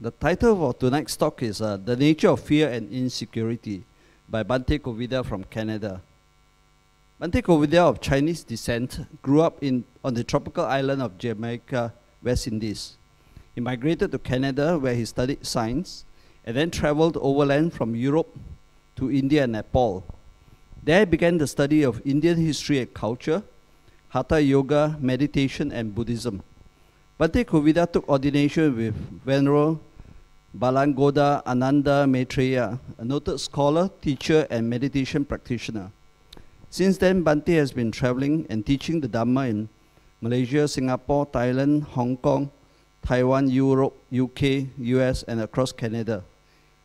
The title for tonight's talk is uh, The Nature of Fear and Insecurity by Bhante Kovida from Canada. Bhante Kovida, of Chinese descent, grew up in, on the tropical island of Jamaica, West Indies. He migrated to Canada where he studied science and then traveled overland from Europe to India and Nepal. There he began the study of Indian history and culture, Hatha Yoga, meditation, and Buddhism. Bhante Kovida took ordination with Venerable Balangoda Ananda Maitreya, a noted scholar, teacher, and meditation practitioner. Since then, Bhante has been traveling and teaching the Dhamma in Malaysia, Singapore, Thailand, Hong Kong, Taiwan, Europe, UK, US, and across Canada.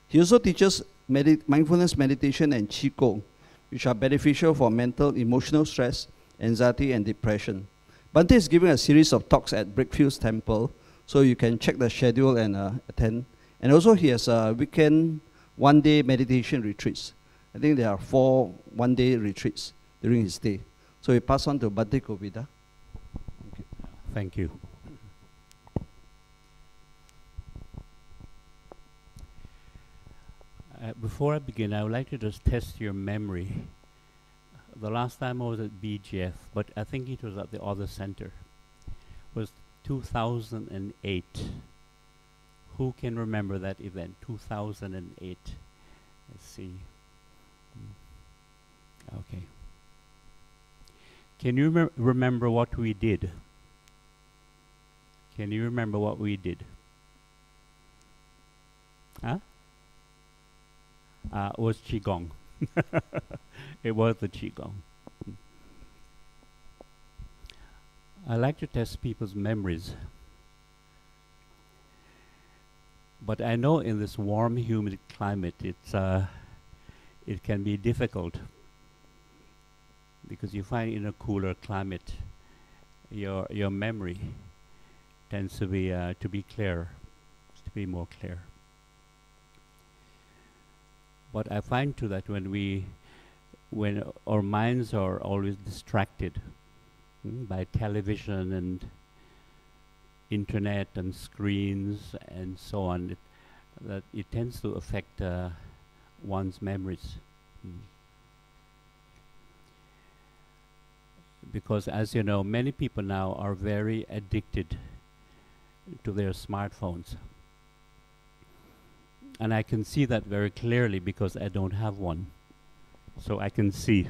He also teaches mindfulness meditation and Qigong, which are beneficial for mental, emotional stress, anxiety, and depression. Bhante is giving a series of talks at Brickfields Temple, so you can check the schedule and uh, attend. And also he has a weekend one-day meditation retreats. I think there are four one-day retreats during his stay. So we pass on to Bhante Kovida. Thank you. Thank you. Uh, before I begin, I would like to just test your memory. The last time I was at BGF, but I think it was at the other center, was 2008. Who can remember that event? 2008. Let's see. Mm. Okay. Can you remember what we did? Can you remember what we did? Huh? Uh, was Qigong. it was the Qigong. I like to test people's memories. But I know in this warm, humid climate, it's uh, it can be difficult because you find in a cooler climate, your your memory tends to be uh, to be clear, to be more clear. But I find too that when we, when our minds are always distracted mm, by television and internet and screens and so on, it, that it tends to affect uh, one's memories. Mm. Because as you know, many people now are very addicted to their smartphones. And I can see that very clearly because I don't have one. So I can see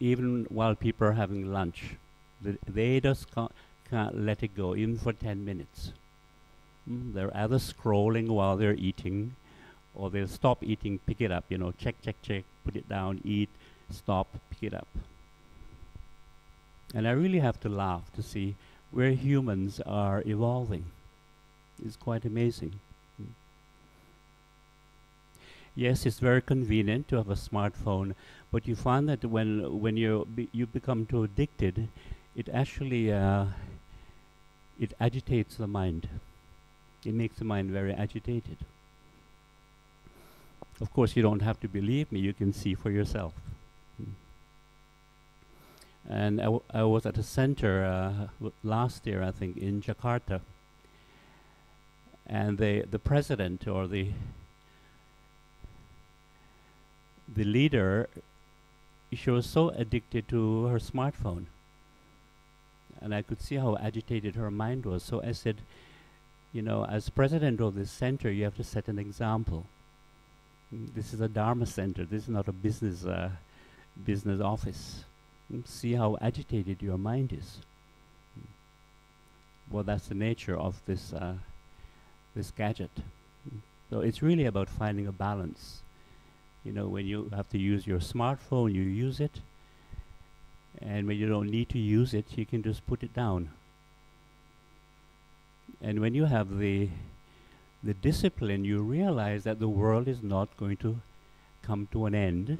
even while people are having lunch, they just can't, can't let it go, even for 10 minutes. Mm, they're either scrolling while they're eating, or they'll stop eating, pick it up, you know, check, check, check, put it down, eat, stop, pick it up. And I really have to laugh to see where humans are evolving. It's quite amazing. Yes, it's very convenient to have a smartphone, but you find that when when you be you become too addicted, it actually uh, it agitates the mind. It makes the mind very agitated. Of course, you don't have to believe me. You can see for yourself. And I, was at a center uh, last year, I think, in Jakarta. And the, the president or the the leader, she was so addicted to her smartphone and I could see how agitated her mind was. So I said, you know, as president of this center, you have to set an example. This is a Dharma center. This is not a business uh, business office. See how agitated your mind is. Well, that's the nature of this uh, this gadget. So it's really about finding a balance. You know, when you have to use your smartphone, you use it. And when you don't need to use it you can just put it down. And when you have the the discipline you realize that the world is not going to come to an end.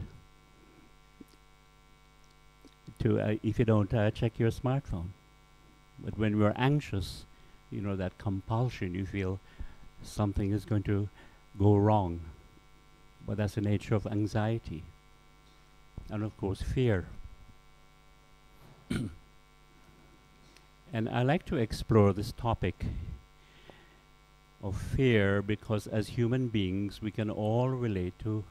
To uh, if you don't uh, check your smartphone. But when we're anxious you know that compulsion you feel something is going to go wrong but that's the nature of anxiety. And of course fear. And I like to explore this topic of fear because as human beings we can all relate to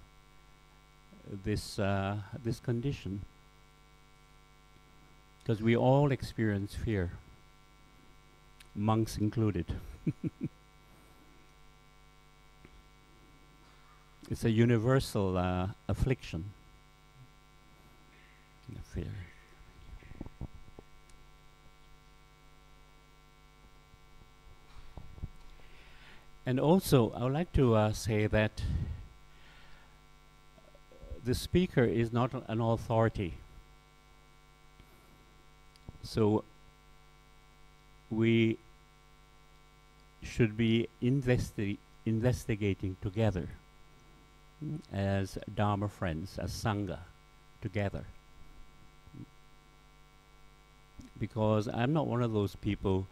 this uh, this condition. Because we all experience fear monks included it's a universal uh, affliction. Fear. And also, I would like to uh, say that the speaker is not an authority. So we should be investi investigating together as Dharma friends, as Sangha, together. Because I'm not one of those people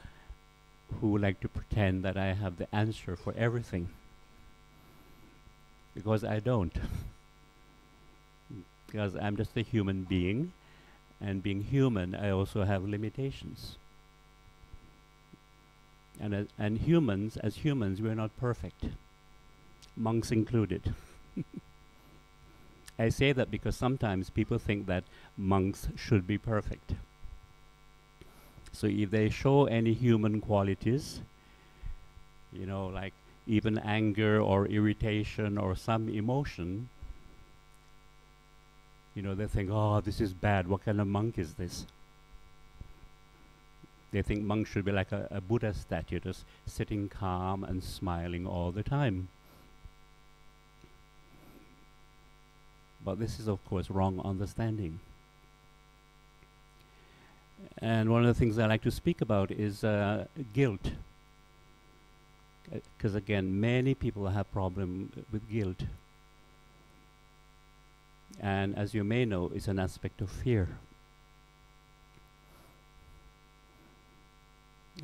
who like to pretend that I have the answer for everything. Because I don't. because I'm just a human being, and being human, I also have limitations. And, as and humans, as humans, we're not perfect, monks included. I say that because sometimes people think that monks should be perfect. So if they show any human qualities, you know, like even anger or irritation or some emotion, you know, they think, oh, this is bad. What kind of monk is this? They think monks should be like a, a Buddha statue, just sitting calm and smiling all the time. But this is, of course, wrong understanding. And one of the things I like to speak about is uh, guilt. Because uh, again, many people have problem with guilt. And as you may know, it's an aspect of fear.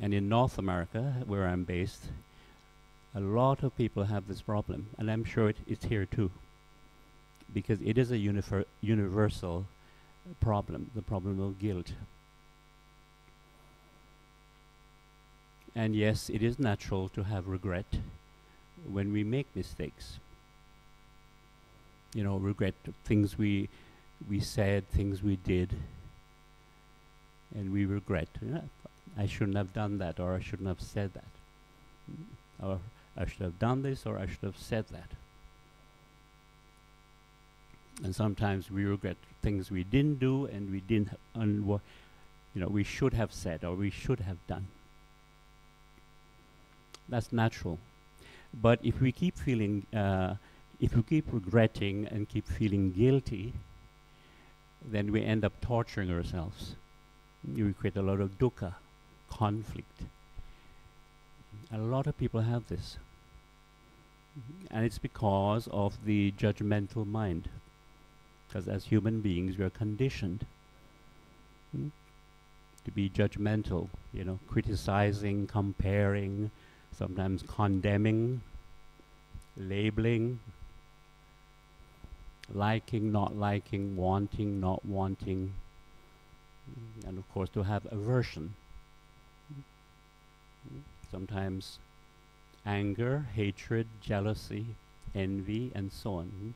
And in North America, where I'm based, a lot of people have this problem, and I'm sure it, it's here too, because it is a universal problem, the problem of guilt. And yes, it is natural to have regret when we make mistakes. You know, regret things we we said, things we did, and we regret. You know, I shouldn't have done that, or I shouldn't have said that, or I should have done this, or I should have said that. And sometimes we regret things we didn't do, and we didn't, you know, we should have said, or we should have done. That's natural. But if we keep feeling, uh, if we keep regretting and keep feeling guilty, then we end up torturing ourselves. We create a lot of dukkha, conflict. A lot of people have this. And it's because of the judgmental mind. Because as human beings, we are conditioned mm, to be judgmental, you know, criticizing, comparing, sometimes condemning, labeling, liking, not liking, wanting, not wanting, and of course to have aversion. Sometimes anger, hatred, jealousy, envy, and so on,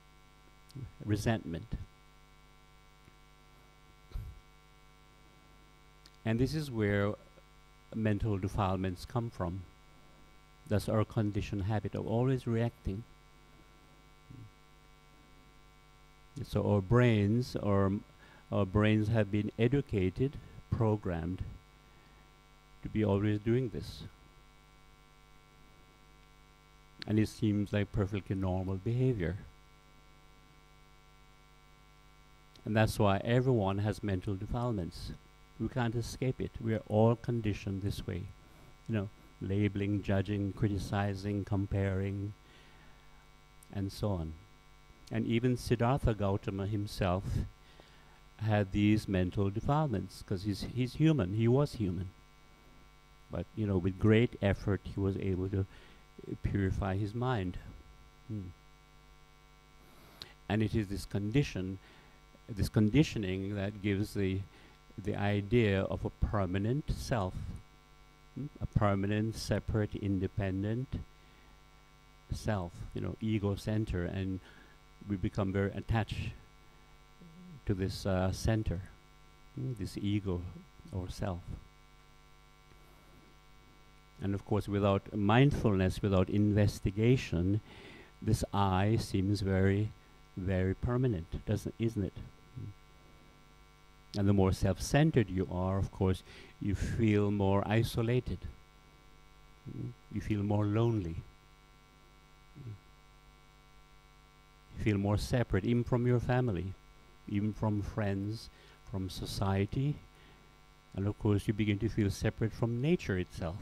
resentment. And this is where mental defilements come from. That's our conditioned habit of always reacting. So our brains, our, our brains have been educated, programmed to be always doing this. And it seems like perfectly normal behavior. And that's why everyone has mental defilements. We can't escape it. We are all conditioned this way. You know, labeling, judging, criticizing, comparing, and so on. And even Siddhartha Gautama himself had these mental defilements because he's, he's human, he was human. But, you know, with great effort, he was able to uh, purify his mind. Hmm. And it is this condition, this conditioning that gives the, the idea of a permanent self mm, a permanent, separate, independent self, you know, ego center, and we become very attached to this uh, center, mm, this ego or self. And of course, without mindfulness, without investigation, this I seems very, very permanent, doesn't, isn't it? And the more self-centered you are, of course, you feel more isolated. Mm. You feel more lonely. Mm. You feel more separate, even from your family, even from friends, from society. And of course, you begin to feel separate from nature itself,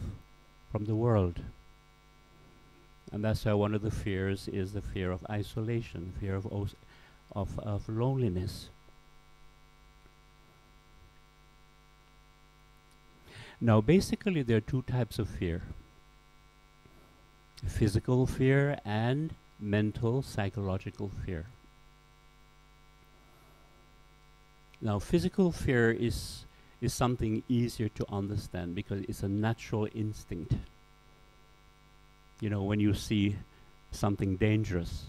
from the world. And that's why one of the fears is the fear of isolation, fear of, of, of loneliness. Now, basically, there are two types of fear physical fear and mental psychological fear. Now, physical fear is, is something easier to understand because it's a natural instinct. You know, when you see something dangerous,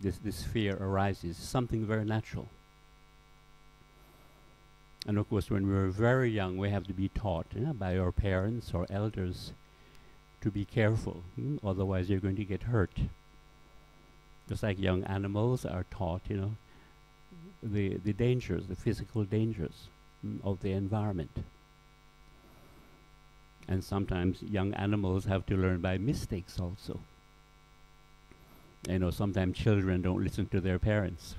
this, this fear arises, something very natural. And of course, when we're very young, we have to be taught you know, by our parents or elders to be careful, mm, otherwise you're going to get hurt. Just like young animals are taught, you know, the, the dangers, the physical dangers mm, of the environment. And sometimes young animals have to learn by mistakes also. You know, sometimes children don't listen to their parents.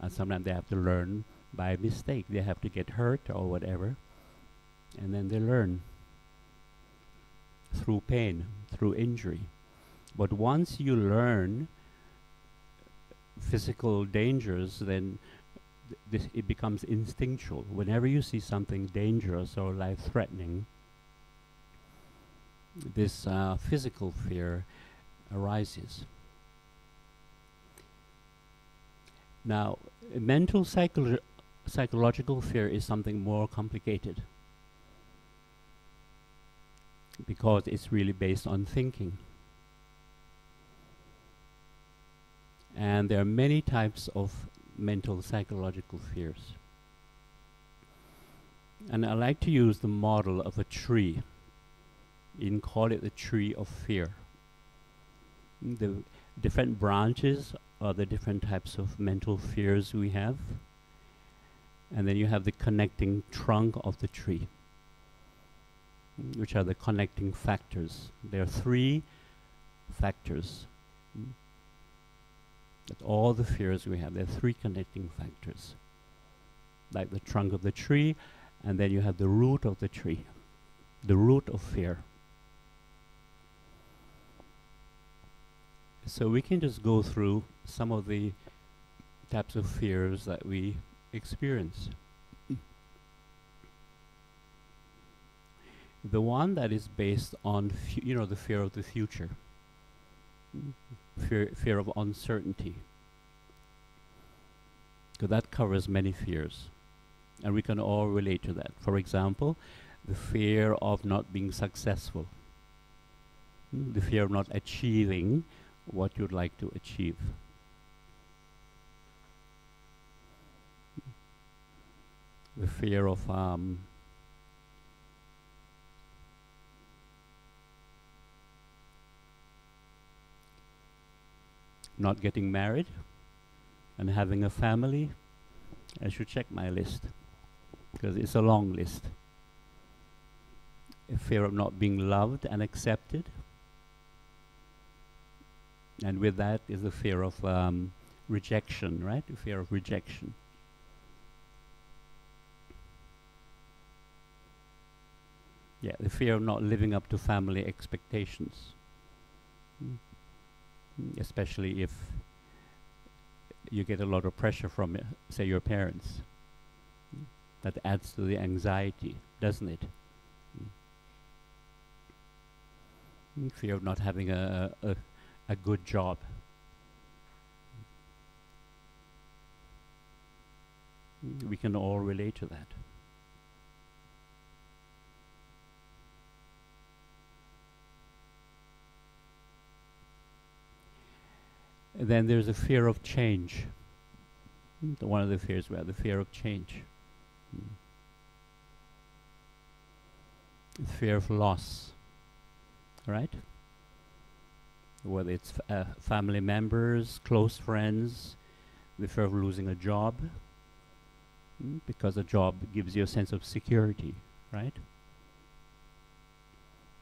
And sometimes they have to learn by mistake. They have to get hurt or whatever, and then they learn through pain, through injury. But once you learn physical dangers, then th- it becomes instinctual. Whenever you see something dangerous or life-threatening, this uh, physical fear arises. Now, mental psycholo- psychological fear is something more complicated because it's really based on thinking. And there are many types of mental psychological fears. And I like to use the model of a tree. You can call it the tree of fear. The different branches are the different types of mental fears we have. And then you have the connecting trunk of the tree, which are the connecting factors. There are three factors. mm, That all the fears we have, there are three connecting factors. Like the trunk of the tree, and then you have the root of the tree, the root of fear. So we can just go through some of the types of fears that we experience. The one that is based on, you know, the fear of the future, fear, fear of uncertainty. 'Cause that covers many fears, and we can all relate to that. For example, the fear of not being successful, Mm, the fear of not achieving what you'd like to achieve. The fear of um, not getting married and having a family. I should check my list because it's a long list. A fear of not being loved and accepted. And with that is the fear of um, rejection, right? The fear of rejection. Yeah, the fear of not living up to family expectations. Mm. Especially if you get a lot of pressure from, uh, say, your parents. Mm. That adds to the anxiety, doesn't it? Mm. Mm, Fear of not having a, a, a good job. Mm, We can all relate to that. Then there's a fear of change. Mm, the One of the fears we have, the fear of change. Mm. Fear of loss, right? Whether it's uh, family members, close friends, the fear of losing a job, mm, because a job gives you a sense of security, right?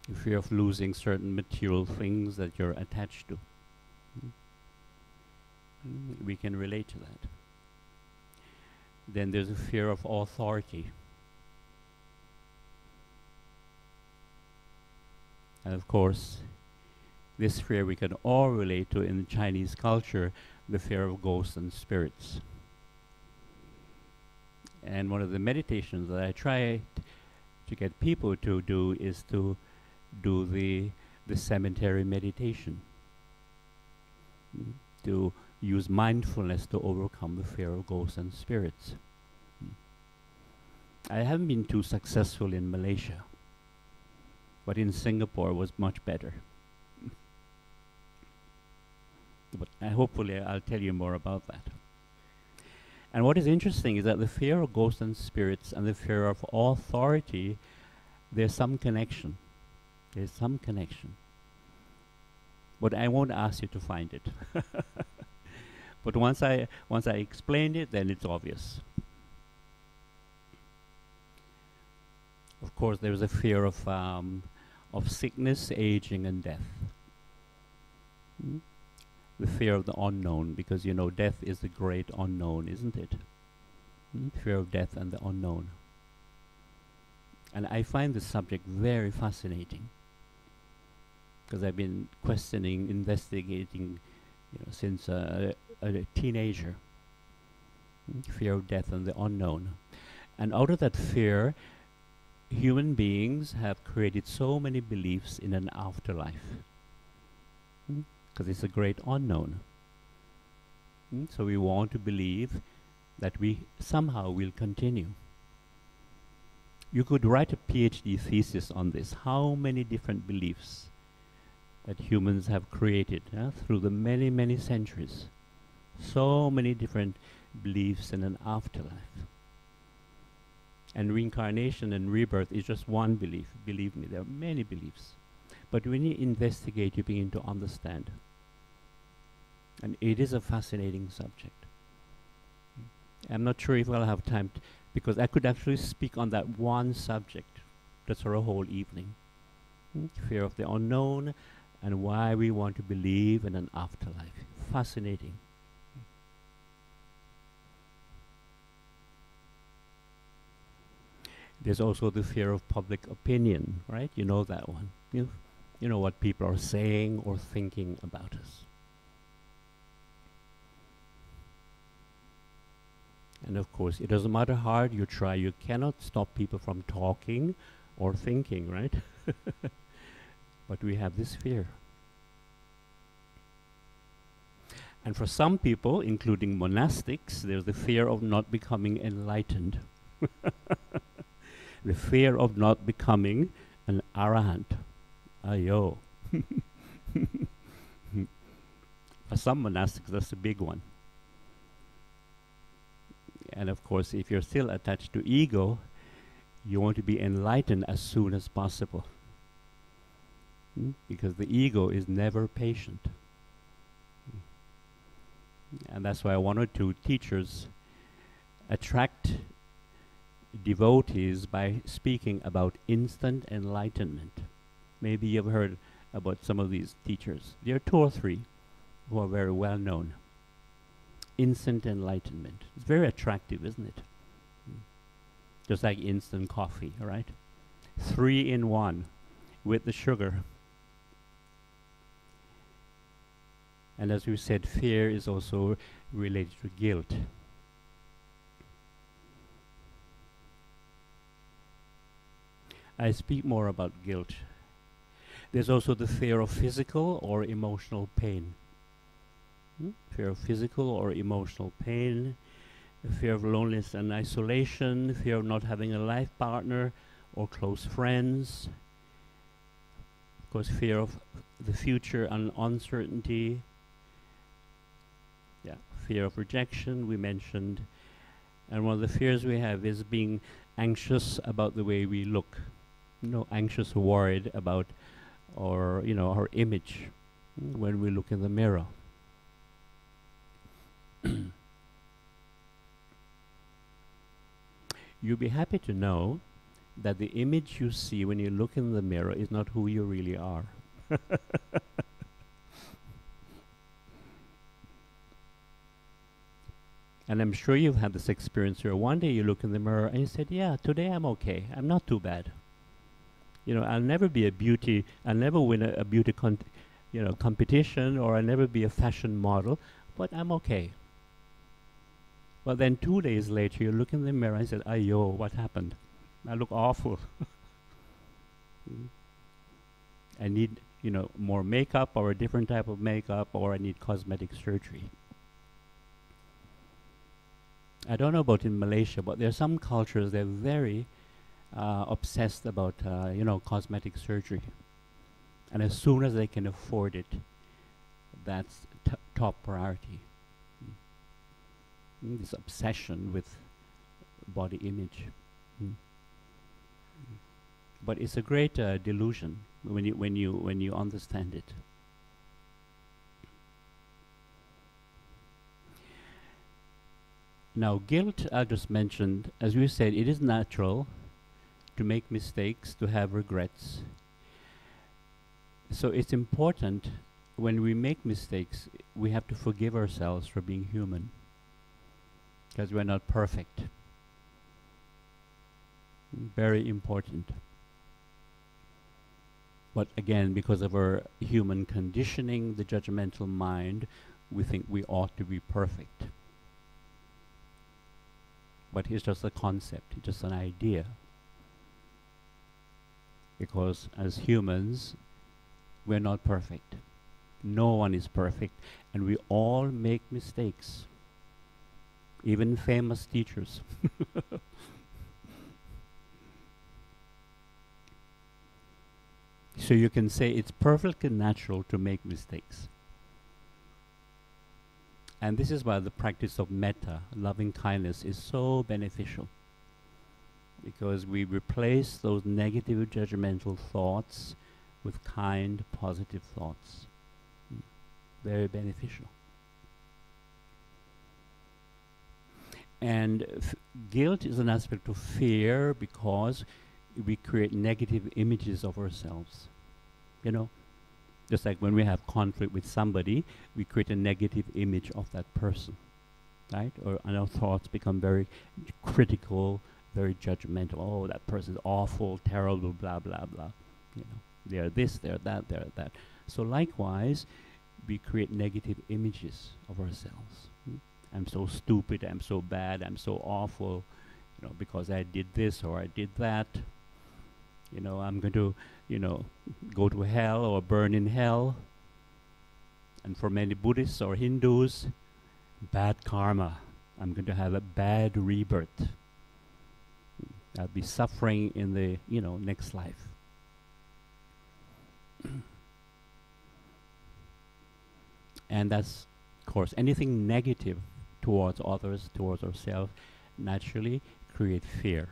The fear of losing certain material things that you're attached to. We can relate to that. Then there's a fear of authority. And of course, this fear we can all relate to in Chinese culture, the fear of ghosts and spirits. And one of the meditations that I try to get people to do is to do the the cemetery meditation. Mm, To use mindfulness to overcome the fear of ghosts and spirits. Mm. I haven't been too successful in Malaysia, but in Singapore was much better. but uh, hopefully I'll tell you more about that. And what is interesting is that the fear of ghosts and spirits and the fear of authority, there's some connection. There's some connection. But I won't ask you to find it. but once I once I explain it, then it's obvious. Of course, there is a fear of um, of sickness, aging, and death. Mm. The fear of the unknown, because you know death is the great unknown, isn't it? Mm, Fear of death and the unknown. And I find this subject very fascinating because I've been questioning, investigating, you know, since uh, a, teenager. Fear of death and the unknown. And out of that fear, human beings have created so many beliefs in an afterlife. Because it's a great unknown. So we want to believe that we somehow will continue. You could write a PhD thesis on this. How many different beliefs that humans have created through the many, many centuries? So many different beliefs in an afterlife. And reincarnation and rebirth is just one belief. Believe me, there are many beliefs. But when you investigate, you begin to understand. And it is a fascinating subject. I'm not sure if I'll have time because I could actually speak on that one subject just for a whole evening. Mm, Fear of the unknown and why we want to believe in an afterlife. Fascinating. There's also the fear of public opinion, right? You know that one. You, you know what people are saying or thinking about us. And of course, it doesn't matter how hard you try, you cannot stop people from talking or thinking, right? but we have this fear. And for some people, including monastics, there's the fear of not becoming enlightened. the fear of not becoming an arahant. Ayo. for some monastics, that's a big one. And of course, if you're still attached to ego, you want to be enlightened as soon as possible. Mm? Because the ego is never patient. Mm. And that's why one or two teachers attract devotees by speaking about instant enlightenment. Maybe you've heard about some of these teachers. There are two or three who are very well known instant enlightenment. It's very attractive, isn't it? Just like instant coffee, all right? Three in one with the sugar. And as we said, fear is also related to guilt. I speak more about guilt. There's also the fear of physical or emotional pain. Hmm? Fear of physical or emotional pain, fear of loneliness and isolation, fear of not having a life partner or close friends. Of course, fear of the future and uncertainty, Yeah, fear of rejection, we mentioned. And one of the fears we have is being anxious about the way we look. You know, anxious, worried about our, you know, our image when we look in the mirror. You'll be happy to know that the image you see when you look in the mirror is not who you really are. and I'm sure you've had this experience where one day you look in the mirror and you said, Yeah, today I'm okay. I'm not too bad. You know, I'll never be a beauty, I'll never win a, a beauty you know, competition or I'll never be a fashion model, but I'm okay. But then two days later, you look in the mirror and say, Ayo, what happened? I look awful. I need, you know, more makeup or a different type of makeup or I need cosmetic surgery. I don't know about in Malaysia, but there are some cultures they're very uh, obsessed about, uh, you know, cosmetic surgery. And as soon as they can afford it, that's top priority. Mm. This obsession with body image. Mm. But it's a great uh, delusion when you when you when you understand it. Now, guilt, I just mentioned, as we said, it is natural to make mistakes, to have regrets. So it's important when we make mistakes, we have to forgive ourselves for being human because we're not perfect. Very important. But again, because of our human conditioning, the judgmental mind, we think we ought to be perfect. But it's just a concept, it's just an idea. Because as humans, we're not perfect. No one is perfect, and we all make mistakes. Even famous teachers. So you can say it's perfectly natural to make mistakes. And this is why the practice of metta, loving kindness, is so beneficial. Because we replace those negative judgmental thoughts with kind, positive thoughts. Mm. Very beneficial. And guilt is an aspect of fear because we create negative images of ourselves. You know, just like when we have conflict with somebody, we create a negative image of that person, right? Or and our thoughts become very critical, very judgmental. Oh, that person is awful, terrible, blah blah blah. You know, they're this, they're that, they're that. So likewise, we create negative images of ourselves. Hmm? I'm so stupid. I'm so bad. I'm so awful. You know, because I did this or I did that you know, I'm going to, you know, go to hell or burn in hell. And for many Buddhists or Hindus, bad karma. I'm going to have a bad rebirth. I'll be suffering in the, you know, next life. and that's, of course, anything negative towards others, towards ourselves, naturally create fear.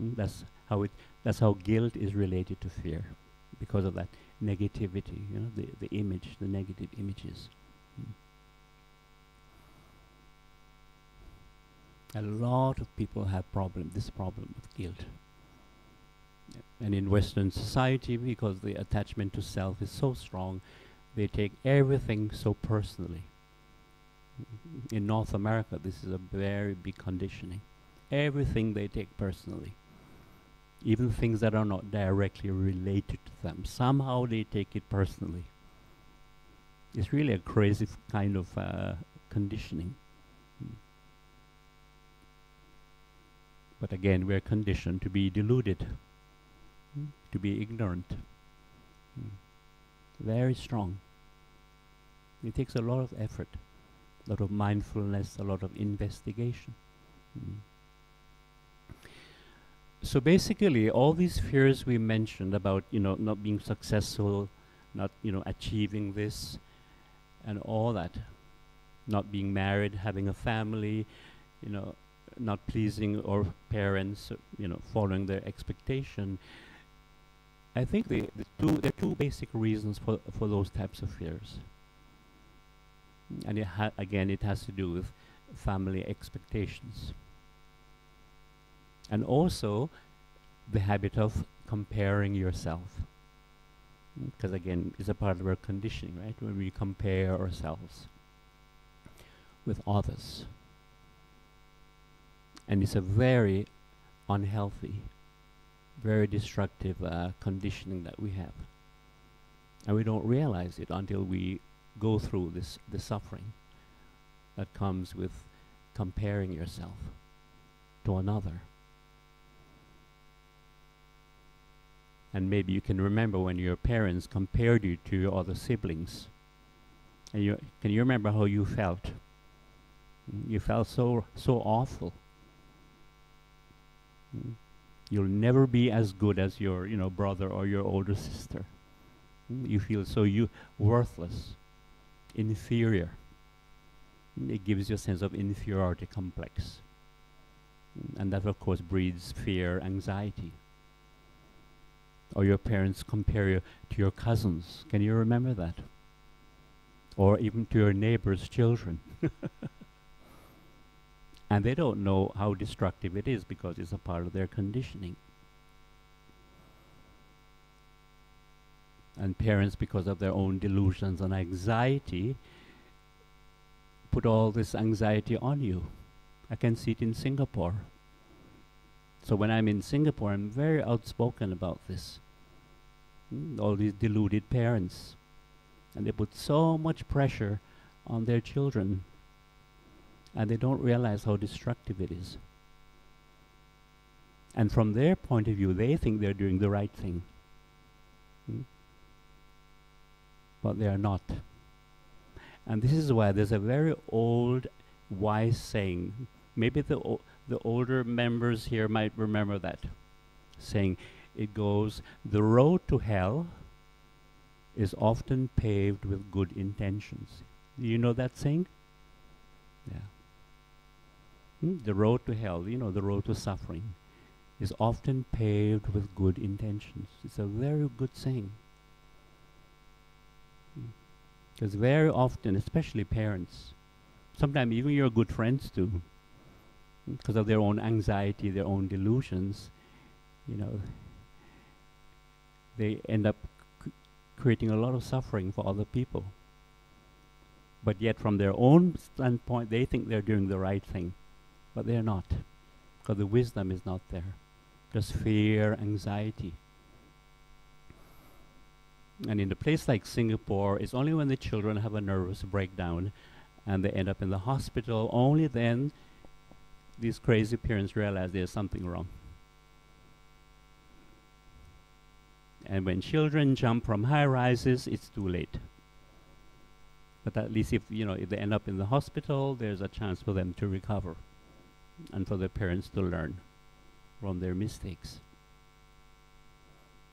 Mm, that's how it that's how guilt is related to fear, because of that negativity, you know, the, the image, the negative images. Mm. A lot of people have problem, this problem with guilt. And in Western society, because the attachment to self is so strong, they take everything so personally. In North America, this is a very big conditioning. Everything they take personally even things that are not directly related to them. Somehow they take it personally. It's really a crazy kind of uh, conditioning. But again, we're conditioned to be deluded, to be ignorant. Very strong. It takes a lot of effort, a lot of mindfulness, a lot of investigation. So basically, all these fears we mentioned about, you know, not being successful, not, you know, achieving this, and all that, not being married, having a family, you know, not pleasing our parents, you know, following their expectation. I think the, the two there are two basic reasons for for those types of fears. And it again, it has to do with family expectations, and also the habit of comparing yourself. Because again, it's a part of our conditioning, right? When we compare ourselves with others. And it's a very unhealthy, very destructive uh, conditioning that we have. And we don't realize it until we go through this the suffering that comes with comparing yourself to another. And maybe you can remember when your parents compared you to your other siblings. And you can you remember how you felt? You felt so so awful. Mm. You'll never be as good as your you know brother or your older sister. Mm, You feel so you worthless, inferior. It gives you a sense of inferiority complex. And that of course breeds fear, anxiety or your parents compare you to your cousins. Can you remember that? Or even to your neighbor's children. and they don't know how destructive it is because it's a part of their conditioning. And parents, because of their own delusions and anxiety, put all this anxiety on you. I can see it in Singapore. So when I'm in Singapore, I'm very outspoken about this. Mm, all these deluded parents. And they put so much pressure on their children. And they don't realize how destructive it is. And from their point of view, they think they're doing the right thing. Mm. But they are not. And this is why there's a very old, wise saying. Maybe the the older members here might remember that saying it goes the road to hell is often paved with good intentions Do you know that saying yeah Hmm, the road to hell you know the road to suffering is often paved with good intentions. It's a very good saying. Because very often especially parents sometimes even your good friends too because of their own anxiety, their own delusions, you know, they end up creating a lot of suffering for other people. But yet, from their own standpoint, they think they're doing the right thing, but they're not, because the wisdom is not there. Just fear, anxiety. And in a place like Singapore, it's only when the children have a nervous breakdown and they end up in the hospital, only then these crazy parents realize there's something wrong. And when children jump from high rises, it's too late. But at least if you know if they end up in the hospital, there's a chance for them to recover and for the parents to learn from their mistakes.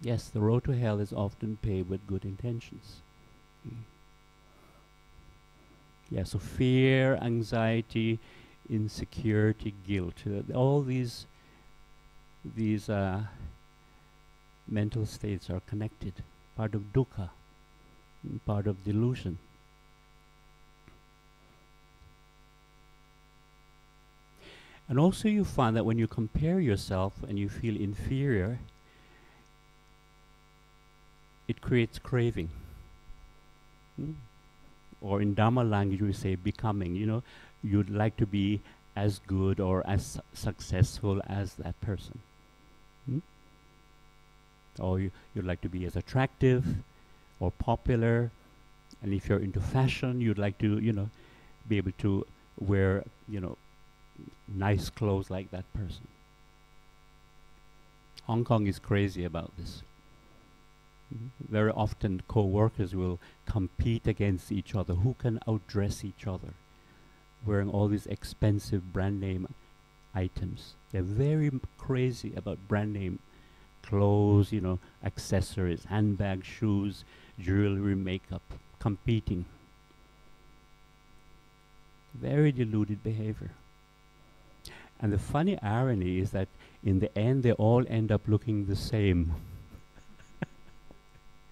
Yes, the road to hell is often paved with good intentions. Mm. Yeah, so fear, anxiety, insecurity, guilt, uh, all these these uh, mental states are connected, part of dukkha, part of delusion. And also, you find that when you compare yourself and you feel inferior, it creates craving. Mm. Or in Dharma language, we say becoming. You know, you'd like to be as good or as su- successful as that person. Hmm? Or you, you'd like to be as attractive or popular. And if you're into fashion, you'd like to, you know, be able to wear, you know, nice clothes like that person. Hong Kong is crazy about this. Very often, co-workers will compete against each other. Who can outdress each other? Wearing all these expensive brand name items. They're very crazy about brand name clothes, you know, accessories, handbags, shoes, jewelry, makeup, competing. Very deluded behavior. And the funny irony is that in the end, they all end up looking the same.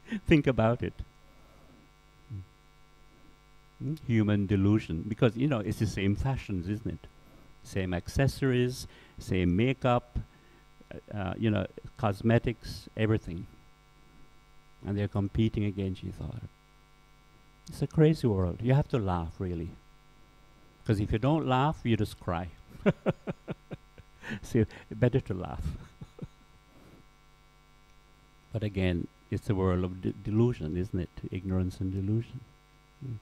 Think about it. Mm. Human delusion. Because, you know, it's the same fashions, isn't it? Same accessories, same makeup, uh, uh, you know, cosmetics, everything. And they're competing against each other. It's a crazy world. You have to laugh, really. Because if you don't laugh, you just cry. so better to laugh. but again, it's a world of de delusion, isn't it? Ignorance and delusion. Mm.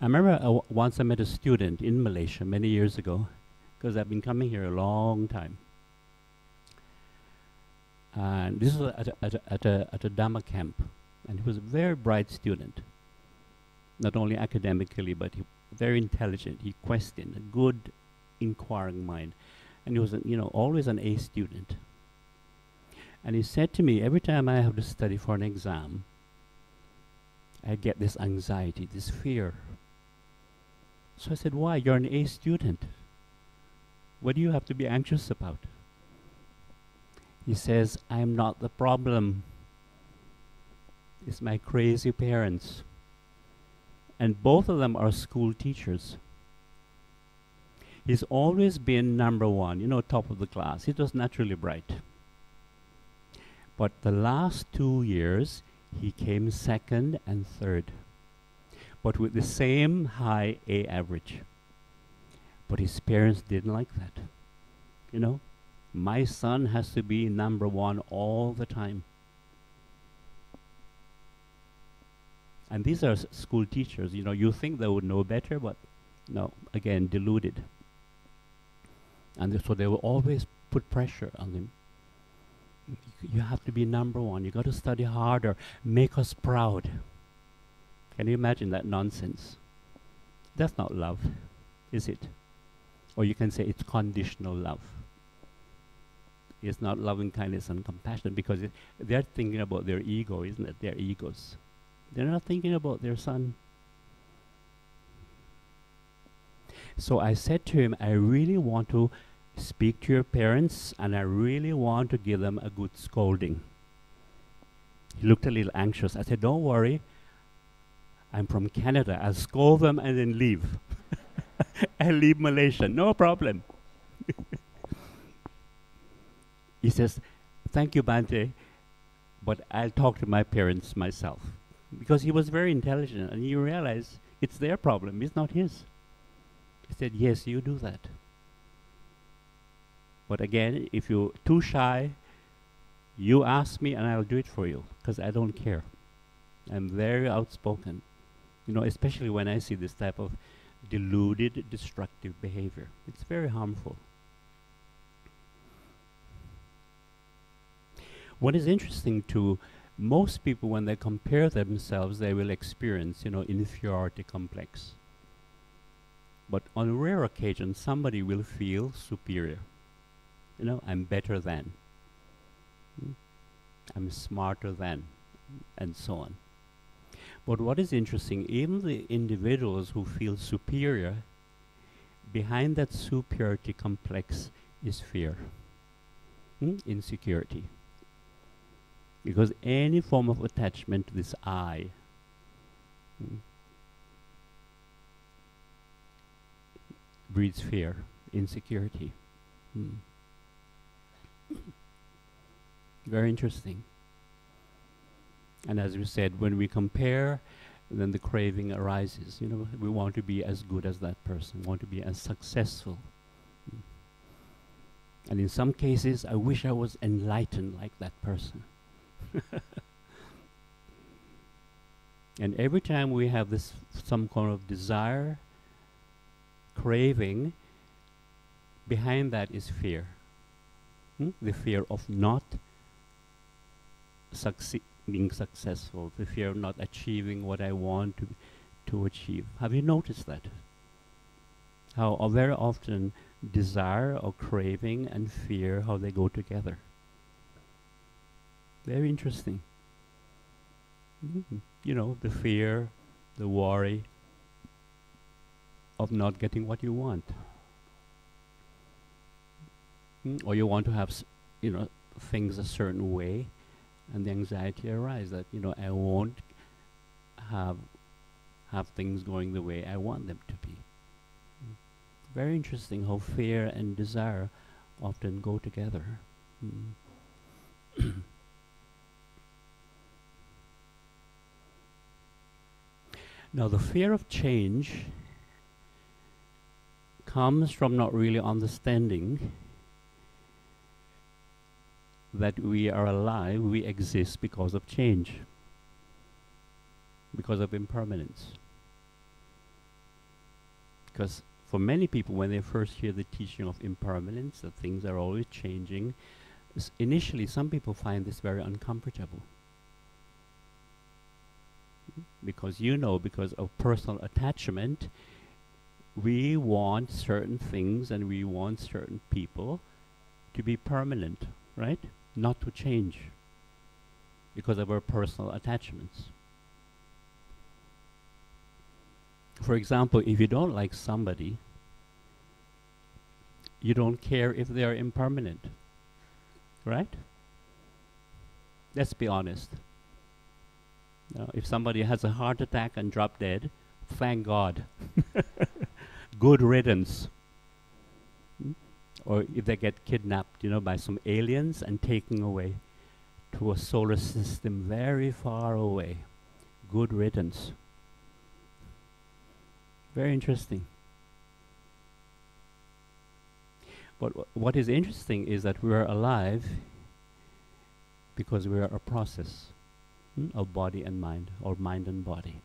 I remember uh, once I met a student in Malaysia many years ago, because I've been coming here a long time. And this was at a, at a, at a, at a Dhamma camp, and he was a very bright student, not only academically, but he very intelligent. He questioned, a good inquiring mind. And he was, a, you know, always an A student. And he said to me, every time I have to study for an exam, I get this anxiety, this fear. So I said, why? You're an A student. What do you have to be anxious about? He says, I'm not the problem. It's my crazy parents. And both of them are school teachers. He's always been number one, you know, top of the class. He was naturally bright. But the last two years, he came second and third, but with the same high A average. But his parents didn't like that. You know, my son has to be number one all the time. And these are school teachers. You know, you think they would know better, but no, again, deluded. And so they will always put pressure on them. You have to be number one. You got to study harder. Make us proud. Can you imagine that nonsense? That's not love, is it? Or you can say it's conditional love. It's not loving kindness and compassion because they're thinking about their ego, isn't it? Their egos. They're not thinking about their son. So I said to him, I really want to speak to your parents and I really want to give them a good scolding. He looked a little anxious. I said, Don't worry. I'm from Canada. I'll scold them and then leave. I'll leave Malaysia. No problem. he says, Thank you, Bhante, but I'll talk to my parents myself because he was very intelligent and he realized it's their problem, it's not his. He said, Yes, you do that. But again, if you're too shy, you ask me and I'll do it for you because I don't care. I'm very outspoken, you know, especially when I see this type of deluded, destructive behavior. It's very harmful. What is interesting to most people when they compare themselves they will experience you know inferiority complex but on rare occasions somebody will feel superior you know i'm better than mm? i'm smarter than and so on but what is interesting even the individuals who feel superior behind that superiority complex is fear mm? insecurity because any form of attachment to this I mm, breeds fear, insecurity. Mm. Very interesting. And as we said, when we compare, then the craving arises. You know, we want to be as good as that person, want to be as successful. Mm. And in some cases, I wish I was enlightened like that person. and every time we have this some kind of desire, craving, behind that is fear. Hmm? The fear of not succeed, being successful, the fear of not achieving what I want to, to achieve. Have you noticed that? How uh, very often desire or craving and fear, how they go together. Very interesting. Mm. You know, the fear, the worry, of not getting what you want. Mm, Or you want to have, you know, things a certain way, and the anxiety arises that you know I won't have have things going the way I want them to be. Mm. Very interesting how fear and desire often go together. Mm. now, the fear of change comes from not really understanding that we are alive, we exist because of change, because of impermanence. Because for many people, when they first hear the teaching of impermanence, that things are always changing, initially some people find this very uncomfortable. Because you know, because of personal attachment, we want certain things and we want certain people to be permanent, right? Not to change because of our personal attachments. For example, if you don't like somebody, you don't care if they are impermanent, right? Let's be honest. If somebody has a heart attack and drop dead, thank God. Good riddance. Mm? Or if they get kidnapped, you know, by some aliens and taken away to a solar system very far away. Good riddance. Very interesting. But wh- what is interesting is that we are alive because we are a process hmm, of body and mind, or mind and body.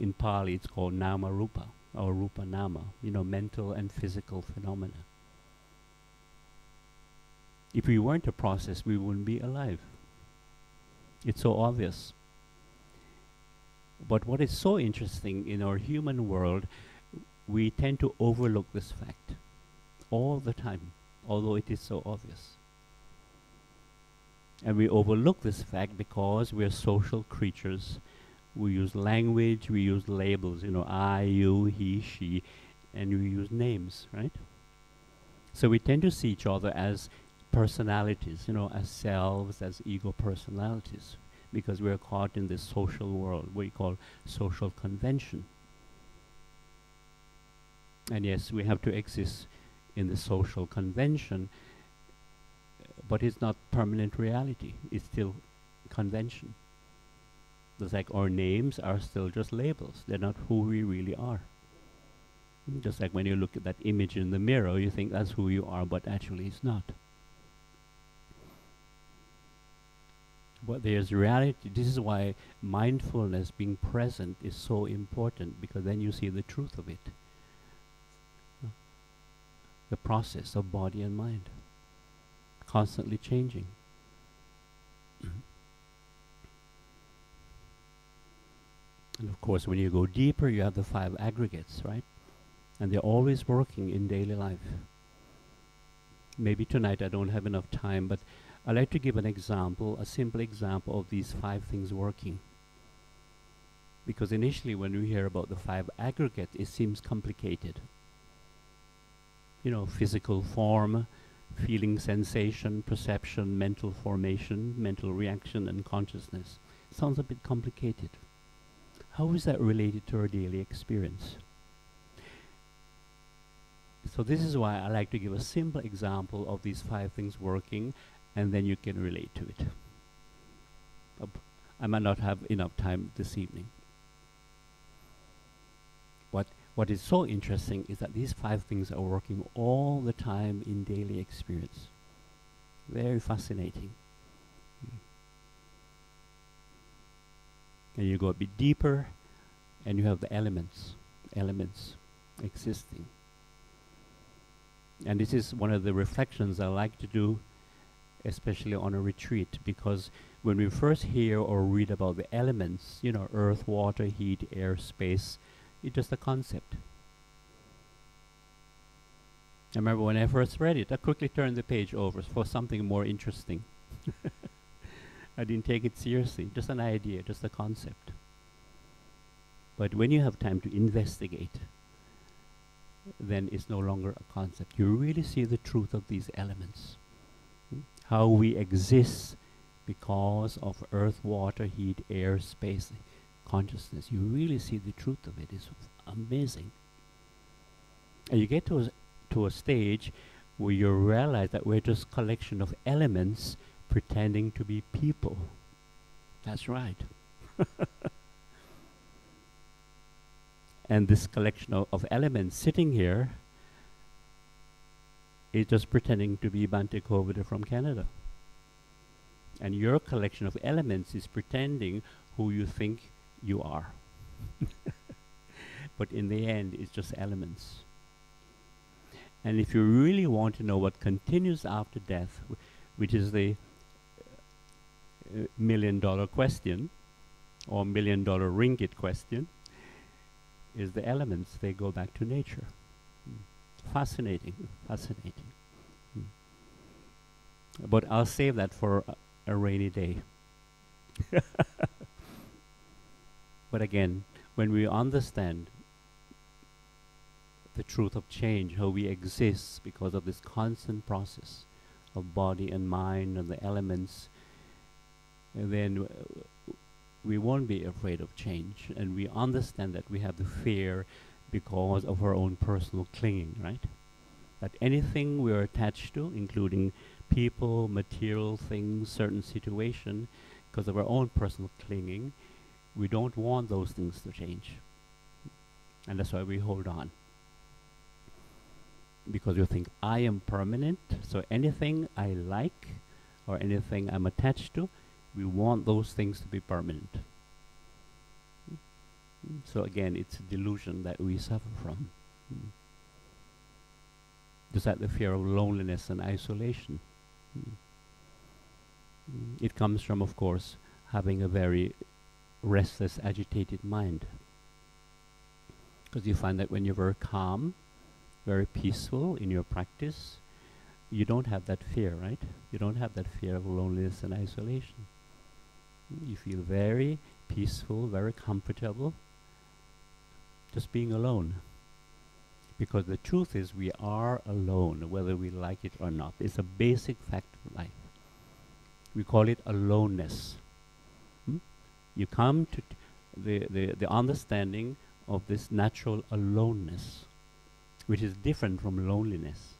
In Pali, it's called nama rupa, or rupa nama, you know, mental and physical phenomena. If we weren't a process, we wouldn't be alive. It's so obvious. But what is so interesting in our human world, we tend to overlook this fact all the time, although it is so obvious. And we overlook this fact because we are social creatures. We use language, we use labels, you know, I, you, he, she, and we use names, right? So we tend to see each other as personalities, you know, as selves, as ego personalities, because we are caught in this social world, what we call social convention. And yes, we have to exist in the social convention, but it's not permanent reality. It's still convention. Just like our names are still just labels. They're not who we really are. Just like when you look at that image in the mirror, you think that's who you are, but actually it's not. But there's reality. This is why mindfulness, being present, is so important because then you see the truth of it. The process of body and mind, constantly changing. Mm-hmm. and of course, when you go deeper, you have the five aggregates, right? And they're always working in daily life. Maybe tonight I don't have enough time, but I'd like to give an example, a simple example of these five things working. Because initially, when we hear about the five aggregate, it seems complicated. You know, physical form, feeling, sensation, perception, mental formation, mental reaction, and consciousness. Sounds a bit complicated. How is that related to our daily experience? So this is why I like to give a simple example of these five things working, and then you can relate to it. I might not have enough time this evening. What is so interesting is that these five things are working all the time in daily experience. Very fascinating. And you go a bit deeper, and you have the elements, elements existing. And this is one of the reflections I like to do, especially on a retreat, because when we first hear or read about the elements, you know, earth, water, heat, air, space, it's just a concept. I remember when I first read it, I quickly turned the page over for something more interesting. I didn't take it seriously, just an idea, just a concept. But when you have time to investigate, then it's no longer a concept. You really see the truth of these elements. Hmm? How we exist because of earth, water, heat, air, space, consciousness. You really see the truth of it. It's amazing. And you get to a, to a stage where you realize that we're just collection of elements pretending to be people. That's right. and this collection of, of, elements sitting here is just pretending to be Bhante Kovida from Canada. And your collection of elements is pretending who you think you are. but in the end, it's just elements. And if you really want to know what continues after death, which is the uh, million dollar question, or million dollar ringgit question, is the elements. They go back to nature. Mm. Fascinating, fascinating. Mm. But I'll save that for a, a rainy day. but again, when we understand the truth of change, how we exist because of this constant process of body and mind and the elements, and then we won't be afraid of change. And we understand that we have the fear because of our own personal clinging, right? That anything we're attached to, including people, material things, certain situation, because of our own personal clinging, we don't want those things to change. And that's why we hold on because you think I am permanent. So anything I like or anything I'm attached to, we want those things to be permanent. So again, it's a delusion that we suffer from. Mm. Just like the fear of loneliness and isolation. Mm. It comes from, of course, having a very restless, agitated mind. Because you find that when you're very calm, very peaceful in your practice, you don't have that fear, right? You don't have that fear of loneliness and isolation. You feel very peaceful, very comfortable, just being alone. Because the truth is, we are alone, whether we like it or not. It's a basic fact of life. We call it aloneness. Hmm? You come to the, the, the understanding of this natural aloneness which is different from loneliness.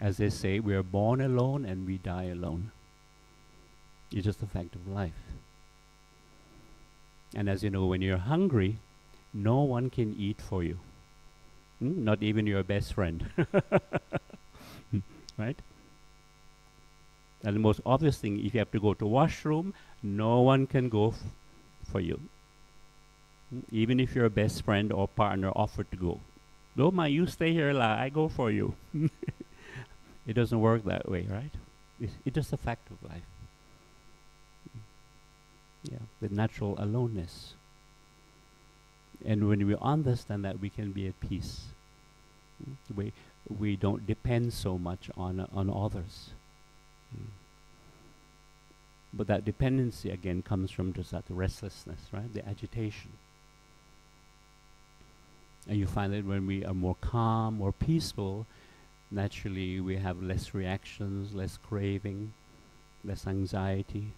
As they say, we are born alone and we die alone. It's just a fact of life. And as you know, when you're hungry, no one can eat for you. Hmm? Not even your best friend. right? And the most obvious thing, if you have to go to washroom, no one can go for you even if your best friend or partner offered to go. No, ma, you stay here, la. I go for you. it doesn't work that way, right? It's, it's just a fact of life. Yeah, the natural aloneness. And when we understand that, we can be at peace. We we don't depend so much on uh, on others. Mm. But that dependency again comes from just that restlessness, right? The agitation. And you find that when we are more calm, more peaceful, naturally we have less reactions, less craving, less anxiety.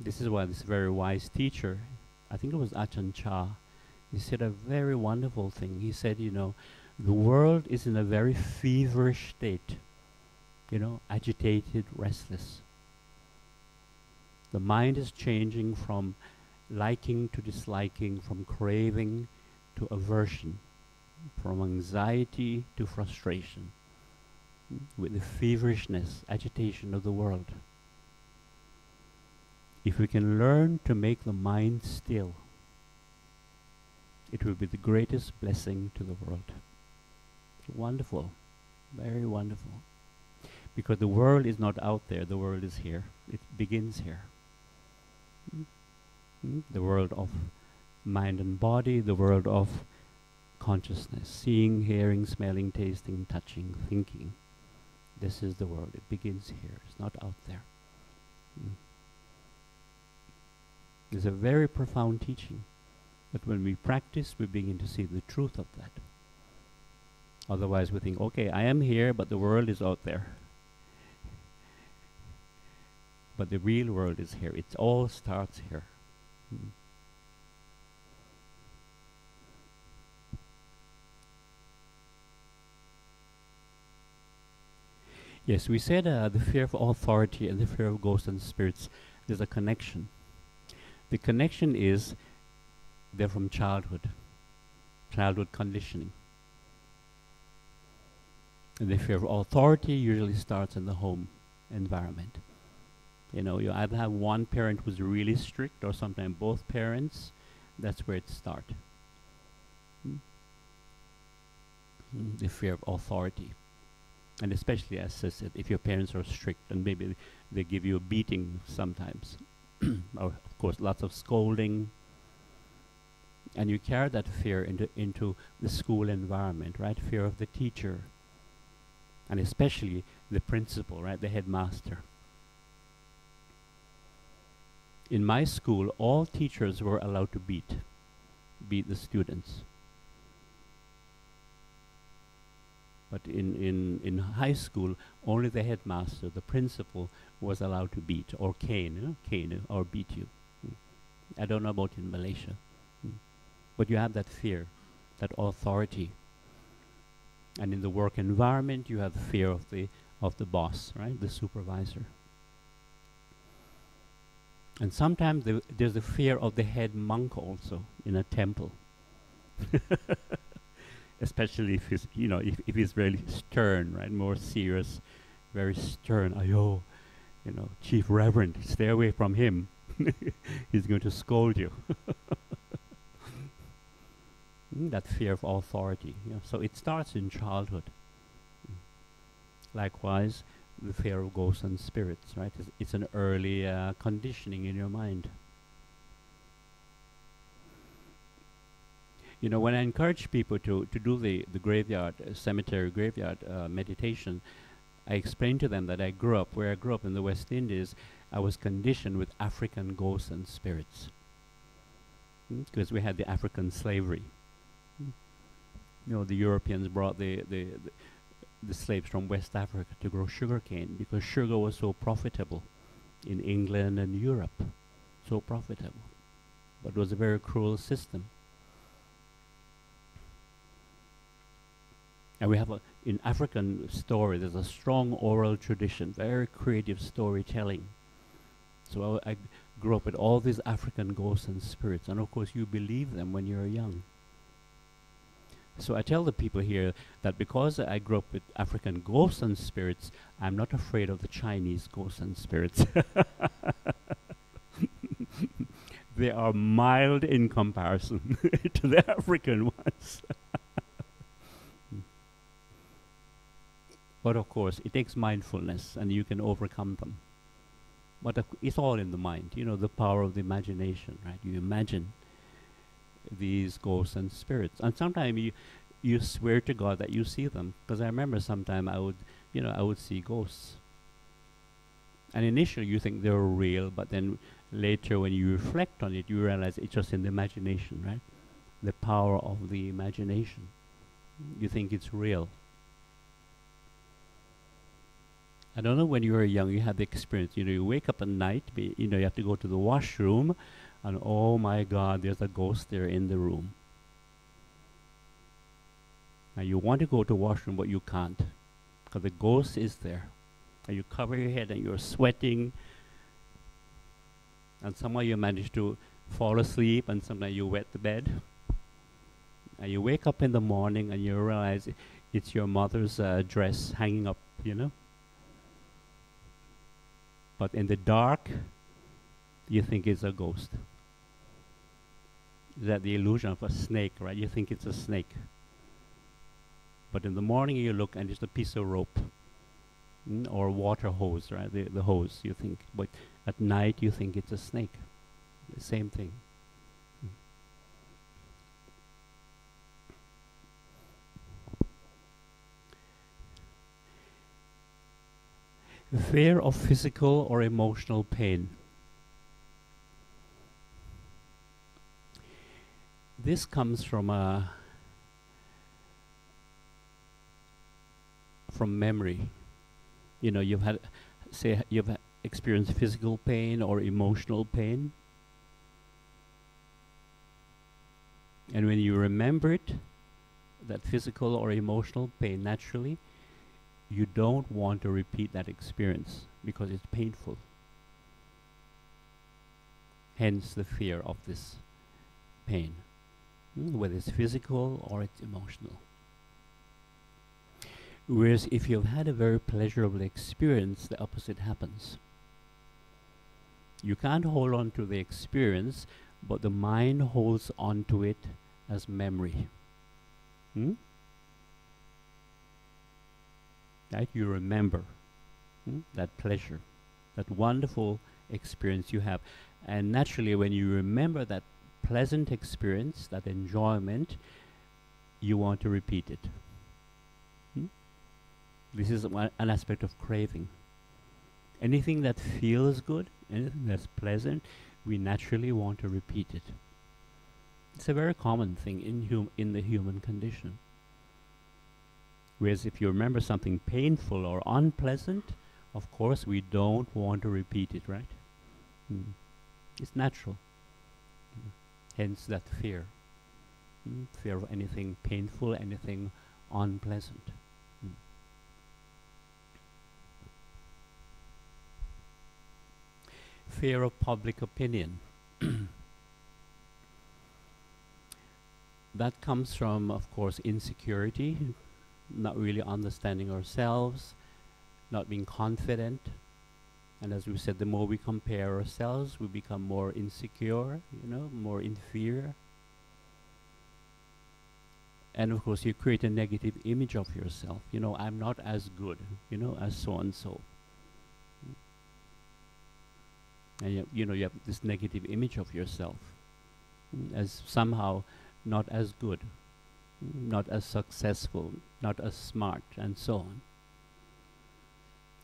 This is why this very wise teacher, I think it was Ajahn Chah, he said a very wonderful thing. He said, you know, the world is in a very feverish state, you know, agitated, restless. The mind is changing from liking to disliking, from craving to aversion, from anxiety to frustration, with the feverishness, agitation of the world. If we can learn to make the mind still, it will be the greatest blessing to the world. Wonderful, very wonderful. Because the world is not out there, the world is here. It begins here. Mm the world of mind and body, the world of consciousness, seeing, hearing, smelling, tasting, touching, thinking. This is the world. It begins here. It's not out there. Mm. It's a very profound teaching. But when we practice, we begin to see the truth of that. Otherwise, we think, okay, I am here, but the world is out there. But the real world is here. It all starts here. Mm. Yes, we said uh, the fear of authority and the fear of ghosts and spirits, there's a connection. The connection is they're from childhood, childhood conditioning. And the fear of authority usually starts in the home environment. You know, you either have one parent who's really strict or sometimes both parents. That's where it starts. Hmm? Mm, the fear of authority. And especially, as I said, if your parents are strict and maybe they give you a beating sometimes. or, of course, lots of scolding. And you carry that fear into, into the school environment, right? Fear of the teacher. And especially the principal, right? The headmaster. In my school, all teachers were allowed to beat, beat the students. But in, in, in high school, only the headmaster, the principal, was allowed to beat or cane, you cane or beat you. Mm. I don't know about in Malaysia. Mm. But you have that fear, that authority. And in the work environment, you have fear of the, of the boss, right, the supervisor. And sometimes the there's a fear of the head monk also in a temple. especially if he's you know if, if he's really stern right? More serious very stern. Ayo you know chief reverend stay away from him. He's going to scold you. Mm, that fear of authority. So it starts in childhood. Likewise the fear of ghosts and spirits right it's, it's an early uh, conditioning in your mind you know, when I encourage people to, to do the, the graveyard, uh, cemetery graveyard uh, meditation, I explain to them that I grew up, where I grew up in the West Indies, I was conditioned with African ghosts and spirits. Because mm? we had the African slavery. Mm? You know, the Europeans brought the, the, the, the slaves from West Africa to grow sugarcane because sugar was so profitable in England and Europe. So profitable. But it was a very cruel system. And we have a, in African story, there's a strong oral tradition, very creative storytelling. So I, I grew up with all these African ghosts and spirits, and of course you believe them when you're young. So I tell the people here that because I grew up with African ghosts and spirits, I'm not afraid of the Chinese ghosts and spirits. they are mild in comparison to the African ones. But of course, it takes mindfulness and you can overcome them. But it's all in the mind, you know, the power of the imagination, right? You imagine these ghosts and spirits. And sometimes you, you swear to God that you see them. Because I remember sometime I would, you know, I would see ghosts. And initially you think they're real, but then later when you reflect on it, you realize it's just in the imagination, right? The power of the imagination. You think it's real. I don't know when you were young, you had the experience. You know, you wake up at night, you know, you have to go to the washroom, and oh my God, there's a ghost there in the room. Now you want to go to washroom, but you can't, because the ghost is there. And you cover your head, and you're sweating, and somehow you manage to fall asleep, and sometimes you wet the bed. And you wake up in the morning, and you realize it's your mother's uh, dress hanging up, you know but in the dark, you think it's a ghost. That the illusion of a snake, right? You think it's a snake. But in the morning you look and it's a piece of rope mm, or water hose, right? The, the hose, you think. But at night you think it's a snake. The same thing. fear of physical or emotional pain. This comes from a from memory. You know, you've had, say, you've experienced physical pain or emotional pain, and when you remember it, that physical or emotional pain, naturally, you don't want to repeat that experience because it's painful. Hence the fear of this pain, whether it's physical or it's emotional. Whereas if you've had a very pleasurable experience, the opposite happens. You can't hold on to the experience, but the mind holds on to it as memory. Hmm? Right? You remember hmm? that pleasure, that wonderful experience you have. And naturally, when you remember that pleasant experience, that enjoyment, you want to repeat it. Hmm? This is one, an aspect of craving. Anything that feels good, anything that's pleasant, we naturally want to repeat it. It's a very common thing in, hum- in the human condition. Whereas if you remember something painful or unpleasant, of course we don't want to repeat it, right? Mm. It's natural. Hence that fear. Mm. Fear of anything painful, anything unpleasant. Mm. Fear of public opinion. that comes from, of course, insecurity, not really understanding ourselves, not being confident. And as we said, the more we compare ourselves, we become more insecure, you know, more inferior. And of course, you create a negative image of yourself. You know, I'm not as good, you know, as so and so. And you, you know, you have this negative image of yourself mm, as somehow not as good, mm, not as successful, not as smart, and so on.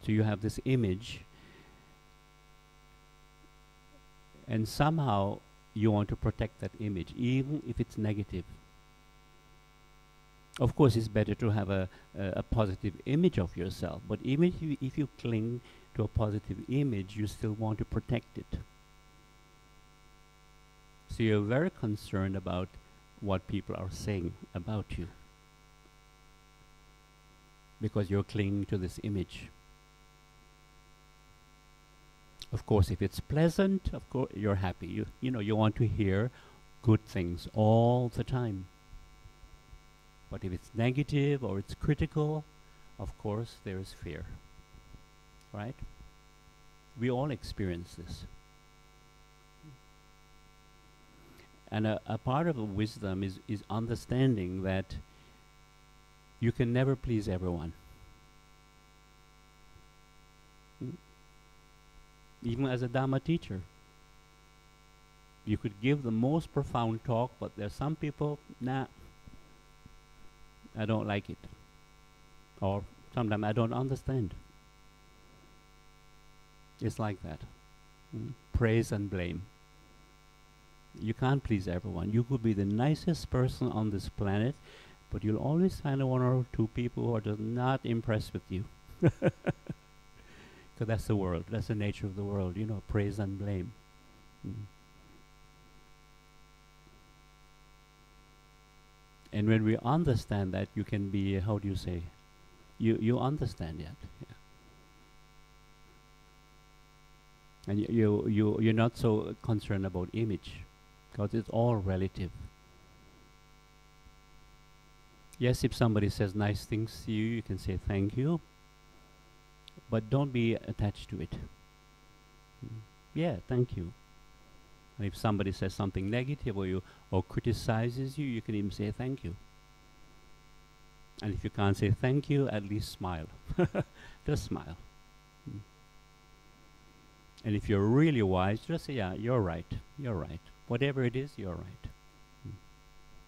So you have this image, and somehow you want to protect that image, even if it's negative. Of course, it's better to have a, a, positive image of yourself, but even if you, if you cling to a positive image, you still want to protect it. So you're very concerned about what people are saying about you because you're clinging to this image. Of course, if it's pleasant, of course you're happy. You you know you want to hear good things all the time. But if it's negative or it's critical, of course there is fear. Right? We all experience this. And a, a part of wisdom is, is understanding that you can never please everyone. Even as a Dharma teacher, you could give the most profound talk, but there's some people, nah, I don't like it. Or sometimes I don't understand. It's like that. Mm. Praise and blame. You can't please everyone. You could be the nicest person on this planet, but you'll always find one or two people who are just not impressed with you. Because that's the world. That's the nature of the world. You know, praise and blame. Mm. And when we understand that, you can be, how do you say, you, you understand that. Yeah. And you, you, you're not so concerned about image, because it's all relative. Yes, if somebody says nice things to you, you can say thank you, but don't be attached to it. Yeah, thank you. And if somebody says something negative or you or criticizes you, you can even say thank you. And if you can't say thank you, at least smile. just smile. And if you're really wise, just say, yeah, you're right. You're right. Whatever it is, you're right.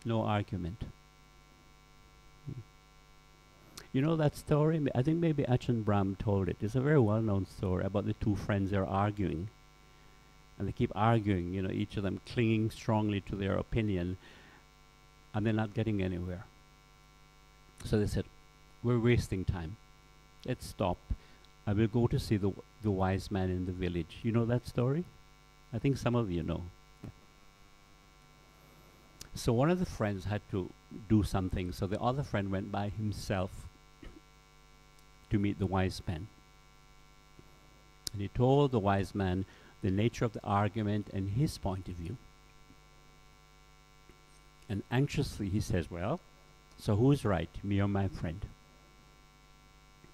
No argument. You know that story? I think maybe Ajahn Brahm told it. It's a very well-known story about the two friends that are arguing and they keep arguing, you know, each of them clinging strongly to their opinion. and they're not getting anywhere. So they said, We're wasting time. Let's stop. I will go to see the, the wise man in the village. You know that story? I think some of you know. So one of the friends had to do something, so the other friend went by himself to meet the wise man. And he told the wise man the nature of the argument and his point of view. And anxiously he says, Well, so who's right, me or my friend?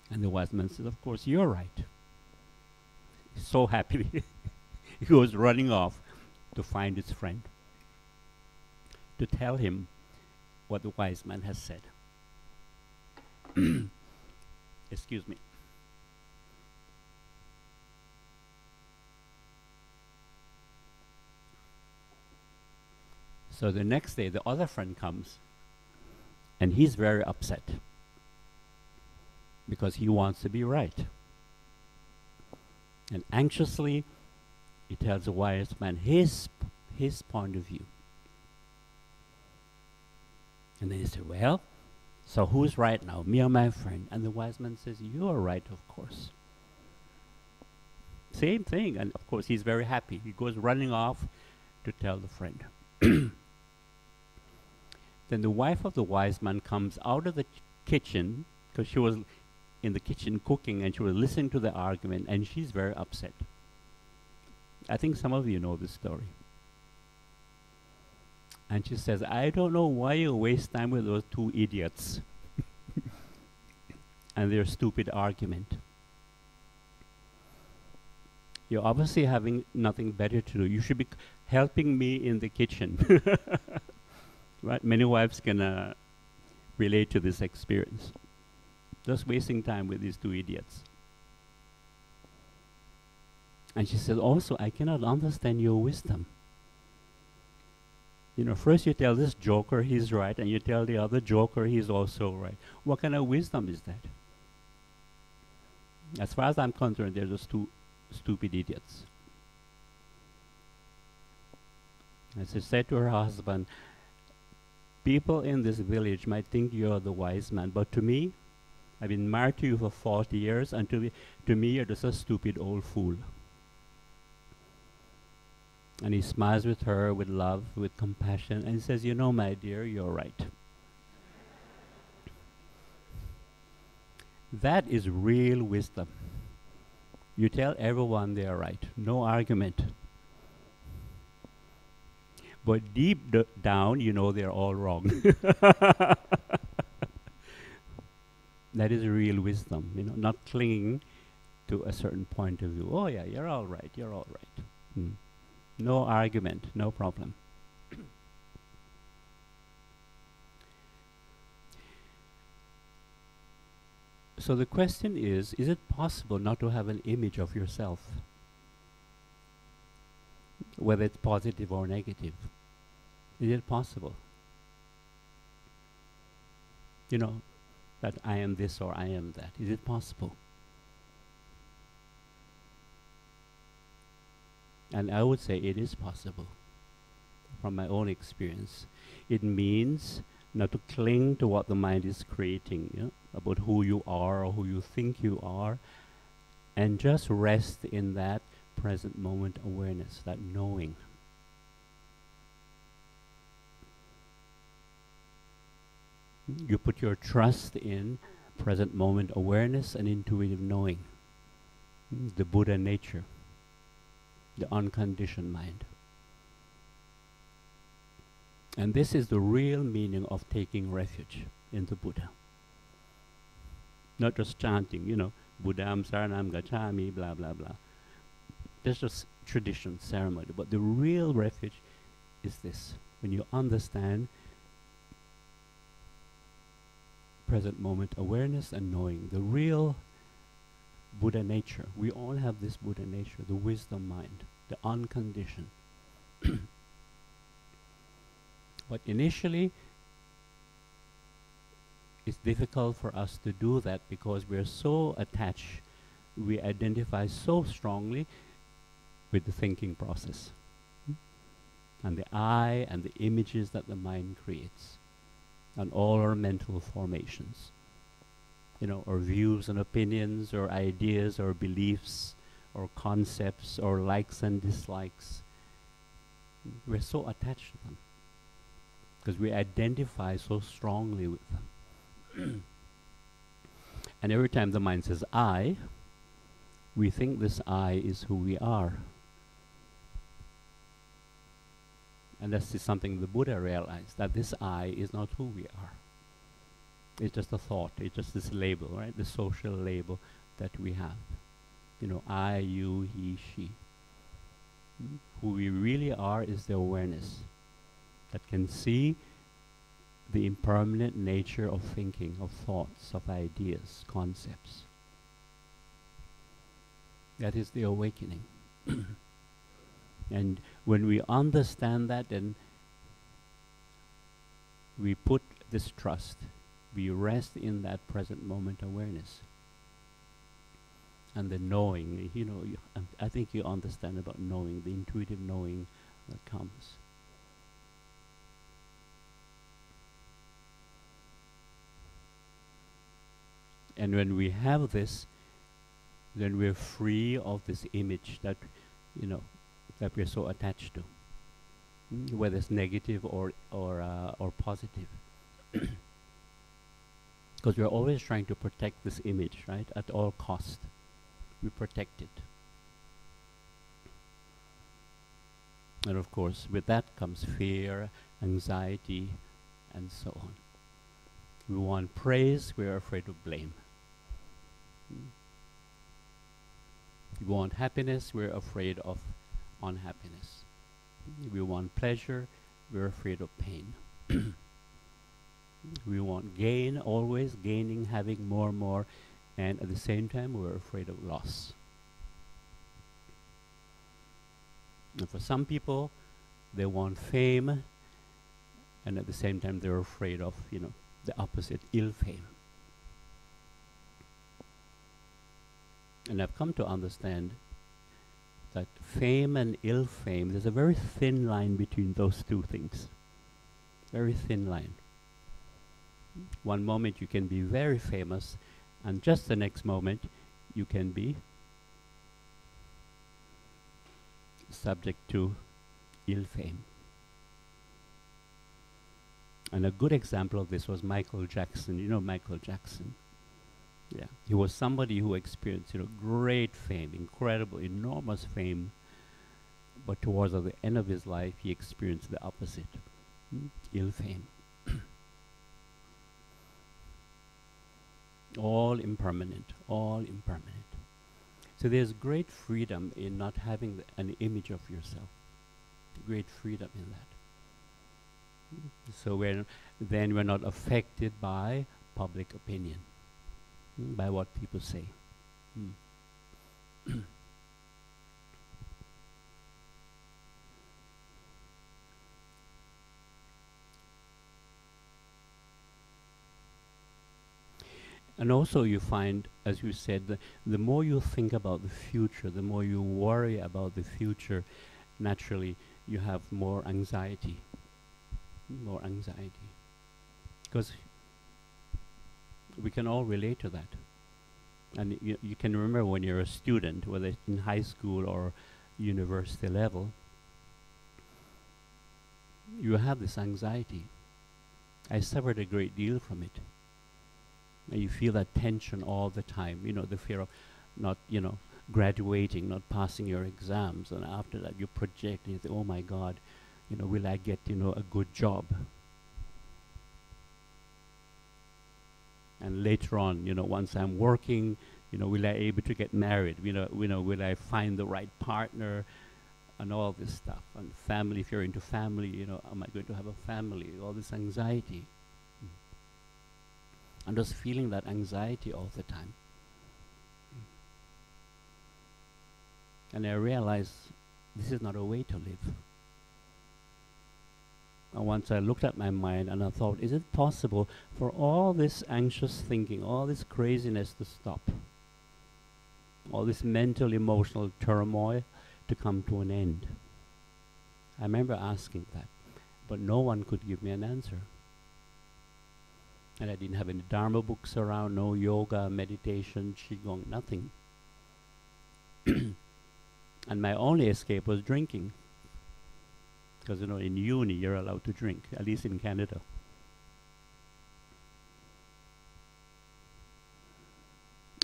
And the wise man says, Of course, you're right. So happy. he goes running off to find his friend, to tell him what the wise man has said. Excuse me. So the next day, the other friend comes, and he's very upset because he wants to be right. And anxiously, he tells the wise man his, his point of view. And then he said, Well, so who's right now, me or my friend? And the wise man says, You are right, of course. Same thing. And of course, he's very happy. He goes running off to tell the friend. then the wife of the wise man comes out of the ch- kitchen because she was in the kitchen cooking and she was listening to the argument and she's very upset. I think some of you know this story. And she says, I don't know why you waste time with those two idiots and their stupid argument. You're obviously having nothing better to do. You should be c- helping me in the kitchen. right? Many wives can uh, relate to this experience. Just wasting time with these two idiots. And she said, Also, I cannot understand your wisdom. You know, first you tell this joker he's right, and you tell the other joker he's also right. What kind of wisdom is that? As far as I'm concerned, they're just two stupid idiots. And she said to her husband, People in this village might think you're the wise man, but to me, I've been married to you for 40 years, and to me, to me you're just a stupid old fool. And he smiles with her with love, with compassion, and he says, You know, my dear, you're right. That is real wisdom. You tell everyone they are right, no argument. But deep down, you know they're all wrong. that is real wisdom, you know, not clinging to a certain point of view. Oh, yeah, you're all right, you're all right. Hmm. No argument, no problem. so the question is is it possible not to have an image of yourself? Whether it's positive or negative. Is it possible? You know, that I am this or I am that. Is it possible? And I would say it is possible from my own experience. It means not to cling to what the mind is creating know, about who you are or who you think you are, and just rest in that present moment awareness, that knowing. You put your trust in present moment awareness and intuitive knowing, the Buddha nature the unconditioned mind. And this is the real meaning of taking refuge in the Buddha. Not just chanting, you know, Buddham Saranam Gacchami, blah, blah, blah. That's just tradition, ceremony. But the real refuge is this when you understand present moment awareness and knowing the real Buddha nature. We all have this Buddha nature, the wisdom mind, the unconditioned. but initially, it's difficult for us to do that because we're so attached, we identify so strongly with the thinking process. And the I and the images that the mind creates. and all our mental formations. You know, our views and opinions, our ideas, our beliefs, or concepts, or likes and dislikes. We're so attached to them because we identify so strongly with them. and every time the mind says I, we think this I is who we are. And this is something the Buddha realized that this I is not who we are. It's just a thought, it's just this label, right? The social label that we have. You know, I, you, he, she. Who we really are is the awareness that can see the impermanent nature of thinking, of thoughts, of ideas, concepts. That is the awakening. and when we understand that, then we put this trust, we rest in that present moment awareness. And the knowing, you know, you I think you understand about knowing, the intuitive knowing that comes. And when we have this, then we're free of this image that, you know, that we're so attached to, mm, whether it's negative or or uh, or positive. Because we're always trying to protect this image, right? At all cost, we protect it. And of course, with that comes fear, anxiety, and so on. We want praise, we're afraid of blame. We want happiness, we're afraid of unhappiness. We want pleasure, we're afraid of pain. we want gain, always gaining, having more and more, and at the same time, we're afraid of loss. And for some people, they want fame, and at the same time, they're afraid of, you know, the opposite, ill fame. And I've come to understand that fame and ill fame, there's a very thin line between those two things. Very thin line. One moment you can be very famous, and just the next moment you can be subject to ill fame. And a good example of this was Michael Jackson. You know Michael Jackson. Yeah, he was somebody who experienced you know great fame, incredible, enormous fame, but towards the end of his life, he experienced the opposite, hmm? ill fame. All impermanent, all impermanent. So there's great freedom in not having an image of yourself. Great freedom in that. So we're then we're not affected by public opinion by what people say. Mm. and also you find, as you said, the, the more you think about the future, the more you worry about the future, naturally you have more anxiety. More anxiety. Because we can all relate to that. And you, you can remember when you're a student, whether it's in high school or university level, you have this anxiety. I suffered a great deal from it. And you feel that tension all the time, you know, the fear of not, you know, graduating, not passing your exams, and after that you project and you think, oh my God, you know, will I get, you know, a good job? and later on, you know, once I'm working, you know, will I able to get married? You know, you know, will I find the right partner, and all this stuff, and family. If you're into family, you know, am I going to have a family? All this anxiety. I'm just feeling that anxiety all the time. And I realized this is not a way to live. And once I looked at my mind and I thought, is it possible for all this anxious thinking, all this craziness to stop? All this mental, emotional turmoil to come to an end? I remember asking that, but no one could give me an answer. And I didn't have any Dharma books around, no yoga, meditation, Qigong, nothing. and my only escape was drinking. Because, you know, in uni you're allowed to drink, at least in Canada.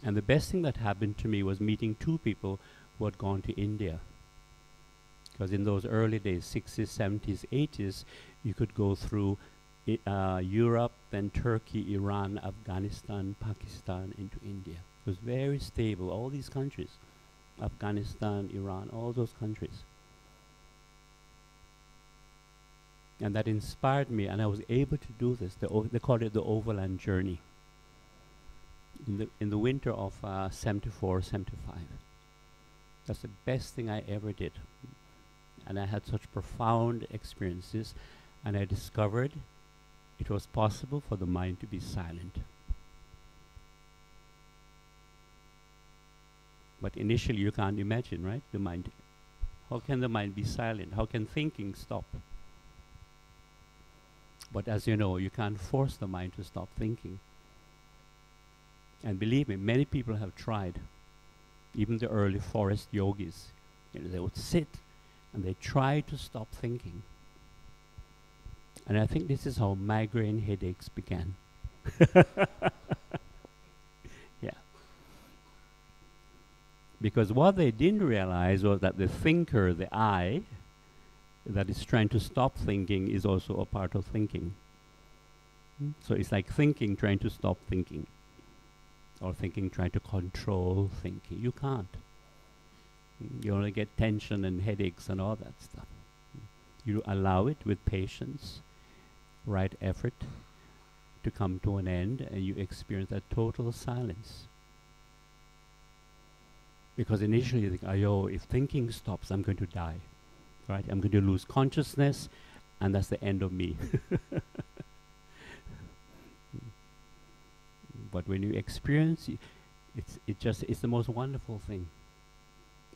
And the best thing that happened to me was meeting two people who had gone to India. Because in those early days, 60s, 70s, 80s, you could go through uh, Europe, then Turkey, Iran, Afghanistan, Pakistan, into India. It was very stable, all these countries. Afghanistan, Iran, all those countries. And that inspired me, and I was able to do this. The they call it the overland journey. In the, in the winter of uh, 74, 75. That's the best thing I ever did. And I had such profound experiences, and I discovered it was possible for the mind to be silent. But initially, you can't imagine, right? The mind. How can the mind be silent? How can thinking stop? But as you know, you can't force the mind to stop thinking. And believe me, many people have tried. Even the early forest yogis. You know, they would sit and they try to stop thinking. And I think this is how migraine headaches began. yeah. Because what they didn't realize was that the thinker, the I, that is trying to stop thinking is also a part of thinking. Mm. So it's like thinking trying to stop thinking, or thinking trying to control thinking. You can't. Mm. You only get tension and headaches and all that stuff. Mm. You allow it with patience right effort to come to an end and you experience a total silence. Because initially you think, oh, if thinking stops, I'm going to die. Right? I'm going to lose consciousness and that's the end of me. but when you experience it's it just it's the most wonderful thing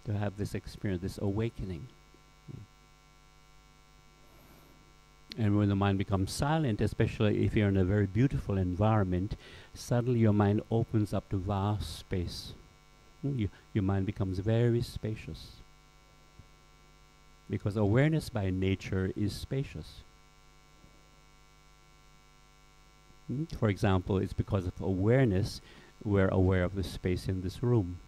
to have this experience, this awakening. And when the mind becomes silent, especially if you're in a very beautiful environment, suddenly your mind opens up to vast space. Mm, you, your mind becomes very spacious. Because awareness by nature is spacious. Mm, for example, it's because of awareness we're aware of the space in this room.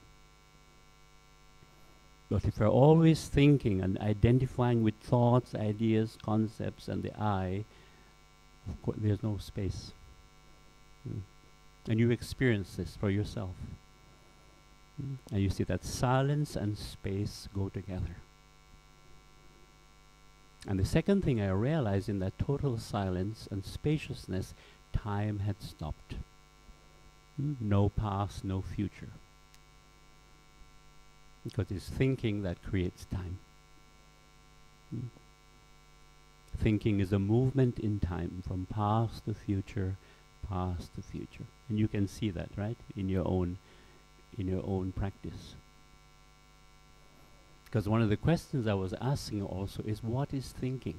But if we're always thinking and identifying with thoughts, ideas, concepts, and the I, there's no space. Mm. And you experience this for yourself. Mm. And you see that silence and space go together. And the second thing I realized in that total silence and spaciousness, time had stopped. Mm. No past, no future because it's thinking that creates time. Hmm. Thinking is a movement in time from past to future, past to future, and you can see that right in your own in your own practice. Because one of the questions I was asking also is what is thinking?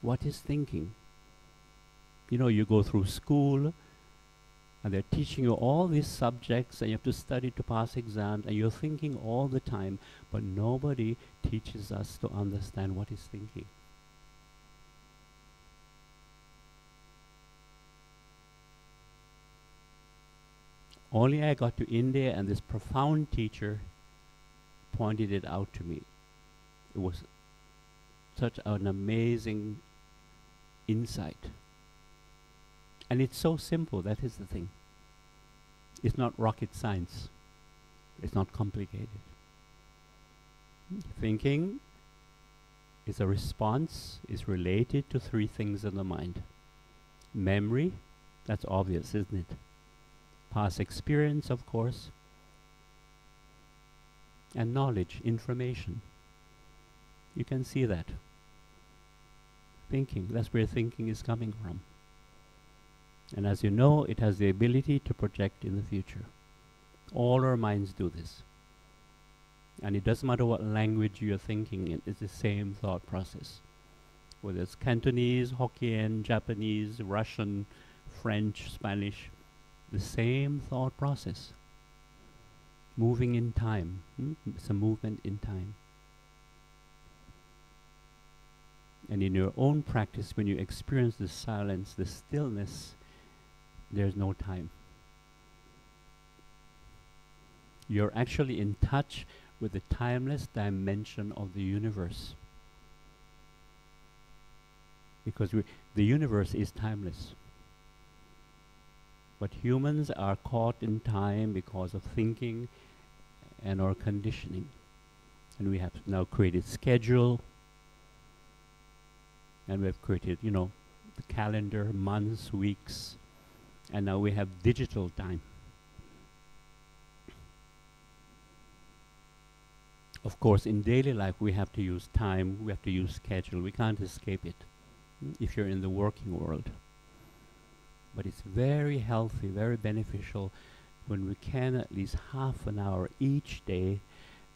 What is thinking? You know, you go through school, and they're teaching you all these subjects and you have to study to pass exams and you're thinking all the time but nobody teaches us to understand what is thinking. Only i got to india and this profound teacher pointed it out to me. It was such an amazing insight and it's so simple, that is the thing. It's not rocket science. It's not complicated. Thinking is a response, is related to three things in the mind. Memory, that's obvious, isn't it? Past experience, of course. And knowledge, information. You can see that. Thinking, that's where thinking is coming from. And as you know, it has the ability to project in the future. All our minds do this. And it doesn't matter what language you're thinking in, it's the same thought process. whether it's Cantonese, Hokkien, Japanese, Russian, French, Spanish, the same thought process. Moving in time. Hmm? It's a movement in time. And in your own practice, when you experience the silence, the stillness, there's no time. You're actually in touch with the timeless dimension of the universe. Because the universe is timeless. But humans are caught in time because of thinking and our conditioning. And we have now created schedule, and we have created, you know, the calendar, months, weeks, and now we have digital time. Of course, in daily life, we have to use time, we have to use schedule, we can't escape it mm, if you're in the working world. But it's very healthy, very beneficial when we can at least half an hour each day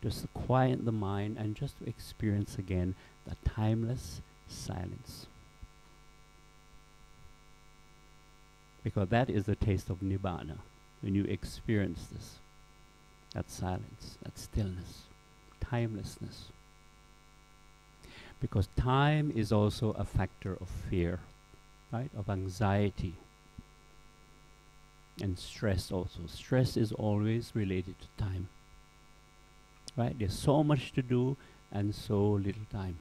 just to quiet the mind and just to experience again the timeless silence. Because that is the taste of Nibbana, when you experience this, that silence, that stillness, timelessness. Because time is also a factor of fear, right, of anxiety and stress also. Stress is always related to time. Right? There's so much to do and so little time.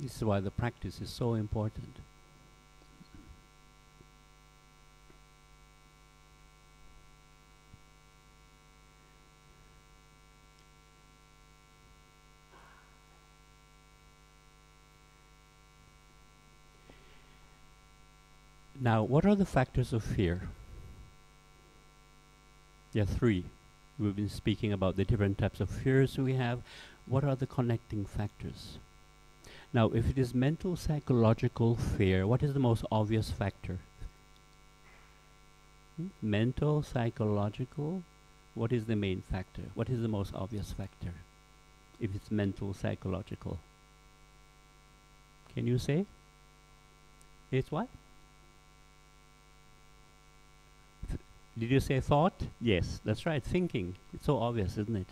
This is why the practice is so important. Now, what are the factors of fear? There are three. We've been speaking about the different types of fears we have. What are the connecting factors? Now, if it is mental psychological fear, what is the most obvious factor? Hmm? Mental psychological, what is the main factor? What is the most obvious factor? If it's mental psychological. Can you say? It's what? Did you say thought? Yes, that's right. Thinking. It's so obvious, isn't it?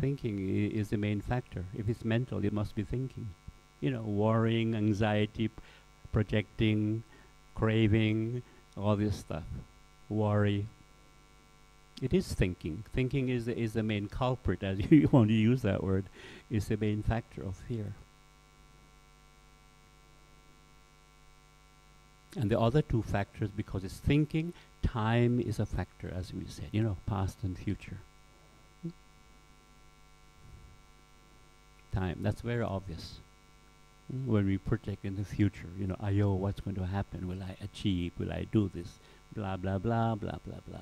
Thinking is the main factor. If it's mental, it must be thinking. You know, worrying, anxiety, projecting, craving, all this stuff. Worry. It is thinking. Thinking is the, is the main culprit, as you want to use that word, is the main factor of fear. And the other two factors, because it's thinking, time is a factor, as we said, you know, past and future. Time, that's very obvious. When we project in the future, you know, ayo, what's going to happen? Will I achieve? Will I do this? Blah, blah, blah, blah, blah, blah.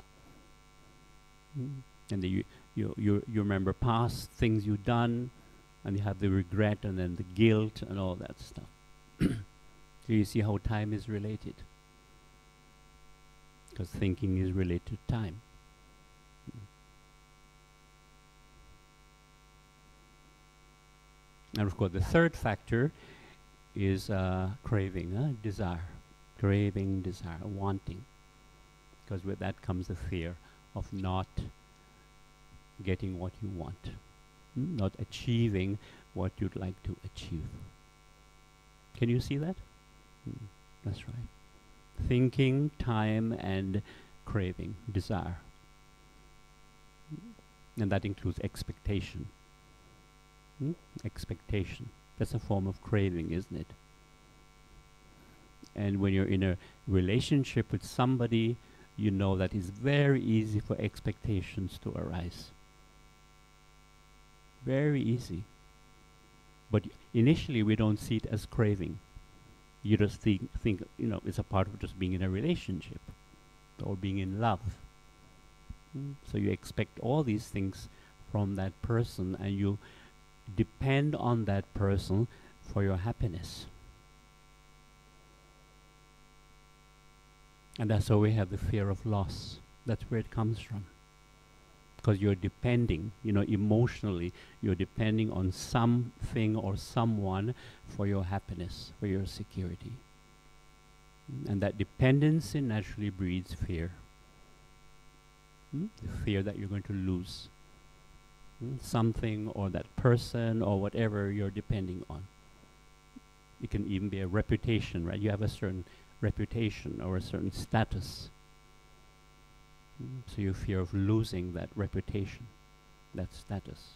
Mm. And you, you, you, you remember past things you've done, and you have the regret and then the guilt and all that stuff. So you see how time is related. Because thinking is related to time. And of course, the third factor is uh, craving, uh, desire. Craving, desire, wanting. Because with that comes the fear of not getting what you want, mm? not achieving what you'd like to achieve. Can you see that? Mm, that's right. Thinking, time, and craving, desire. And that includes expectation. Hmm? Expectation. That's a form of craving, isn't it? And when you're in a relationship with somebody, you know that it's very easy for expectations to arise. Very easy. But initially, we don't see it as craving you just think, think, you know, it's a part of just being in a relationship or being in love. Mm. So you expect all these things from that person and you depend on that person for your happiness. And that's why we have the fear of loss. That's where it comes from. because you're depending, you know, emotionally, you're depending on something or someone for your happiness, for your security. And that dependency naturally breeds fear. Mm? The fear that you're going to lose something or that person or whatever you're depending on. It can even be a reputation, right? You have a certain reputation or a certain status. Mm, So you fear of losing that reputation, that status,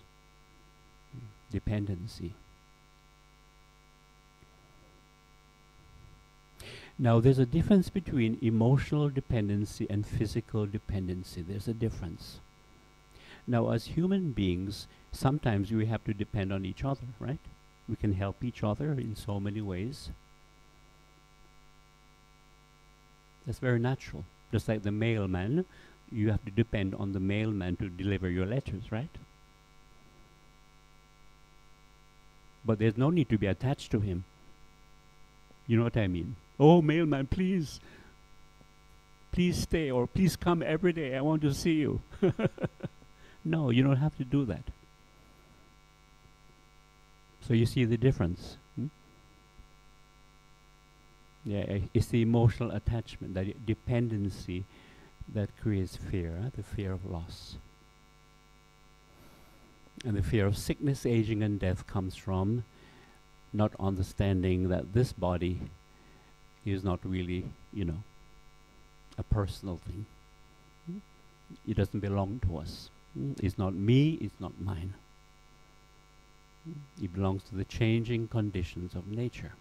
Mm, dependency. Now, there's a difference between emotional dependency and physical dependency. There's a difference. Now, as human beings, sometimes we have to depend on each other, right? We can help each other in so many ways. That's very natural. Just like the mailman, you have to depend on the mailman to deliver your letters, right? But there's no need to be attached to him. You know what I mean? Oh, mailman, please. Please stay or please come every day. I want to see you. no, you don't have to do that. So you see the difference. hmm? Yeah, it's the emotional attachment, that dependency that creates fear, huh? the fear of loss. And the fear of sickness, aging, and death comes from not understanding that this body is not really, you know, a personal thing. Mm. It doesn't belong to us. It's not me, it's not mine. It belongs to the changing conditions of nature.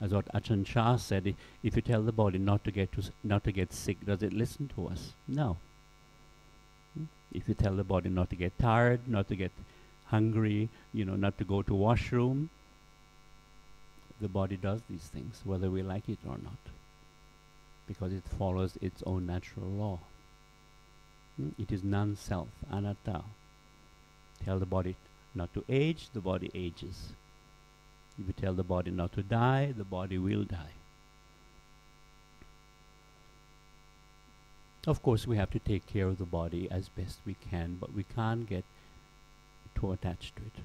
As what Ajahn Chah said, if you tell the body not to get to not to get sick, does it listen to us? No. If you tell the body not to get tired, not to get hungry, you know, not to go to washroom, the body does these things, whether we like it or not, because it follows its own natural law. It is non-self, anatta. Tell the body not to age, the body ages. If you tell the body not to die, the body will die. Of course, we have to take care of the body as best we can, but we can't get too attached to it.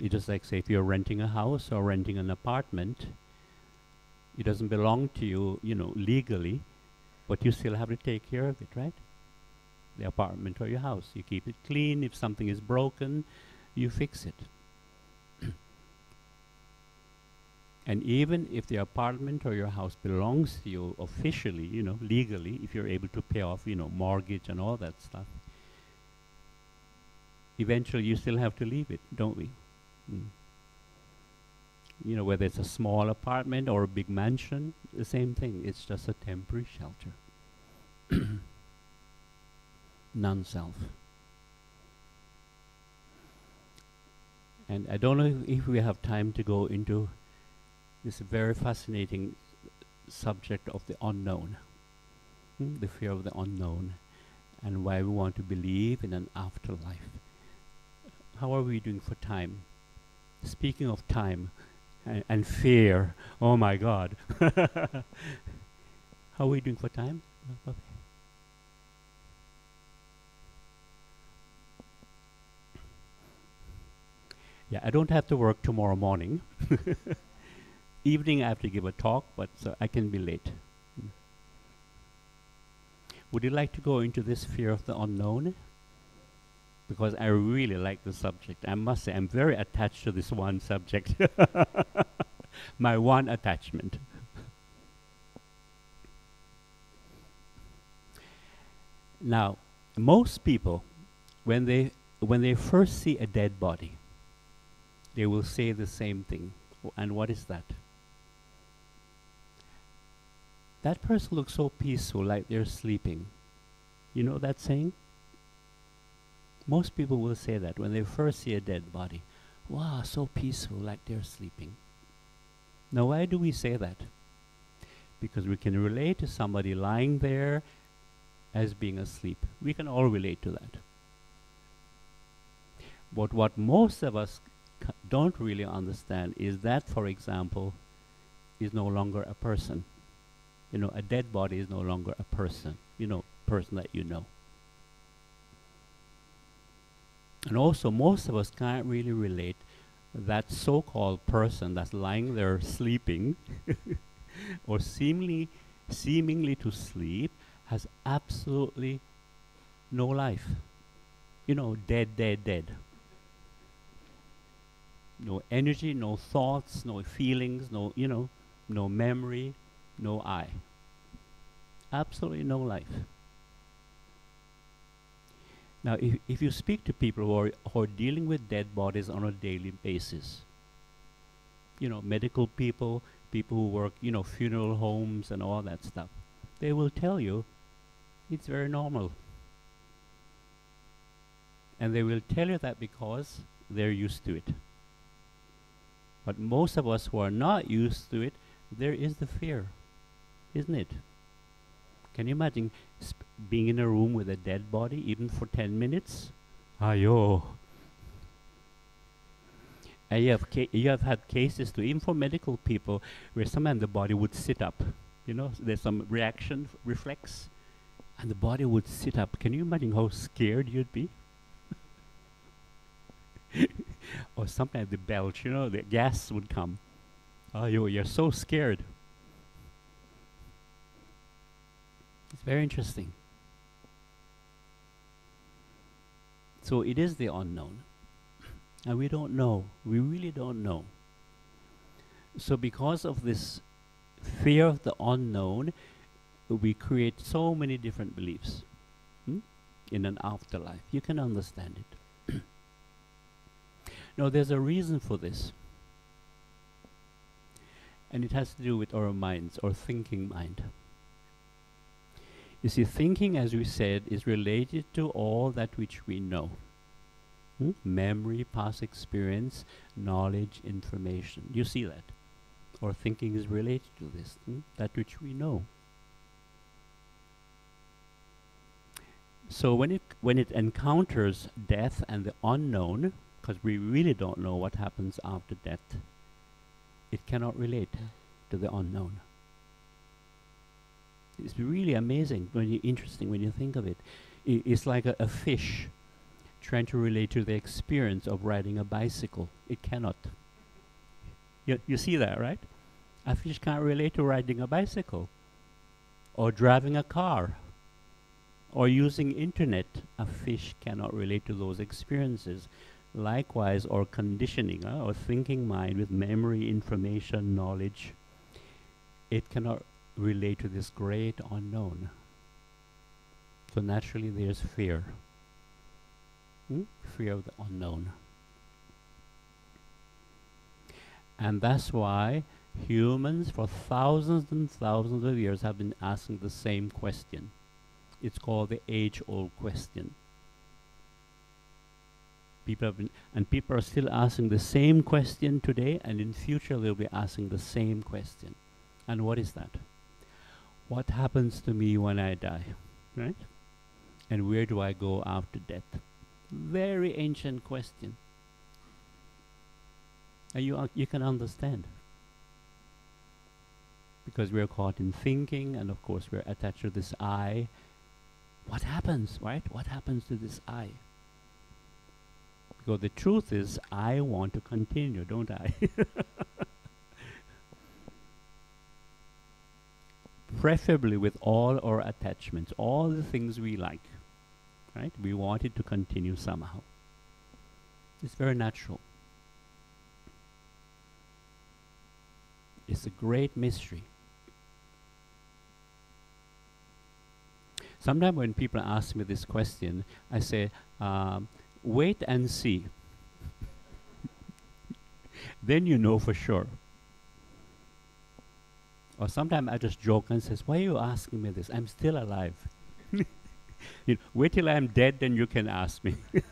It's just like, say, if you're renting a house or renting an apartment, it doesn't belong to you, you know, legally, but you still have to take care of it, right? The apartment or your house. You keep it clean. If something is broken, you fix it. and even if the apartment or your house belongs to you officially, you know, legally, if you're able to pay off, you know, mortgage and all that stuff, eventually you still have to leave it, don't we? Mm. You know, whether it's a small apartment or a big mansion, the same thing. It's just a temporary shelter. Non self. And I don't know if, we have time to go into this very fascinating subject of the unknown, Hmm, the fear of the unknown, and why we want to believe in an afterlife. How are we doing for time? Speaking of time and, and fear, oh my God. How are we doing for time? Uh, okay. Yeah, I don't have to work tomorrow morning. Evening, I have to give a talk, but so I can be late. Would you like to go into this fear of the unknown? Because I really like the subject. I must say, I'm very attached to this one subject. My one attachment. now, most people, when they when they first see a dead body, they will say the same thing. And what is that? That person looks so peaceful, like they're sleeping. You know that saying? Most people will say that when they first see a dead body. Wow, so peaceful, like they're sleeping. Now, why do we say that? Because we can relate to somebody lying there as being asleep. We can all relate to that. But what most of us don't really understand is that, for example, is no longer a person. You know, a dead body is no longer a person, you know, person that you know. And also, most of us can't really relate that so called person that's lying there sleeping or seemingly, seemingly to sleep has absolutely no life. You know, dead, dead, dead. No energy, no thoughts, no feelings, no, you know, no memory, no I. Absolutely no life. Now, if, if you speak to people who are, who are dealing with dead bodies on a daily basis, you know, medical people, people who work, you know, funeral homes and all that stuff, they will tell you it's very normal. And they will tell you that because they're used to it. But most of us who are not used to it, there is the fear, isn't it? Can you imagine being in a room with a dead body even for 10 minutes? Ayo. And you have, you have had cases too, even for medical people, where sometimes the body would sit up. You know, there's some reaction, reflex, and the body would sit up. Can you imagine how scared you'd be? or sometimes the belch, you know, the gas would come. Oh, you, you're so scared. It's very interesting. So it is the unknown. And we don't know. We really don't know. So because of this fear of the unknown, we create so many different beliefs hmm? in an afterlife. You can understand it. now, there's a reason for this. And it has to do with our minds, our thinking mind. You see, thinking, as we said, is related to all that which we know. Hmm? Memory, past experience, knowledge, information. You see that? Or thinking is related to this, hmm? that which we know. So when it when it encounters death and the unknown, because we really don't know what happens after death, it cannot relate to the unknown. It's really amazing when you interesting when you think of it. I it's like a, a fish trying to relate to the experience of riding a bicycle. It cannot. You, you see that, right? A fish can't relate to riding a bicycle or driving a car or using internet. A fish cannot relate to those experiences. Likewise, or conditioning, uh, or thinking mind with memory, information, knowledge, it cannot relate to this great unknown. So naturally there's fear. Hmm? Fear of the unknown. And that's why humans for thousands and thousands of years have been asking the same question. It's called the age-old question. People have been, and people are still asking the same question today, and in future they'll be asking the same question. And what is that? What happens to me when I die, right? And where do I go after death? Very ancient question. And you, uh, you can understand. Because we're caught in thinking, and of course we're attached to this I. What happens, right? What happens to this I? Because the truth is, I want to continue, don't I? preferably with all our attachments, all the things we like. Right? We want it to continue somehow. It's very natural. It's a great mystery. Sometimes when people ask me this question, I say, um, wait and see. then you know for sure. Or sometimes I just joke and says, why are you asking me this? I'm still alive. you know, wait till I'm dead, then you can ask me.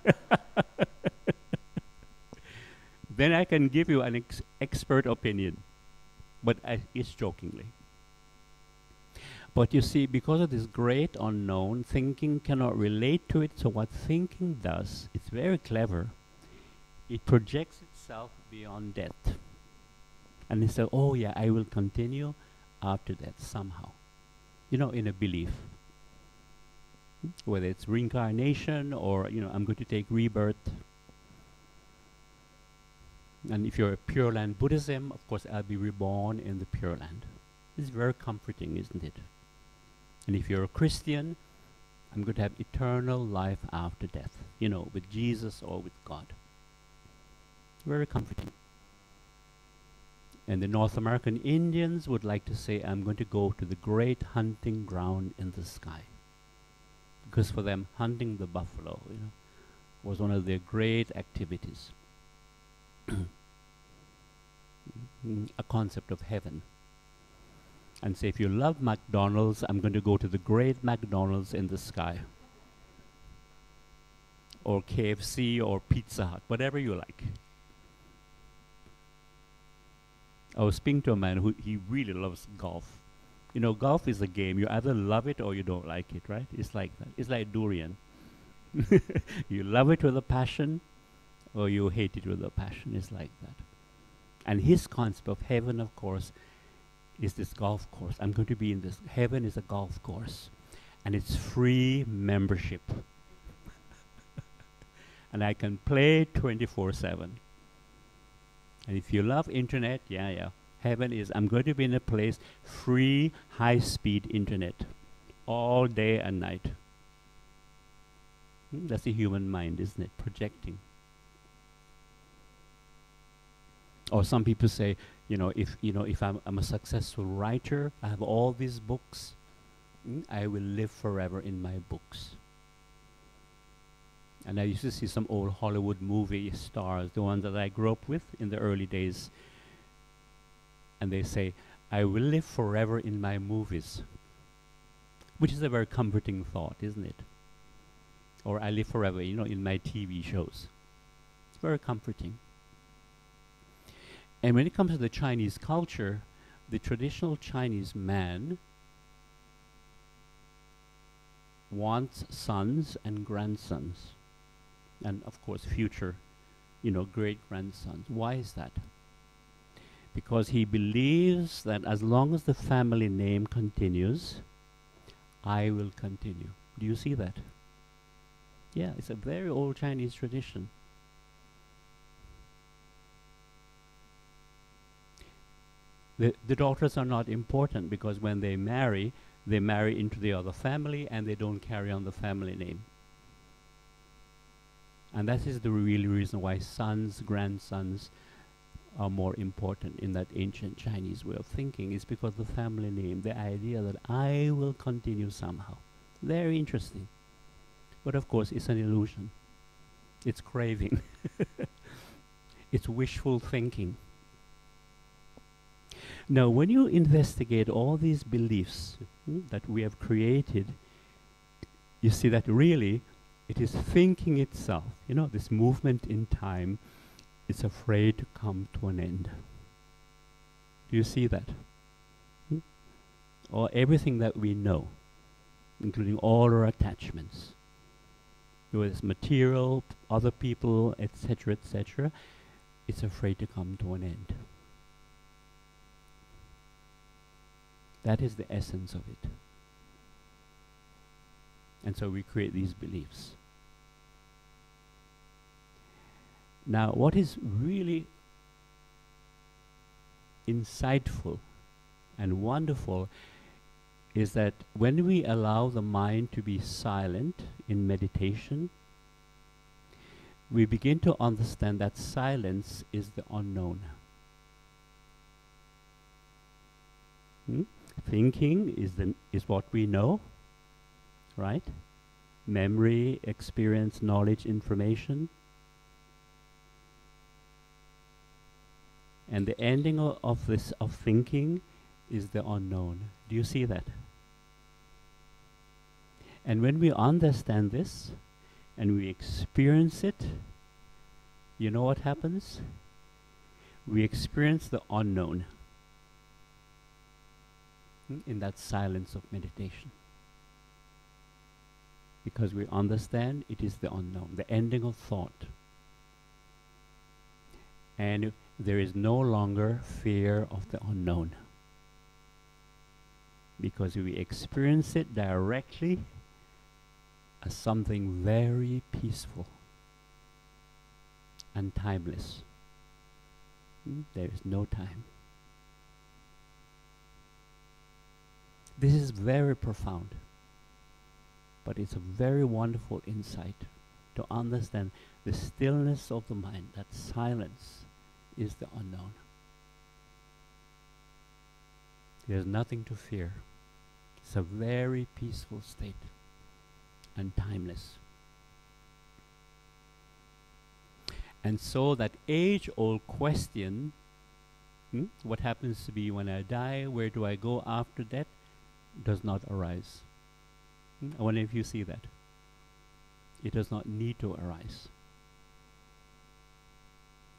then I can give you an ex expert opinion. But I, it's jokingly. But you see, because of this great unknown, thinking cannot relate to it. So what thinking does, it's very clever. It projects itself beyond death. And it says, oh yeah, I will continue after that somehow. you know, in a belief. Whether it's reincarnation or, you know, I'm going to take rebirth. And if you're a Pure Land Buddhism, of course, I'll be reborn in the Pure Land. It's very comforting, isn't it? And if you're a Christian, I'm going to have eternal life after death, you know, with Jesus or with God. Very comforting. And the North American Indians would like to say, I'm going to go to the great hunting ground in the sky. Because for them, hunting the buffalo, you know, was one of their great activities. a concept of heaven. And say, if you love McDonald's, I'm going to go to the great McDonald's in the sky. Or KFC or Pizza Hut, whatever you like. I was speaking to a man who he really loves golf. You know, golf is a game. You either love it or you don't like it, right? It's like that. It's like durian. you love it with a passion or you hate it with a passion. It's like that. And his concept of heaven, of course, is this golf course. I'm going to be in this. Heaven is a golf course. And it's free membership. and I can play 24 7. And if you love internet, yeah, yeah. Heaven is I'm going to be in a place free high speed internet all day and night. Hmm, that's the human mind, isn't it? Projecting. Or some people say, you know, if you know, if I'm, I'm a successful writer, I have all these books, mm, I will live forever in my books. And I used to see some old Hollywood movie stars, the ones that I grew up with in the early days. And they say, I will live forever in my movies. Which is a very comforting thought, isn't it? Or I live forever, you know, in my TV shows. It's very comforting. And when it comes to the Chinese culture, the traditional Chinese man wants sons and grandsons and of course future, you know, great grandsons. Why is that? Because he believes that as long as the family name continues, I will continue. Do you see that? Yeah, it's a very old Chinese tradition. The, the daughters are not important because when they marry, they marry into the other family and they don't carry on the family name. And that is the real reason why sons, grandsons are more important in that ancient Chinese way of thinking is because the family name, the idea that I will continue somehow. Very interesting. But of course, it's an illusion. It's craving. it's wishful thinking. Now, when you investigate all these beliefs hmm, that we have created, you see that really it is thinking itself, you know, this movement in time is afraid to come to an end. Do you see that? Hmm? Or everything that we know, including all our attachments, whether it's material, other people, etc., etc., it's afraid to come to an end. That is the essence of it. And so we create these beliefs. Now, what is really insightful and wonderful is that when we allow the mind to be silent in meditation, we begin to understand that silence is the unknown. Hmm? Thinking is, the is what we know, right? Memory, experience, knowledge, information. And the ending o- of this of thinking is the unknown. Do you see that? And when we understand this and we experience it, you know what happens? We experience the unknown in that silence of meditation because we understand it is the unknown, the ending of thought. And there is no longer fear of the unknown. because we experience it directly as something very peaceful and timeless. Hmm? There is no time. This is very profound, but it's a very wonderful insight to understand the stillness of the mind, that silence is the unknown. There's nothing to fear. It's a very peaceful state and timeless. And so that age old question hmm, what happens to me when I die? Where do I go after death? does not arise. I wonder if you see that. It does not need to arise.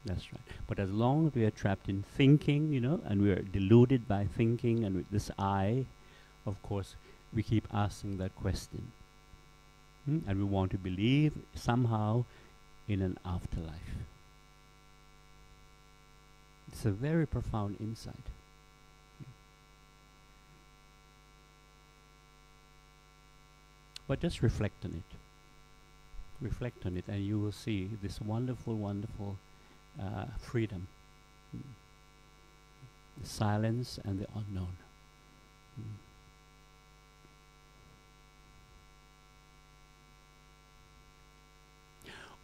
That's right. But as long as we are trapped in thinking, you know, and we are deluded by thinking and with this I, of course, we keep asking that question. Hmm? And we want to believe somehow in an afterlife. It's a very profound insight. But just reflect on it. Reflect on it, and you will see this wonderful, wonderful uh, freedom. Mm. The silence and the unknown. Mm.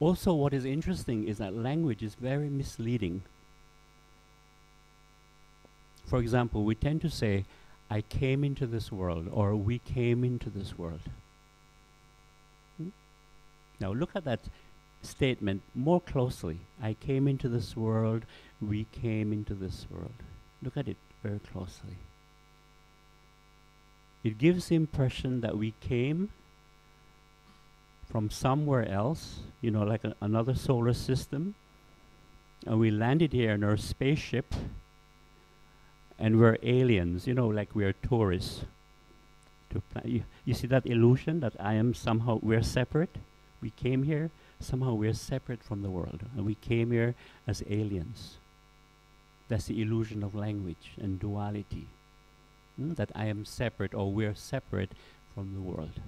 Also, what is interesting is that language is very misleading. For example, we tend to say, I came into this world, or we came into this world. Now, look at that statement more closely. I came into this world, we came into this world. Look at it very closely. It gives the impression that we came from somewhere else, you know, like a, another solar system. And we landed here in our spaceship, and we're aliens, you know, like we're tourists. To you, you see that illusion that I am somehow, we're separate? We came here, somehow we're separate from the world, and we came here as aliens. That's the illusion of language and duality. Mm, that I am separate or we're separate from the world.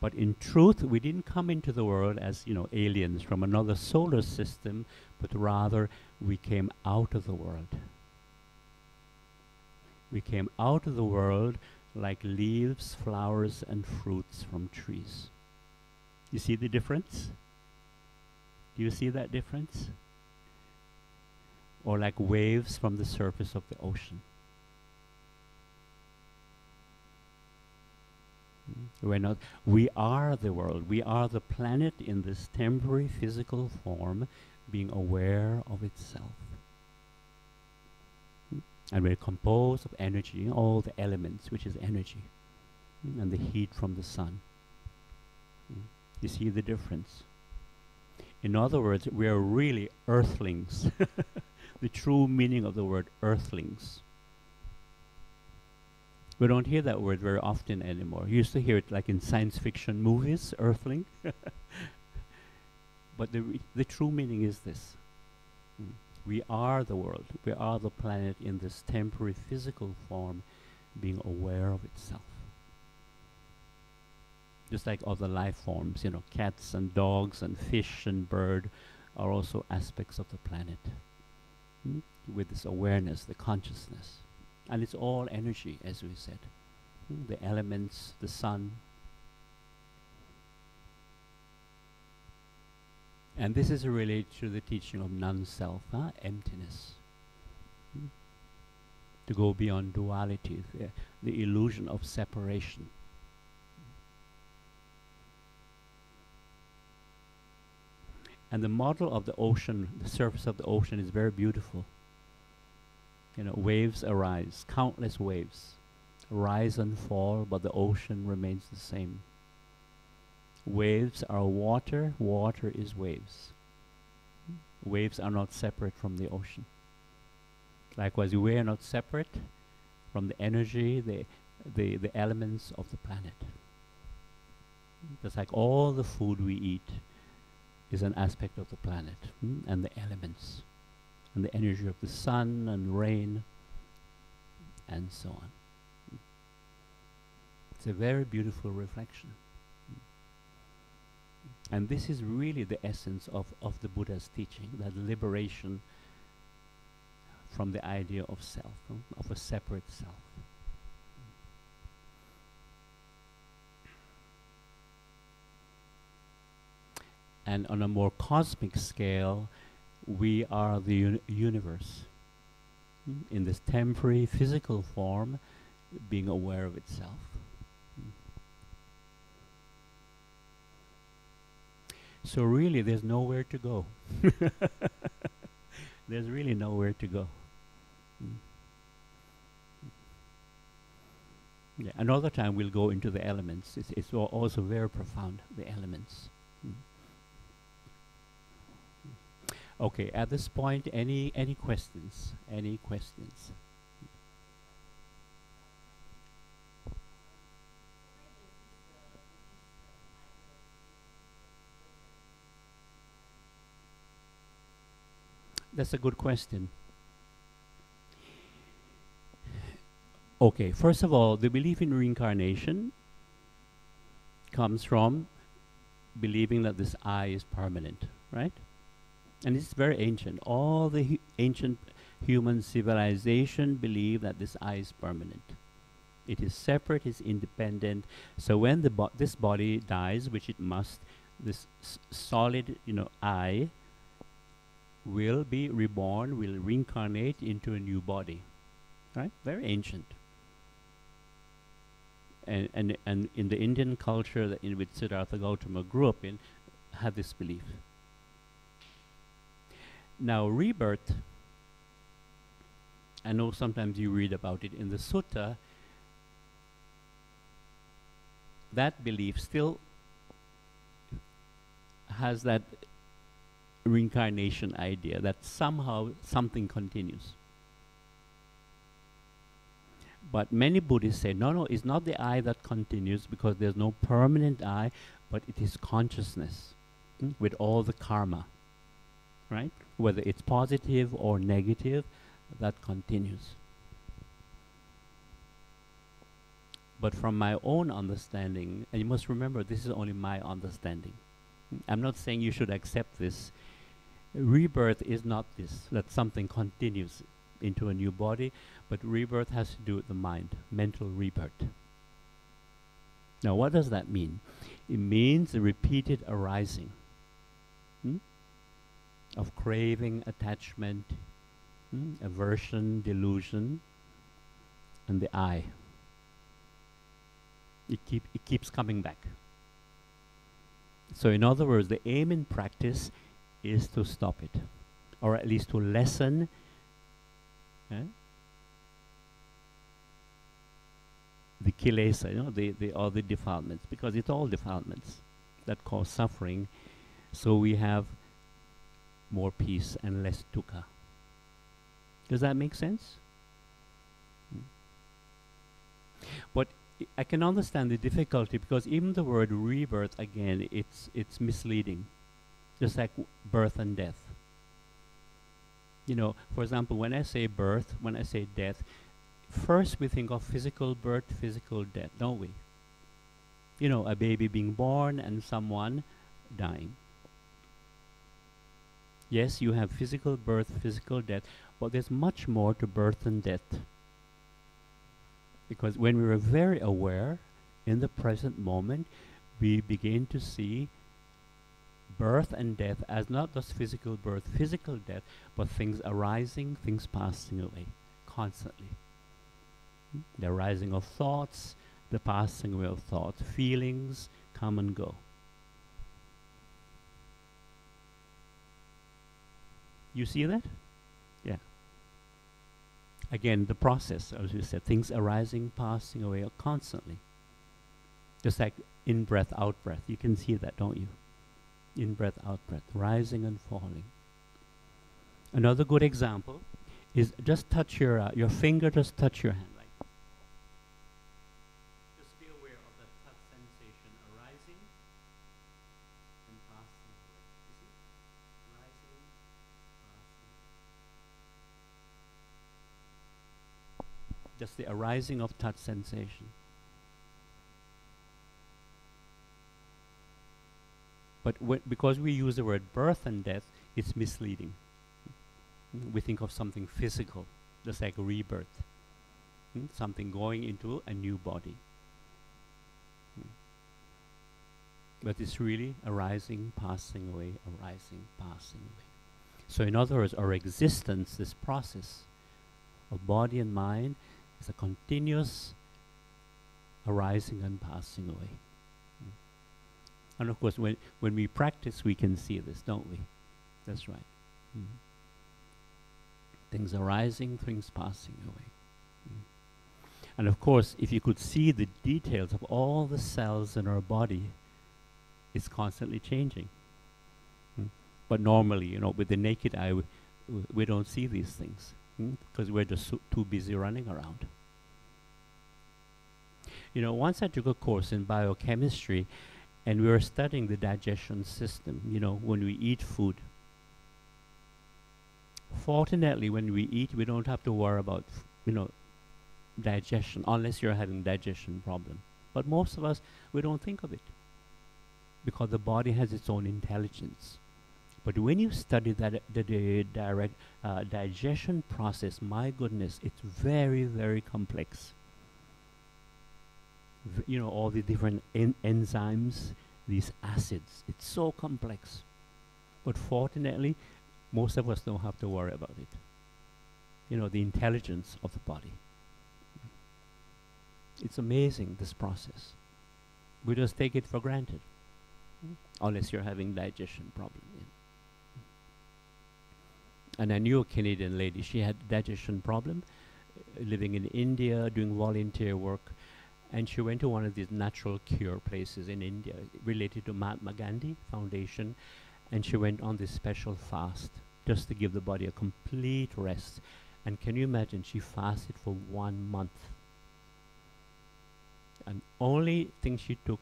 But in truth, we didn't come into the world as, you know, aliens from another solar system, but rather we came out of the world. We came out of the world like leaves, flowers, and fruits from trees. You see the difference? Do you see that difference? Or like waves from the surface of the ocean. Hmm? We're not, we are the world. We are the planet in this temporary physical form being aware of itself. And we're composed of energy, all the elements, which is energy, hmm, and the heat from the sun. Hmm. You see the difference? In other words, we are really earthlings. the true meaning of the word earthlings. We don't hear that word very often anymore. You used to hear it like in science fiction movies, Earthling. but the, the true meaning is this. We are the world. We are the planet in this temporary physical form being aware of itself. Just like other life forms, you know, cats and dogs and fish and bird are also aspects of the planet. Mm? With this awareness, the consciousness. And it's all energy, as we said. Mm, the elements, the sun. And this is related to the teaching of non-self, huh? emptiness. Mm. To go beyond duality, the, the illusion of separation. And the model of the ocean, the surface of the ocean is very beautiful. You know, waves arise, countless waves rise and fall, but the ocean remains the same. Waves are water, water is waves. Waves are not separate from the ocean. Likewise, we are not separate from the energy, the, the, the elements of the planet. Just like all the food we eat is an aspect of the planet mm, and the elements and the energy of the sun and rain and so on. It's a very beautiful reflection. And this is really the essence of, of the Buddha's teaching, that liberation from the idea of self, um, of a separate self. And on a more cosmic scale, we are the uni- universe. Mm, In this temporary physical form, being aware of itself. So, really, there's nowhere to go. there's really nowhere to go. Mm. Yeah, another time we'll go into the elements. It's, it's al- also very profound, the elements. Mm. Okay, at this point, any any questions? Any questions? That's a good question. Okay, first of all, the belief in reincarnation comes from believing that this I is permanent, right? And it's very ancient. All the hu- ancient human civilization believe that this I is permanent. It is separate, it's independent. So when the bo- this body dies, which it must, this solid, you know, I will be reborn, will reincarnate into a new body. Right? Very ancient. And, and, and in the Indian culture that in which Siddhartha Gautama grew up in, had this belief. Now, rebirth, I know sometimes you read about it in the sutta, that belief still has that reincarnation idea that somehow something continues. But many Buddhists say, no, no, it's not the I that continues because there's no permanent I, but it is consciousness mm, with all the karma, right? Whether it's positive or negative, that continues. But from my own understanding, and you must remember this is only my understanding. Mm, I'm not saying you should accept this. Rebirth is not this, that something continues into a new body, but rebirth has to do with the mind, mental rebirth. Now, what does that mean? It means a repeated arising hmm, of craving, attachment, hmm, aversion, delusion, and the I. It, keep, it keeps coming back. So, in other words, the aim in practice is to stop it, or at least to lessen eh, the kilesa, you know, the, the all the defilements, because it's all defilements that cause suffering. So we have more peace and less dukkha. Does that make sense? Mm. But I- I can understand the difficulty because even the word rebirth again, it's it's misleading, just like birth and death. You know, for example, when I say birth, when I say death, first we think of physical birth, physical death, don't we? You know, a baby being born and someone dying. Yes, you have physical birth, physical death, but there's much more to birth and death. Because when we are very aware in the present moment, we begin to see birth and death as not just physical birth, physical death, but things arising, things passing away constantly. The arising of thoughts, the passing away of thoughts, feelings come and go. You see that? Yeah. Again, the process, as you said, things arising, passing away constantly. Just like in breath, out breath. You can see that, don't you? In breath, out breath, rising and falling. Another good example is just touch your uh, your finger, just touch your hand like. Just be aware of that touch sensation arising and passing away. Rising, passing. just the arising of touch sensation. But because we use the word birth and death, it's misleading. Mm, We think of something physical, just like rebirth, Mm, something going into a new body. Mm. But it's really arising, passing away, arising, passing away. So, in other words, our existence, this process of body and mind, is a continuous arising and passing away. And of course, when, when we practice, we can see this, don't we? That's right. Mm. Things arising, things passing away. Mm. And of course, if you could see the details of all the cells in our body, it's constantly changing. Mm. But normally, you know, with the naked eye, we, we don't see these things because we're just so too busy running around. You know, once I took a course in biochemistry, and we were studying the digestion system, you know, when we eat food. Fortunately, when we eat, we don't have to worry about, you know, digestion, unless you're having digestion problem. But most of us, we don't think of it because the body has its own intelligence. But when you study that the, the direct uh, digestion process, my goodness, it's very, very complex. You know, all the different en- enzymes, these acids, it's so complex. But fortunately, most of us don't have to worry about it. You know, the intelligence of the body. It's amazing, this process. We just take it for granted, unless you're having digestion problem. yeah. And I knew a Canadian lady, she had digestion problem, uh, living in India, doing volunteer work, and she went to one of these natural cure places in India related to Mahatma Gandhi Foundation, and she went on this special fast just to give the body a complete rest. And can you imagine? She fasted for one month. And only thing she took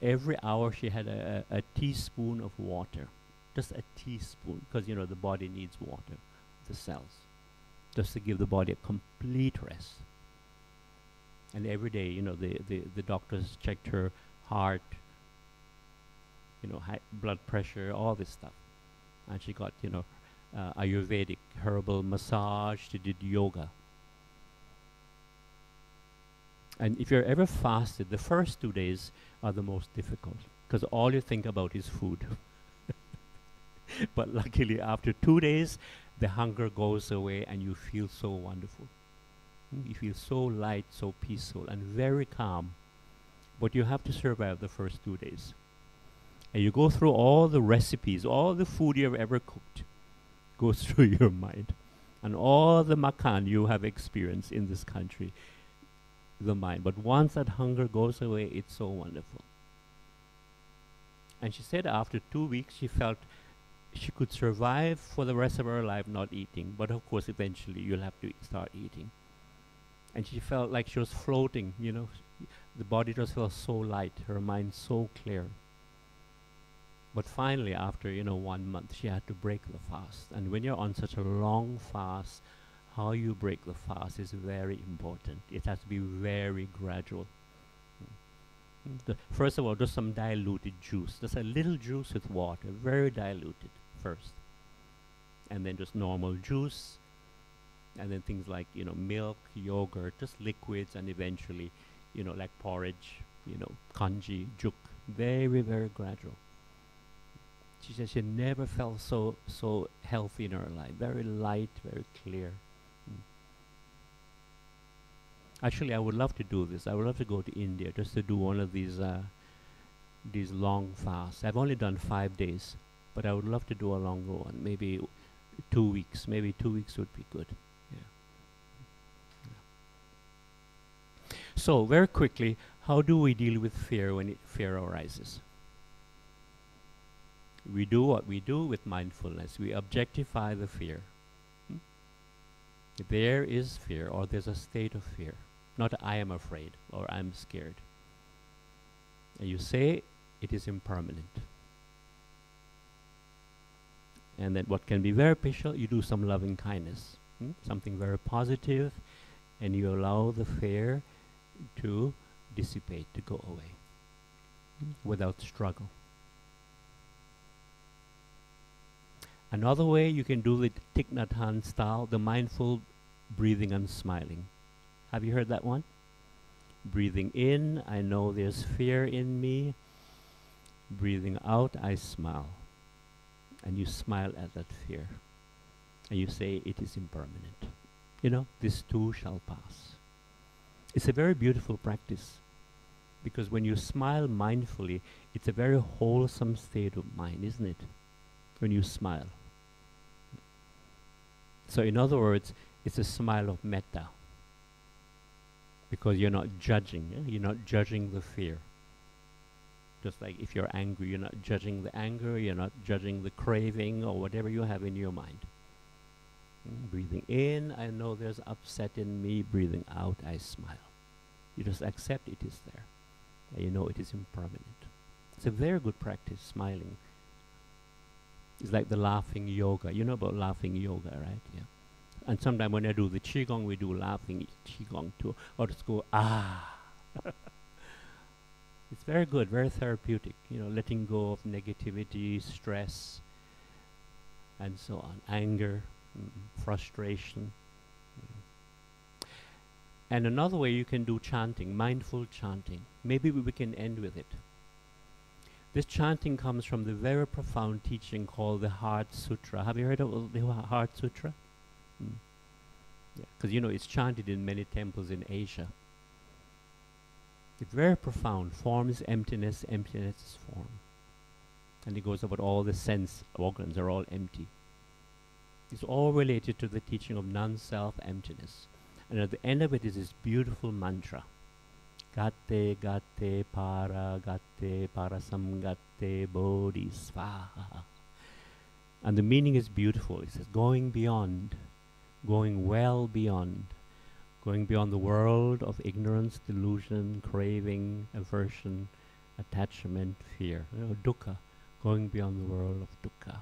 every hour she had a, a, a teaspoon of water, just a teaspoon, because you know the body needs water, the cells, just to give the body a complete rest. And every day, you know, the, the, the doctors checked her heart, you know, high blood pressure, all this stuff. And she got, you know, uh, Ayurvedic herbal massage, she did yoga. And if you're ever fasted, the first two days are the most difficult because all you think about is food. but luckily, after two days, the hunger goes away and you feel so wonderful. You feel so light, so peaceful, and very calm. But you have to survive the first two days. And you go through all the recipes, all the food you've ever cooked goes through your mind. And all the makan you have experienced in this country, the mind. But once that hunger goes away, it's so wonderful. And she said after two weeks, she felt she could survive for the rest of her life not eating. But of course, eventually, you'll have to start eating. And she felt like she was floating, you know. The body just felt so light, her mind so clear. But finally, after you know one month, she had to break the fast. And when you're on such a long fast, how you break the fast is very important. It has to be very gradual. The first of all, just some diluted juice, just a little juice with water, very diluted first, and then just normal juice, and then things like you know milk, yogurt, just liquids, and eventually, you know, like porridge, you know, kanji, juk, very very gradual. She says she never felt so so healthy in her life. Very light, very clear. Mm. Actually, I would love to do this. I would love to go to India just to do one of these uh, these long fasts. I've only done five days, but I would love to do a longer one. Maybe two weeks. Maybe two weeks would be good. Yeah. Yeah. So very quickly, how do we deal with fear when fear arises? we do what we do with mindfulness. We objectify the fear. Hmm? There is fear, or there's a state of fear. Not I am afraid or I'm scared. And you say it is impermanent. And then what can be very beneficial, you do some loving kindness. hmm? Something very positive, and you allow the fear to dissipate, to go away without struggle. Another way you can do the Thich Nhat Hanh style, the mindful breathing and smiling. Have you heard that one? Breathing in, I know there's fear in me. Breathing out, I smile. And you smile at that fear. And you say, It is impermanent. You know, this too shall pass. It's a very beautiful practice because when you smile mindfully, it's a very wholesome state of mind, isn't it? When you smile. So, in other words, it's a smile of metta because you're not judging, eh? you're not judging the fear. Just like if you're angry, you're not judging the anger, you're not judging the craving or whatever you have in your mind. Breathing in, I know there's upset in me. Breathing out, I smile. You just accept it is there. And you know it is impermanent. It's a very good practice, smiling. It's like the laughing yoga. You know about laughing yoga, right? Yeah. And sometimes when I do the qigong, we do laughing qigong too, or just go ah. it's very good, very therapeutic. You know, letting go of negativity, stress, and so on, anger, frustration. And another way you can do chanting, mindful chanting. Maybe we, we can end with it. This chanting comes from the very profound teaching called the Heart Sutra. Have you heard of the Heart Sutra? Mm. Yeah, because you know it's chanted in many temples in Asia. It's very profound. Form is emptiness, emptiness is form. And it goes about all the sense organs are all empty. It's all related to the teaching of non-self emptiness. And at the end of it is this beautiful mantra. Gatte, gatte, para, gatte, parasam, gatte, bodhisvaha. And the meaning is beautiful. It says, going beyond, going well beyond, going beyond the world of ignorance, delusion, craving, aversion, attachment, fear. You know, dukkha, going beyond the world of dukkha.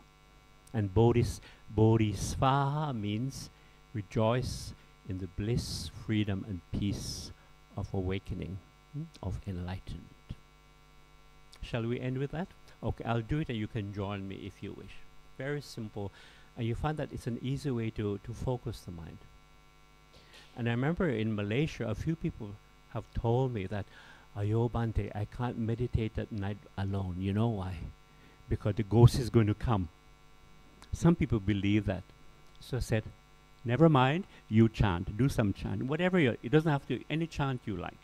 And bodhis, bodhisvaha means rejoice in the bliss, freedom, and peace of awakening, hmm, of enlightenment. Shall we end with that? Okay, I'll do it and you can join me if you wish. Very simple. And you find that it's an easy way to, to focus the mind. And I remember in Malaysia, a few people have told me that, Ayo Bhante, I can't meditate at night alone. You know why? Because the ghost is going to come. Some people believe that. So I said, Never mind, you chant, do some chant, whatever you, it doesn't have to, any chant you like.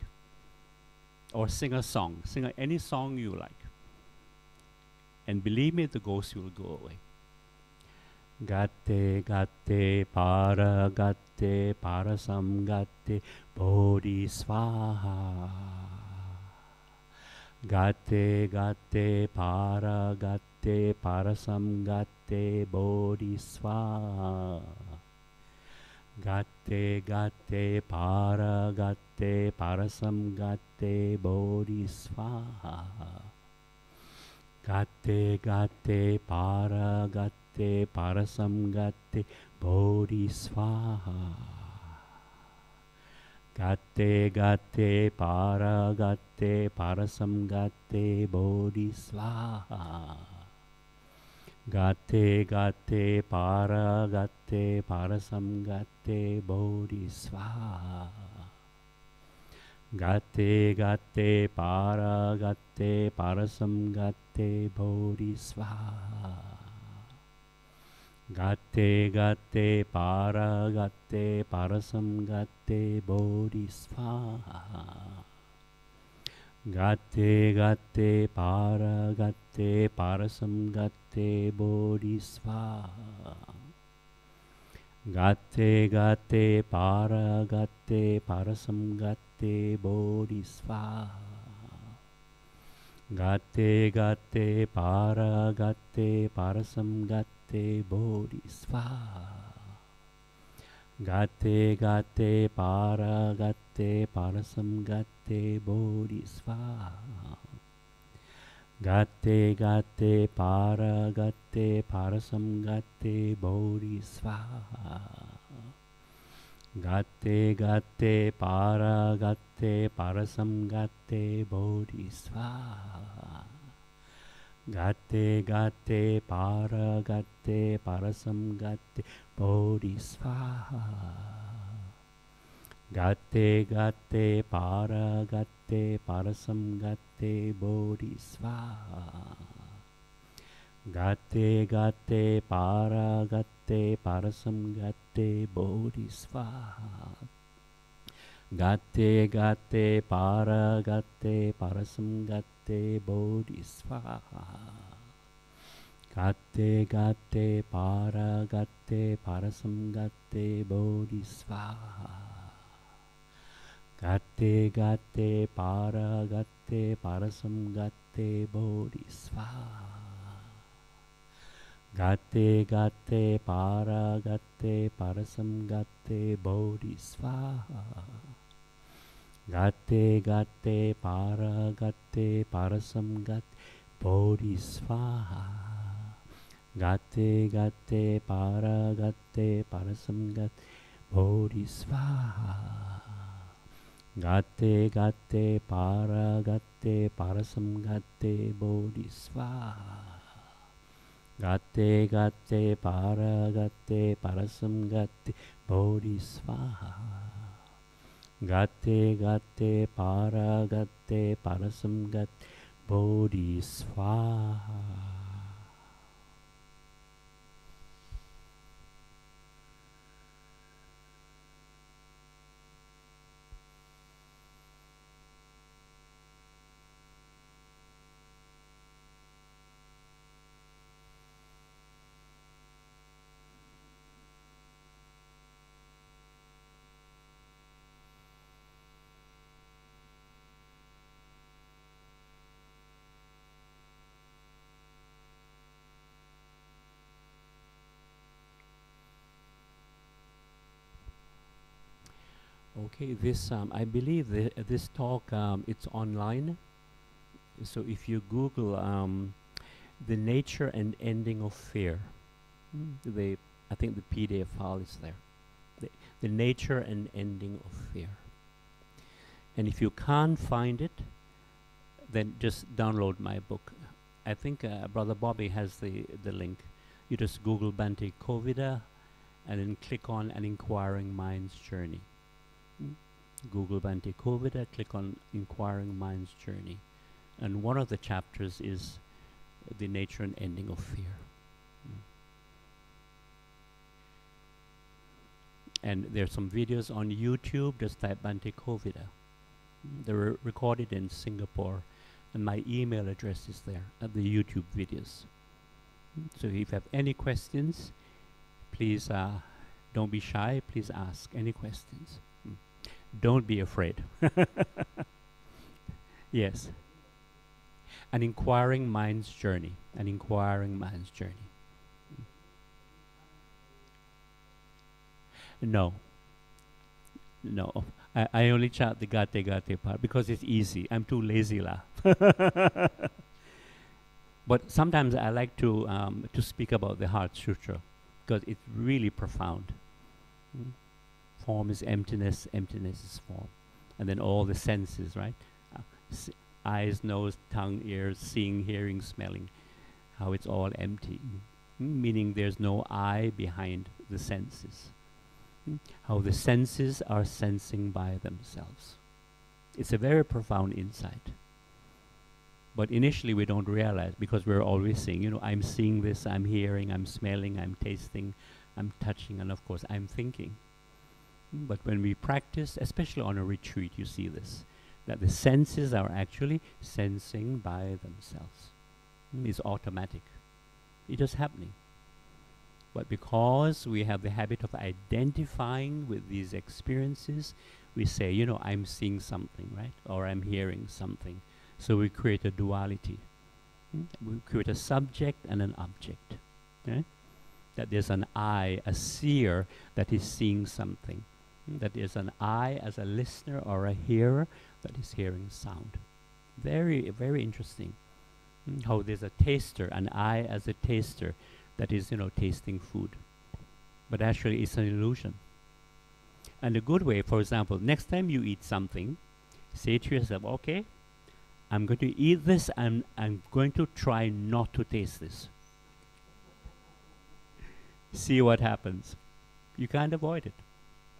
Or sing a song, sing a, any song you like. And believe me, the ghost will go away. Gatte, gatte, para, gatte, parasam, gatte, bodhisvaha. Gatte, gatte, para, gatte, parasam, gatte, bodhisvaha. Gatte, gatte, para, gatte, parasam, gatte, bodhisvaha. Gatte, gatte, para, gatte, parasam, gatte, bodhisvaha. Gatte, gatte, para, gatte, parasam, gatte, bodhisvaha. 가테 가테 바라 가테 바라삼 가테 보리스와 가테 가테 바라 가테 바라삼 가테 보리스와 가테 가테 바라 가테 바라삼 가테 보리스와 Gatte, gatte, para, gatte, parasam, gatte, bodhisvaha. Gatte, gatte, para, gatte, parasam, gatte, bodhisvaha. Gatte, gatte, para, gatte, parasam, gatte, bodhisvaha. Gatte, gatte, para, gatte, parasam, gatte, bodhisvaha. Gatte, gatte, para, gatte, parasam, gatte, bodhisvaha. Gatte gatte para gatte parasam gatte bodhisvaha. Gatte gatte para gatte parasam gatte bodhisvaha. Gatte gatte para gatte parasam gatte bodhisvaha. Gatte gatte para gatte parasam gatte bodhisvaha. Gatte gatte para gatte parasam gatte bodhisvaha. Gatte gatte para gatte parasam gatte bodhisvaha. Gatte gatte para gatte parasam gatte bodhisvaha. Gatte gatte para gatte parasam gatte bodhisvaha. Gatte gatte para gatte parasam gatte bodhisvaha. Gatte gatte para gatte parasam gatte bodhisvaha. Gatte gatte para gatte parasam gatte bodhisvaha. Gatte gatte para gatte parasam gatte bodhisvaha. Gatte gatte para gatte parasam gatte bodhisvaha. Okay, this um, I believe the, this talk um, it's online. So if you Google um, the nature and ending of fear, mm. the I think the PDF file is there. The, the nature and ending of fear. And if you can't find it, then just download my book. I think uh, Brother Bobby has the the link. You just Google Bhante Kovida, and then click on an inquiring mind's journey. Google Bhante Kovida, click on Inquiring Mind's Journey. And one of the chapters is the nature and ending of fear. Mm. And there's some videos on YouTube, just type Bhante Kovida. They were recorded in Singapore, and my email address is there at the YouTube videos. So if you have any questions, please uh, don't be shy, please ask any questions. Don't be afraid. yes. An inquiring mind's journey. An inquiring mind's journey. No. No. I, I only chat the gate gate part because it's easy. I'm too lazy la. but sometimes I like to um, to speak about the Heart Sutra because it's really profound. Mm form is emptiness, emptiness is form. And then all the senses, right? Uh, eyes, nose, tongue, ears, seeing, hearing, smelling, how it's all empty. Mm, meaning there's no I behind the senses. Mm, how the senses are sensing by themselves. It's a very profound insight. But initially we don't realize because we're always saying, you know, I'm seeing this, I'm hearing, I'm smelling, I'm tasting, I'm touching, and of course I'm thinking. But when we practice, especially on a retreat, you see this that the senses are actually sensing by themselves. It's automatic. It is happening. But because we have the habit of identifying with these experiences, we say, you know, I'm seeing something, right? Or I'm hearing something. So we create a duality. Mm? We create a subject and an object. Okay? That there's an I, a seer, that is seeing something that is an I as a listener or a hearer that is hearing sound. Very, very interesting. Mm, how there's a taster, an I as a taster that is, you know, tasting food. But actually it's an illusion. And a good way, for example, next time you eat something, say to yourself, okay, I'm going to eat this and I'm going to try not to taste this. See what happens. You can't avoid it.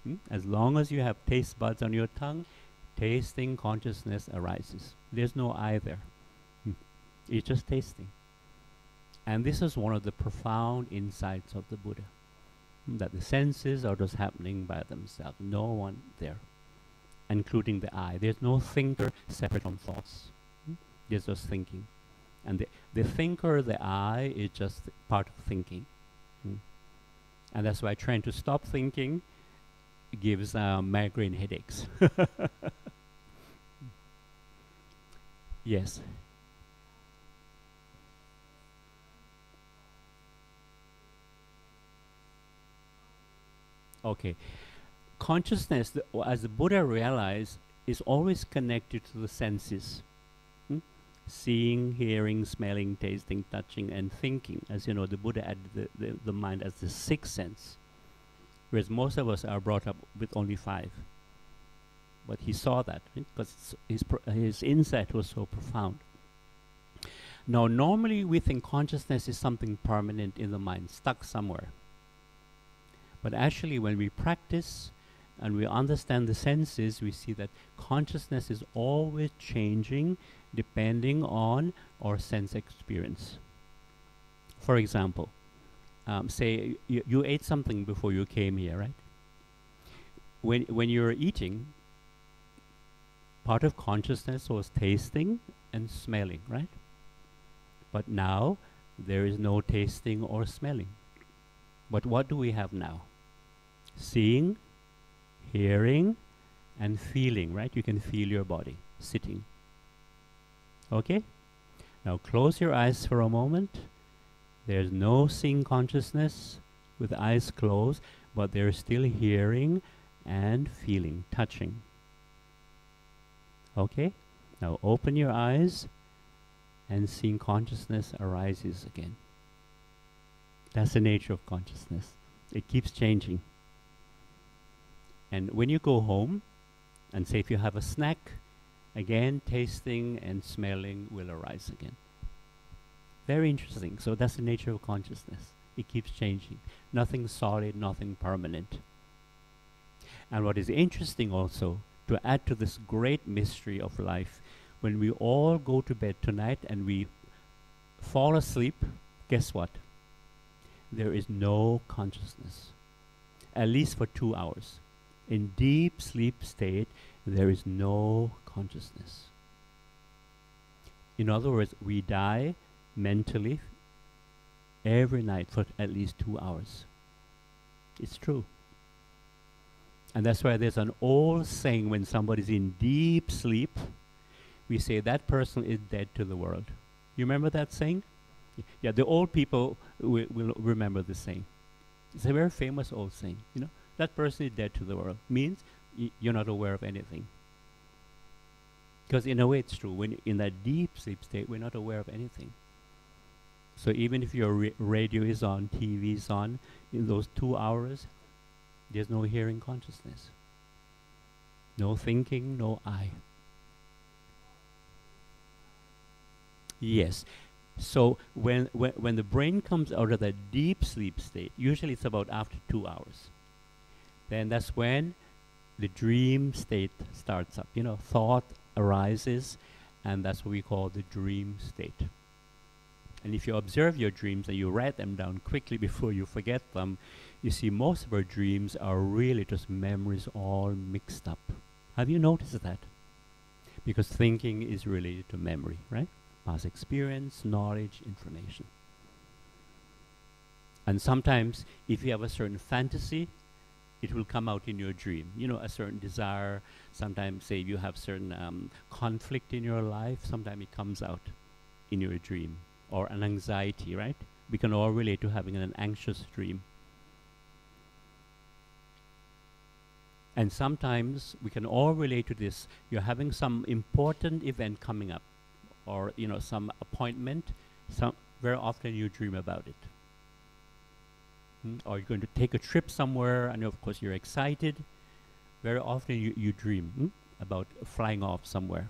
Hmm? As long as you have taste buds on your tongue, tasting consciousness arises. There's no I there. Hmm. It's just tasting. And this is one of the profound insights of the Buddha hmm, that the senses are just happening by themselves, no one there, including the I. There's no thinker separate from thoughts. Hmm? There's just thinking. And the, the thinker, the I, is just part of thinking. And that's why trying to stop thinking gives uh, migraine headaches. yes. Okay. Consciousness, as the Buddha realized, is always connected to the senses. Hmm? Seeing, hearing, smelling, tasting, touching, and thinking. As you know, the Buddha added the, the, the mind as the sixth sense. Whereas most of us are brought up with only five. But he saw that because his, his insight was so profound. Now, normally we think consciousness is something permanent in the mind, stuck somewhere. But actually, when we practice and we understand the senses, we see that consciousness is always changing depending on our sense experience. For example, um, say you, you ate something before you came here, right? When, when you're eating, part of consciousness was tasting and smelling, right? But now there is no tasting or smelling. But what do we have now? Seeing, hearing, and feeling, right? You can feel your body sitting. Okay? Now close your eyes for a moment. There's no seeing consciousness with eyes closed, but there's still hearing and feeling, touching. Okay? Now open your eyes and seeing consciousness arises again. That's the nature of consciousness. It keeps changing. And when you go home, and say if you have a snack, again tasting and smelling will arise again. Very interesting. So that's the nature of consciousness. It keeps changing. Nothing solid, nothing permanent. And what is interesting also, to add to this great mystery of life, when we all go to bed tonight and we fall asleep, guess what? There is no consciousness, at least for two hours. In deep sleep state, there is no consciousness. In other words, we die mentally every night for at least two hours. It's true. And that's why there's an old saying when somebody's in deep sleep, we say that person is dead to the world. You remember that saying? Yeah, the old people will, will remember the saying. It's a very famous old saying, you know that person is dead to the world. Means you're not aware of anything. Because in a way, it's true. When in that deep sleep state, we're not aware of anything. So even if your ra radio is on, TV is on, in those two hours, there's no hearing consciousness. No thinking, no I. Yes. So when, when, when the brain comes out of that deep sleep state, usually it's about after two hours then that's when the dream state starts up. You know, thought arises, and that's what we call the dream state. And if you observe your dreams and you write them down quickly before you forget them, you see most of our dreams are really just memories all mixed up. Have you noticed that? Because thinking is related to memory, right? Past experience, knowledge, information. And sometimes, if you have a certain fantasy, it will come out in your dream. You know, a certain desire. Sometimes, say you have certain um, conflict in your life. Sometimes it comes out in your dream, or an anxiety. Right? We can all relate to having an anxious dream. And sometimes we can all relate to this. You're having some important event coming up, or you know, some appointment. Some very often you dream about it. Hmm? Or you're going to take a trip somewhere, and of course you're excited, Very often you, you dream hmm, about flying off somewhere.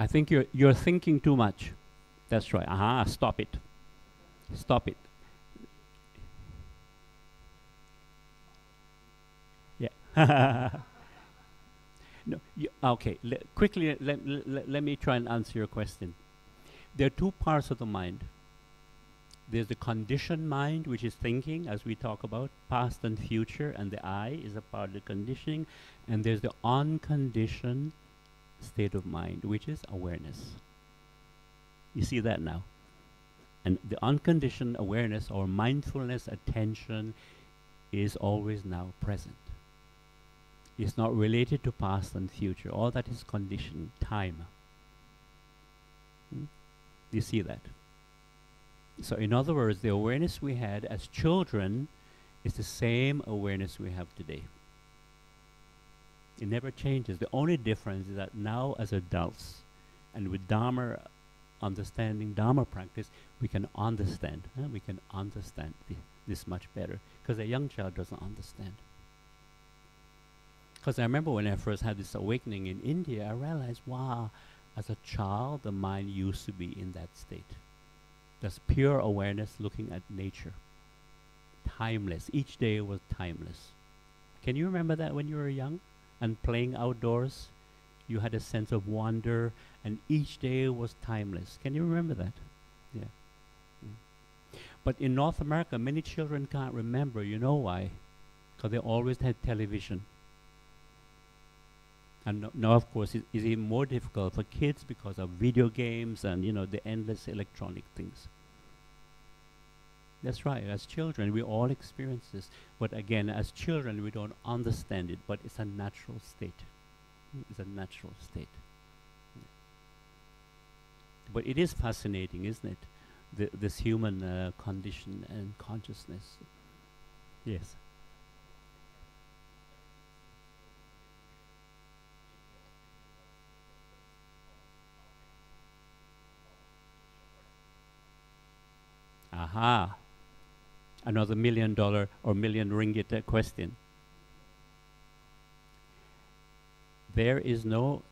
I think you're you're thinking too much. That's right. Aha, stop it. Stop it. Yeah. no, okay, le quickly let, let, let me try and answer your question. There are two parts of the mind. There's the conditioned mind, which is thinking, as we talk about, past and future, and the I is a part of the conditioning. And there's the unconditioned state of mind, which is awareness. You see that now? And the unconditioned awareness or mindfulness, attention, is always now present. It's not related to past and future. All that is conditioned, time. Hmm? You see that? So, in other words, the awareness we had as children is the same awareness we have today. It never changes. The only difference is that now, as adults, and with Dharma understanding, Dharma practice, we can understand. Huh? We can understand this much better because a young child doesn't understand. Because I remember when I first had this awakening in India, I realized, wow, as a child, the mind used to be in that state. Just pure awareness looking at nature. Timeless. Each day was timeless. Can you remember that when you were young? And playing outdoors. You had a sense of wonder, and each day was timeless. Can you remember that? Yeah. Mm. But in North America, many children can't remember. You know why? Because they always had television. And no, now, of course, it is even more difficult for kids because of video games and you know the endless electronic things. That's right. As children, we all experience this. But again, as children, we don't understand it, but it's a natural state. It's a natural state. But it is fascinating, isn't it? This human uh, condition and consciousness. Yes. Aha another million dollar or million ringgit question. There is no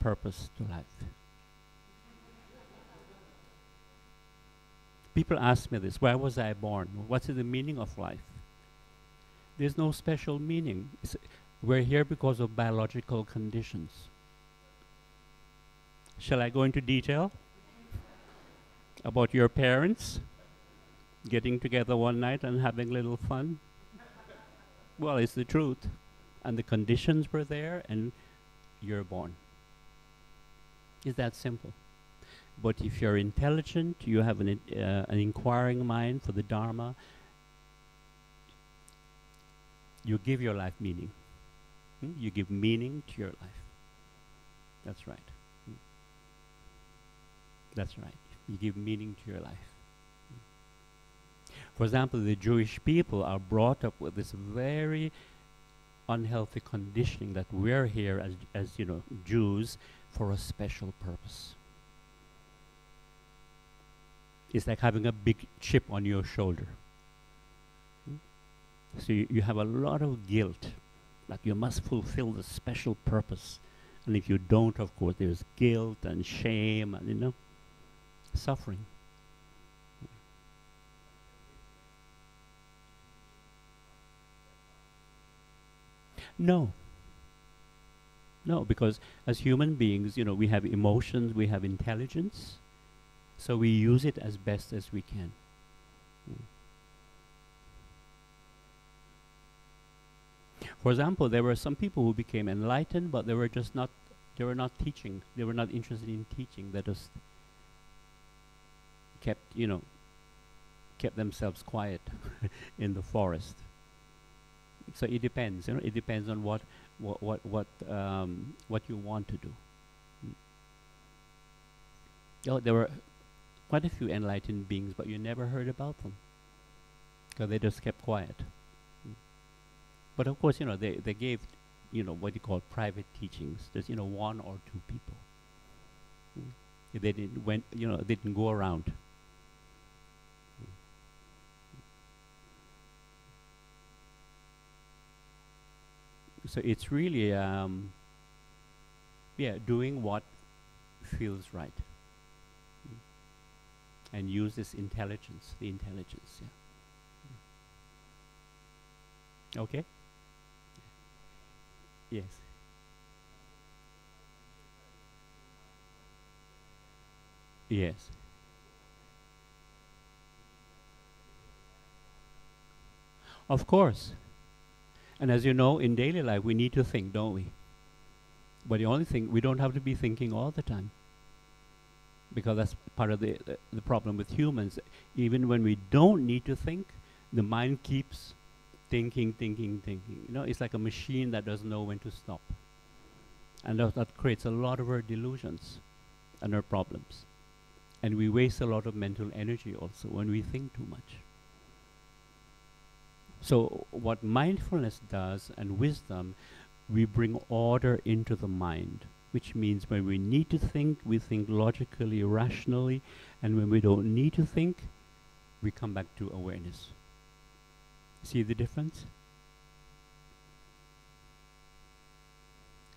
purpose to life. People ask me this why was I born? What's the meaning of life? There's no special meaning. It's we're here because of biological conditions. Shall I go into detail about your parents? Getting together one night and having a little fun? well, it's the truth. And the conditions were there, and you're born. It's that simple. But if you're intelligent, you have an, uh, an inquiring mind for the Dharma, you give your life meaning. Hmm? You give meaning to your life. That's right. Hmm? That's right. You give meaning to your life. For example, the Jewish people are brought up with this very unhealthy conditioning that we're here as, as you know, Jews for a special purpose. It's like having a big chip on your shoulder. Hmm? So you, you have a lot of guilt, like you must fulfill the special purpose. And if you don't, of course, there's guilt and shame and, you know, suffering. No. No, because as human beings, you know, we have emotions, we have intelligence, so we use it as best as we can. Mm. For example, there were some people who became enlightened, but they were just not, they were not teaching. They were not interested in teaching. They just kept, you know, kept themselves quiet in the forest so it depends. You know, it depends on what what what what um, what you want to do. Mm. Know, there were quite a few enlightened beings, but you never heard about them because they just kept quiet. Mm. But of course, you know, they they gave you know, what you call private teachings. There's, you know, one or two people. Mm. They didn't went, you know, they didn't go around. So it's really, um, yeah, doing what feels right. And use this intelligence, the intelligence, yeah. Okay? Yes. Yes. Of course. And as you know, in daily life, we need to think, don't we? But the only thing, we don't have to be thinking all the time. Because that's part of the, the, the problem with humans. Even when we don't need to think, the mind keeps thinking, thinking, thinking. You know, it's like a machine that doesn't know when to stop. And that, that creates a lot of our delusions and our problems. And we waste a lot of mental energy also when we think too much. So, what mindfulness does and wisdom, we bring order into the mind, which means when we need to think, we think logically, rationally, and when we don't need to think, we come back to awareness. See the difference?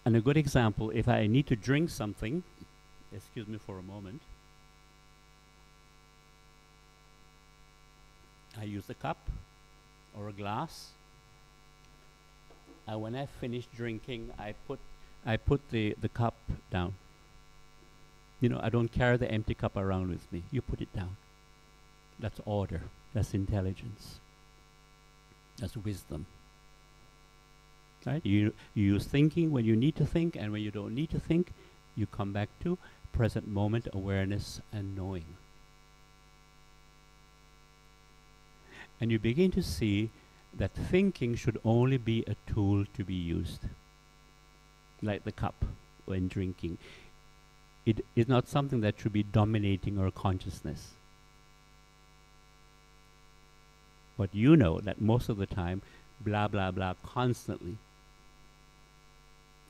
And a good example, if I need to drink something, excuse me for a moment, I use a cup or a glass. And when I finish drinking, I put I put the, the cup down. You know, I don't carry the empty cup around with me. You put it down. That's order. That's intelligence. That's wisdom. Right? You, you use thinking when you need to think, and when you don't need to think, you come back to present moment awareness and knowing. And you begin to see that thinking should only be a tool to be used. Like the cup when drinking. It is not something that should be dominating our consciousness. But you know that most of the time, blah, blah, blah, constantly.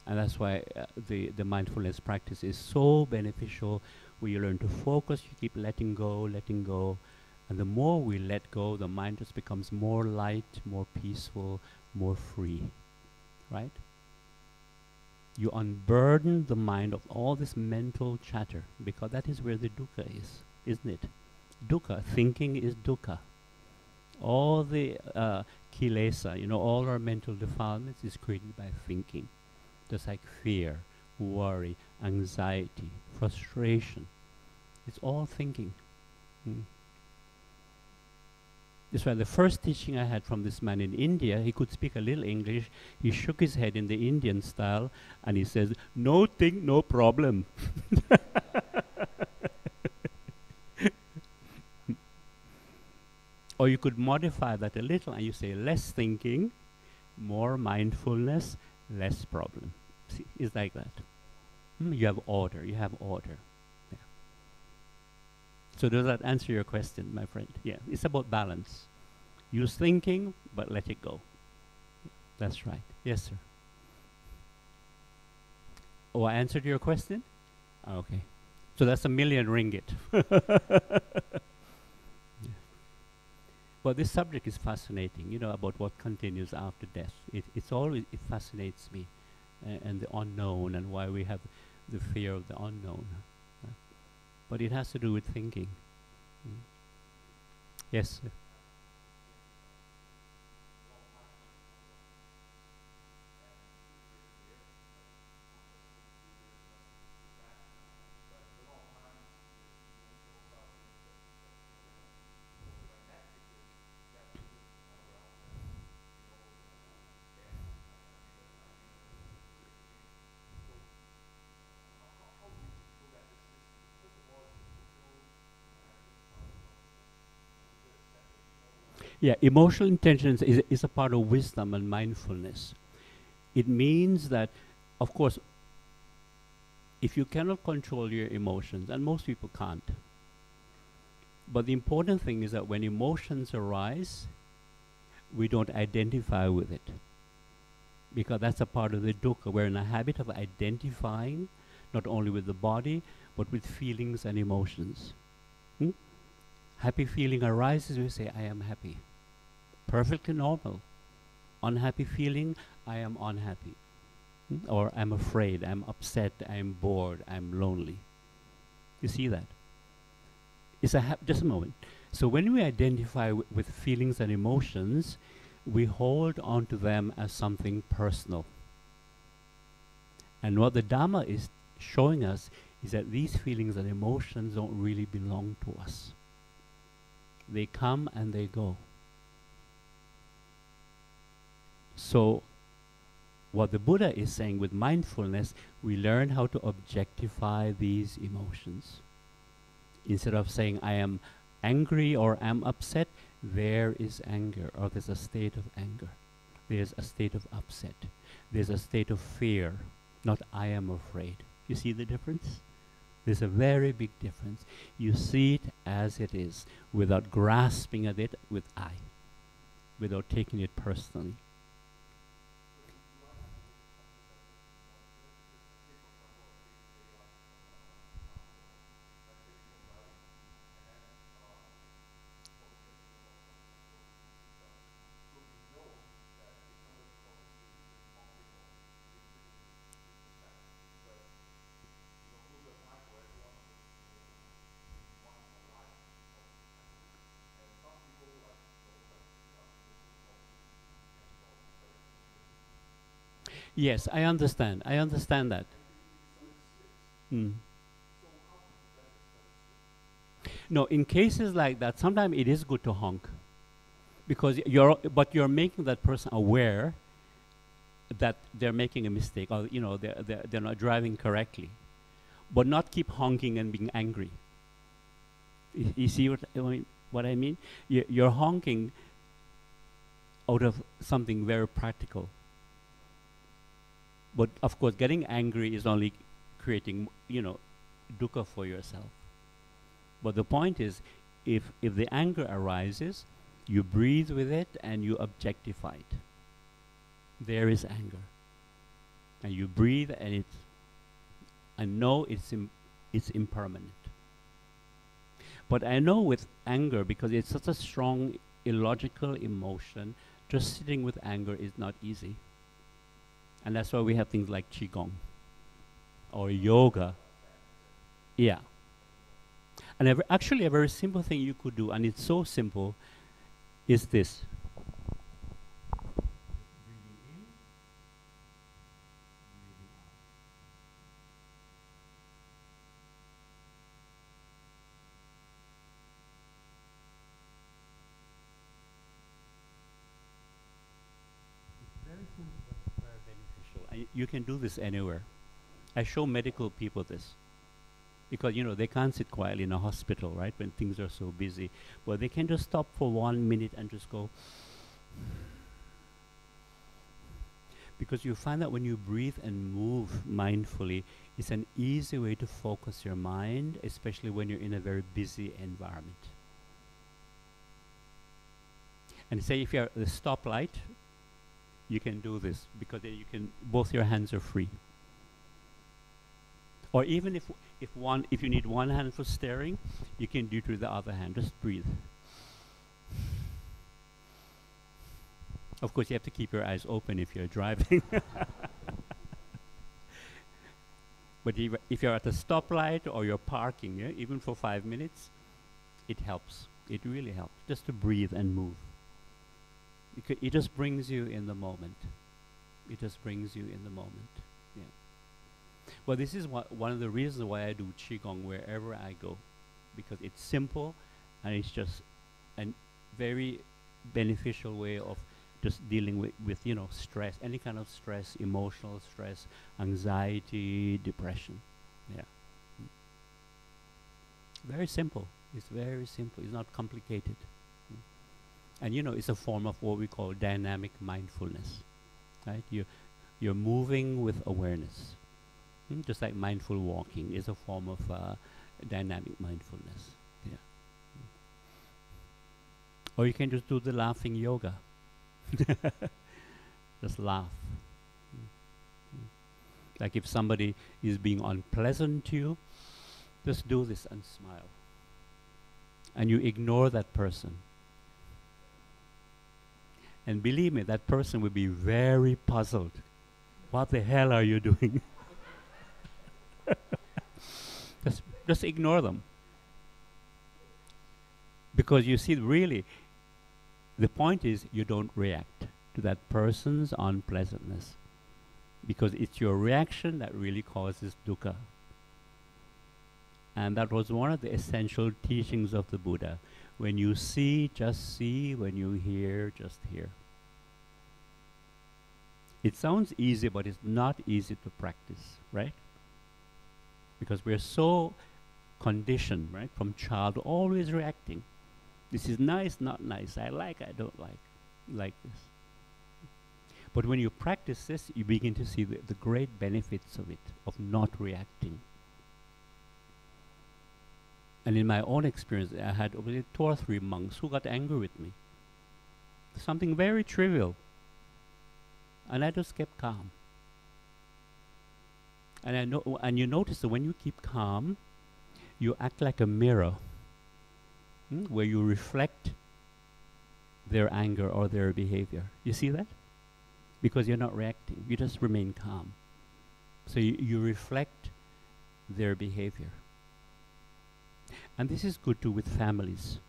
And that's why uh, the, the mindfulness practice is so beneficial where you learn to focus, you keep letting go, letting go. And the more we let go, the mind just becomes more light, more peaceful, more free. Right? You unburden the mind of all this mental chatter because that is where the dukkha is, isn't it? Dukkha, thinking is dukkha all the uh, kilesa, you know, all our mental defilements is created by thinking. Just like fear, worry, anxiety, frustration. It's all thinking. Mm. That's why the first teaching I had from this man in India, he could speak a little English. He shook his head in the Indian style and he says, No think, no problem. Or you could modify that a little and you say less thinking, more mindfulness, less problem. See, it's like that. Mm, you have order, you have order. Yeah. So does that answer your question, my friend? Yeah, it's about balance. Use thinking, but let it go. That's right. Yes, sir. Oh, I answered your question? Okay. So that's a million ringgit. But this subject is fascinating, you know, about what continues after death. It, it's always, it fascinates me, uh, and the unknown, and why we have the fear of the unknown. But it has to do with thinking. Mm. Yes. Yeah, emotional intelligence is, is a part of wisdom and mindfulness. It means that, of course, if you cannot control your emotions, and most people can't, but the important thing is that when emotions arise, we don't identify with it. because that's a part of the dukkha. We're in a habit of identifying not only with the body, but with feelings and emotions. Hmm? Happy feeling arises, we say, I am happy. Perfectly normal. Unhappy feeling, I am unhappy. Hmm? Or I'm afraid, I'm upset, I'm bored, I'm lonely. You see that? It's a just a moment. So when we identify with feelings and emotions, we hold on to them as something personal. And what the Dhamma is showing us is that these feelings and emotions don't really belong to us. They come and they go. So, what the Buddha is saying with mindfulness, we learn how to objectify these emotions. Instead of saying, I am angry or I am upset, there is anger, or there's a state of anger. There's a state of upset. There's a state of fear, not I am afraid. You see the difference? There's a very big difference. You see it as it is, without grasping at it with I, without taking it personally. Yes, I understand. I understand that. Mm. No, in cases like that, sometimes it is good to honk, because you're, but you're making that person aware that they're making a mistake, or you know, they're, they're, they're not driving correctly, but not keep honking and being angry. Y- you see what I mean? What I mean? You, you're honking out of something very practical. But of course, getting angry is only creating, you know, dukkha for yourself. But the point is, if if the anger arises, you breathe with it and you objectify it. There is anger, and you breathe, and it, I know it's Im- it's impermanent. But I know with anger because it's such a strong illogical emotion. Just sitting with anger is not easy. And that's why we have things like Qigong or yoga. Yeah. And actually, a very simple thing you could do, and it's so simple, is this. very simple but very beneficial. And y- you can do this anywhere. I show medical people this because you know they can't sit quietly in a hospital, right? When things are so busy, but they can just stop for one minute and just go. Because you find that when you breathe and move mindfully, it's an easy way to focus your mind, especially when you're in a very busy environment. And say if you're at the stoplight, you can do this because then you can both your hands are free. Or even if if one if you need one hand for steering you can do it with the other hand. Just breathe. Of course you have to keep your eyes open if you're driving. But if, if you're at a stoplight or you're parking yeah, even for five minutes it helps. It really helps just to breathe and move Becau- it just brings you in the moment. It just brings you in the moment. Yeah. Well, this is one of the reasons why I do qigong wherever I go, because it's simple, and it's just a very beneficial way of just dealing with, with you know stress, any kind of stress, emotional stress, anxiety, depression. Yeah. Mm. Very simple. It's very simple. It's not complicated. And you know, it's a form of what we call dynamic mindfulness, right? You, you're moving with awareness, Mm, just like mindful walking is a form of uh, dynamic mindfulness. Yeah. Or you can just do the laughing yoga. just laugh. Like if somebody is being unpleasant to you, just do this and smile. And you ignore that person. And believe me, that person will be very puzzled. What the hell are you doing? just, just ignore them. Because you see, really, the point is you don't react to that person's unpleasantness. Because it's your reaction that really causes dukkha. And that was one of the essential teachings of the Buddha. When you see, just see. When you hear, just hear. It sounds easy, but it's not easy to practice, right? Because we're so conditioned, right, from child, always reacting. This is nice, not nice. I like, I don't like, like this. But when you practice this, you begin to see the, the great benefits of it, of not reacting. And in my own experience, I had only two or three monks who got angry with me. Something very trivial. And I just kept calm. And I know, and you notice that when you keep calm, you act like a mirror, hmm, where you reflect their anger or their behavior. You see that? Because you're not reacting, you just remain calm. So you, you reflect their behavior. And this is good too with families.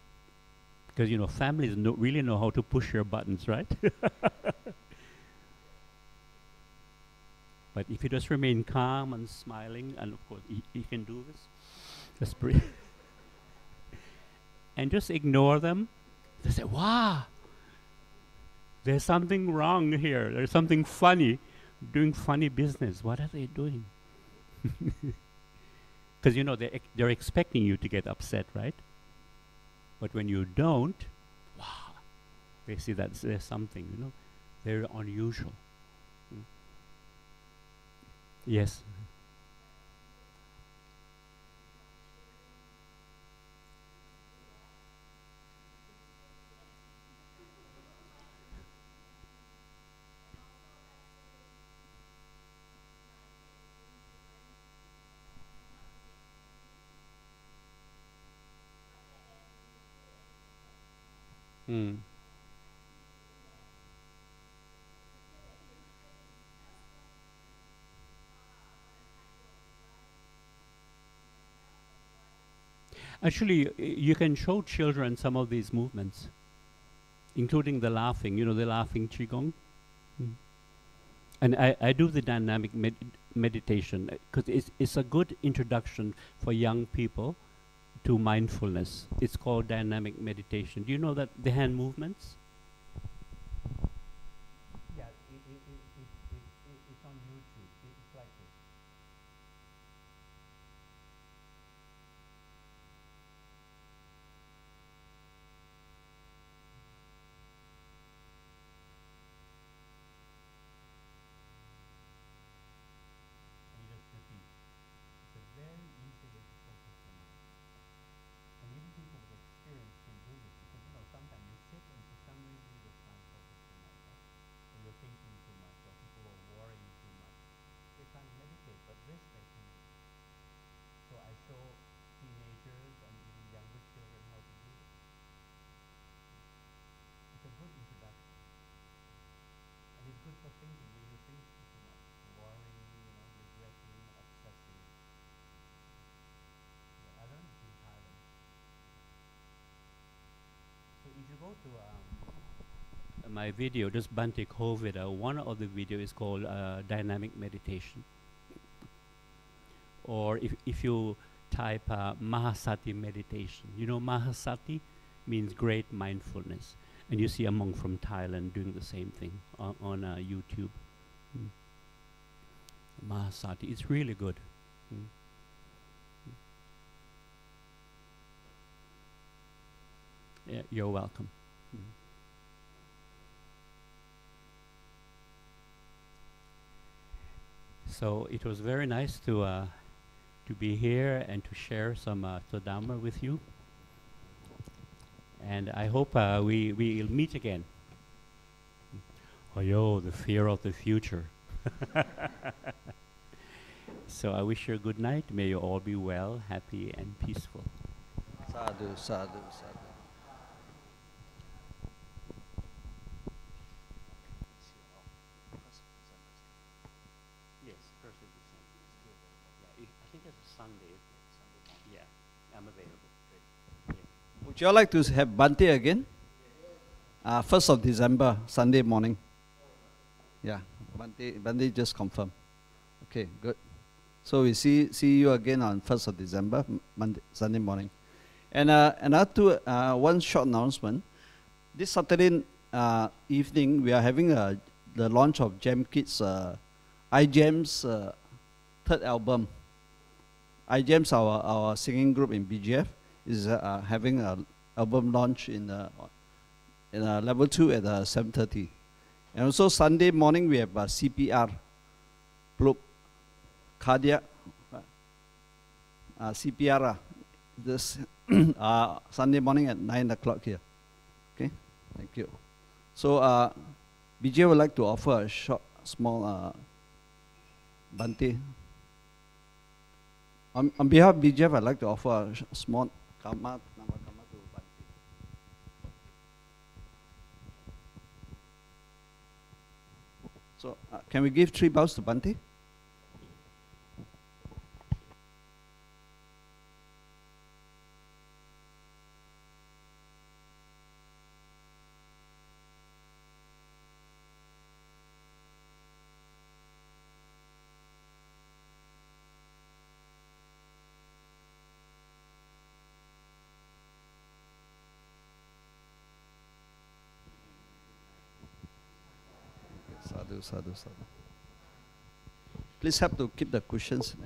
Because, you know, families really know how to push your buttons, right? but if you just remain calm and smiling, and of course, you can do this, just breathe. and just ignore them, they say, wow, there's something wrong here. There's something funny, doing funny business. What are they doing? Because you know they're, ex they're expecting you to get upset, right? But when you don't, wow, they see that there's something, you know, very unusual. Mm. Yes. Mm. Actually, you can show children some of these movements, including the laughing, you know, the laughing Qigong. Mm. And I, I do the dynamic med meditation because it's, it's a good introduction for young people to mindfulness. It's called dynamic meditation. Do you know that the hand movements? Yeah, it, it, it, it's on YouTube. It's like this. And you just repeat. It's a very easy way to focus the mind. And even people with experience can do this because you know sometimes you sit and for some reason you just can't focus the mind, right? Or you're thinking too much, or people are worrying too much. They can't meditate, but this they can do. So I show teenagers and even younger children how to do it. It's a good introduction. And it's good for thinking when you think too much, worrying, you know, regretting, obsessing. Yeah, I learned it in Thailand. So if you go to um, my video, just Bhante Kovida, one of the video is called uh, dynamic meditation. Or if, if you type uh, Mahasati meditation, you know Mahasati means great mindfulness. And you see a monk from Thailand doing the same thing on, on uh, YouTube. Mm. Mahasati, it's really good. Mm. Yeah, you're welcome. Mm. So it was very nice to uh, to be here and to share some uh, Todama with you. And I hope uh, we we'll meet again. Oh yo, the fear of the future. So I wish you a good night. May you all be well, happy, and peaceful. Sadhu, sadhu, sadhu. Yes, first of December. Yeah, I think it's a Sunday. Yeah, I'm available. Would you all like to have Bhante again? Uh, 1st of December, Sunday morning. Yeah, Bhante, Bhante just confirm. Okay, good. So we see, see you again on 1st of December, Monday, Sunday morning. And uh, another two, uh, one short announcement. This Saturday uh, evening, we are having a, the launch of Jam Kids, uh, iGEM's uh, third album. iGEM's our, our singing group in BGF is uh, uh, having a album launch in uh, in uh, level two at uh, 7:30, and also Sunday morning we have uh, CPR, group, cardiac, uh, uh, CPR. Uh, this uh, Sunday morning at nine o'clock here. Okay, thank you. So uh, BJ would like to offer a short, small uh, Bhante. On, on behalf of BGF, I'd like to offer a small Bhante. So, uh, can we give three bows to Bhante? Sadhu, sadhu. Please have to keep the cushions.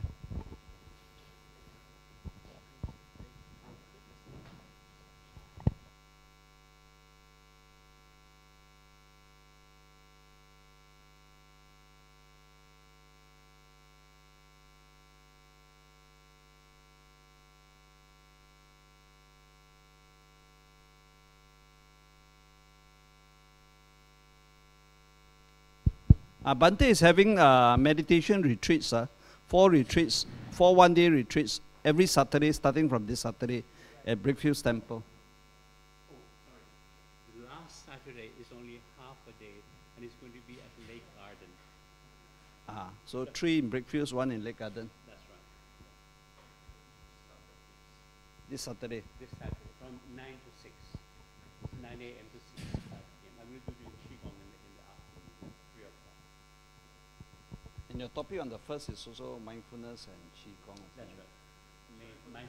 Uh, Bhante is having uh, meditation retreats, uh, four retreats, four one day retreats every Saturday, starting from this Saturday at Brickfields Temple. Oh, sorry. Last Saturday is only half a day, and it's going to be at Lake Garden. Uh, so, three in Brickfields, one in Lake Garden That's right. this Saturday. This Saturday from 9 to 6. 9 a.m. to 6 p.m. I will do the Qigong in the, in the afternoon, 3 o'clock. And your topic on the first is also mindfulness and Qigong. I That's right. May, mind,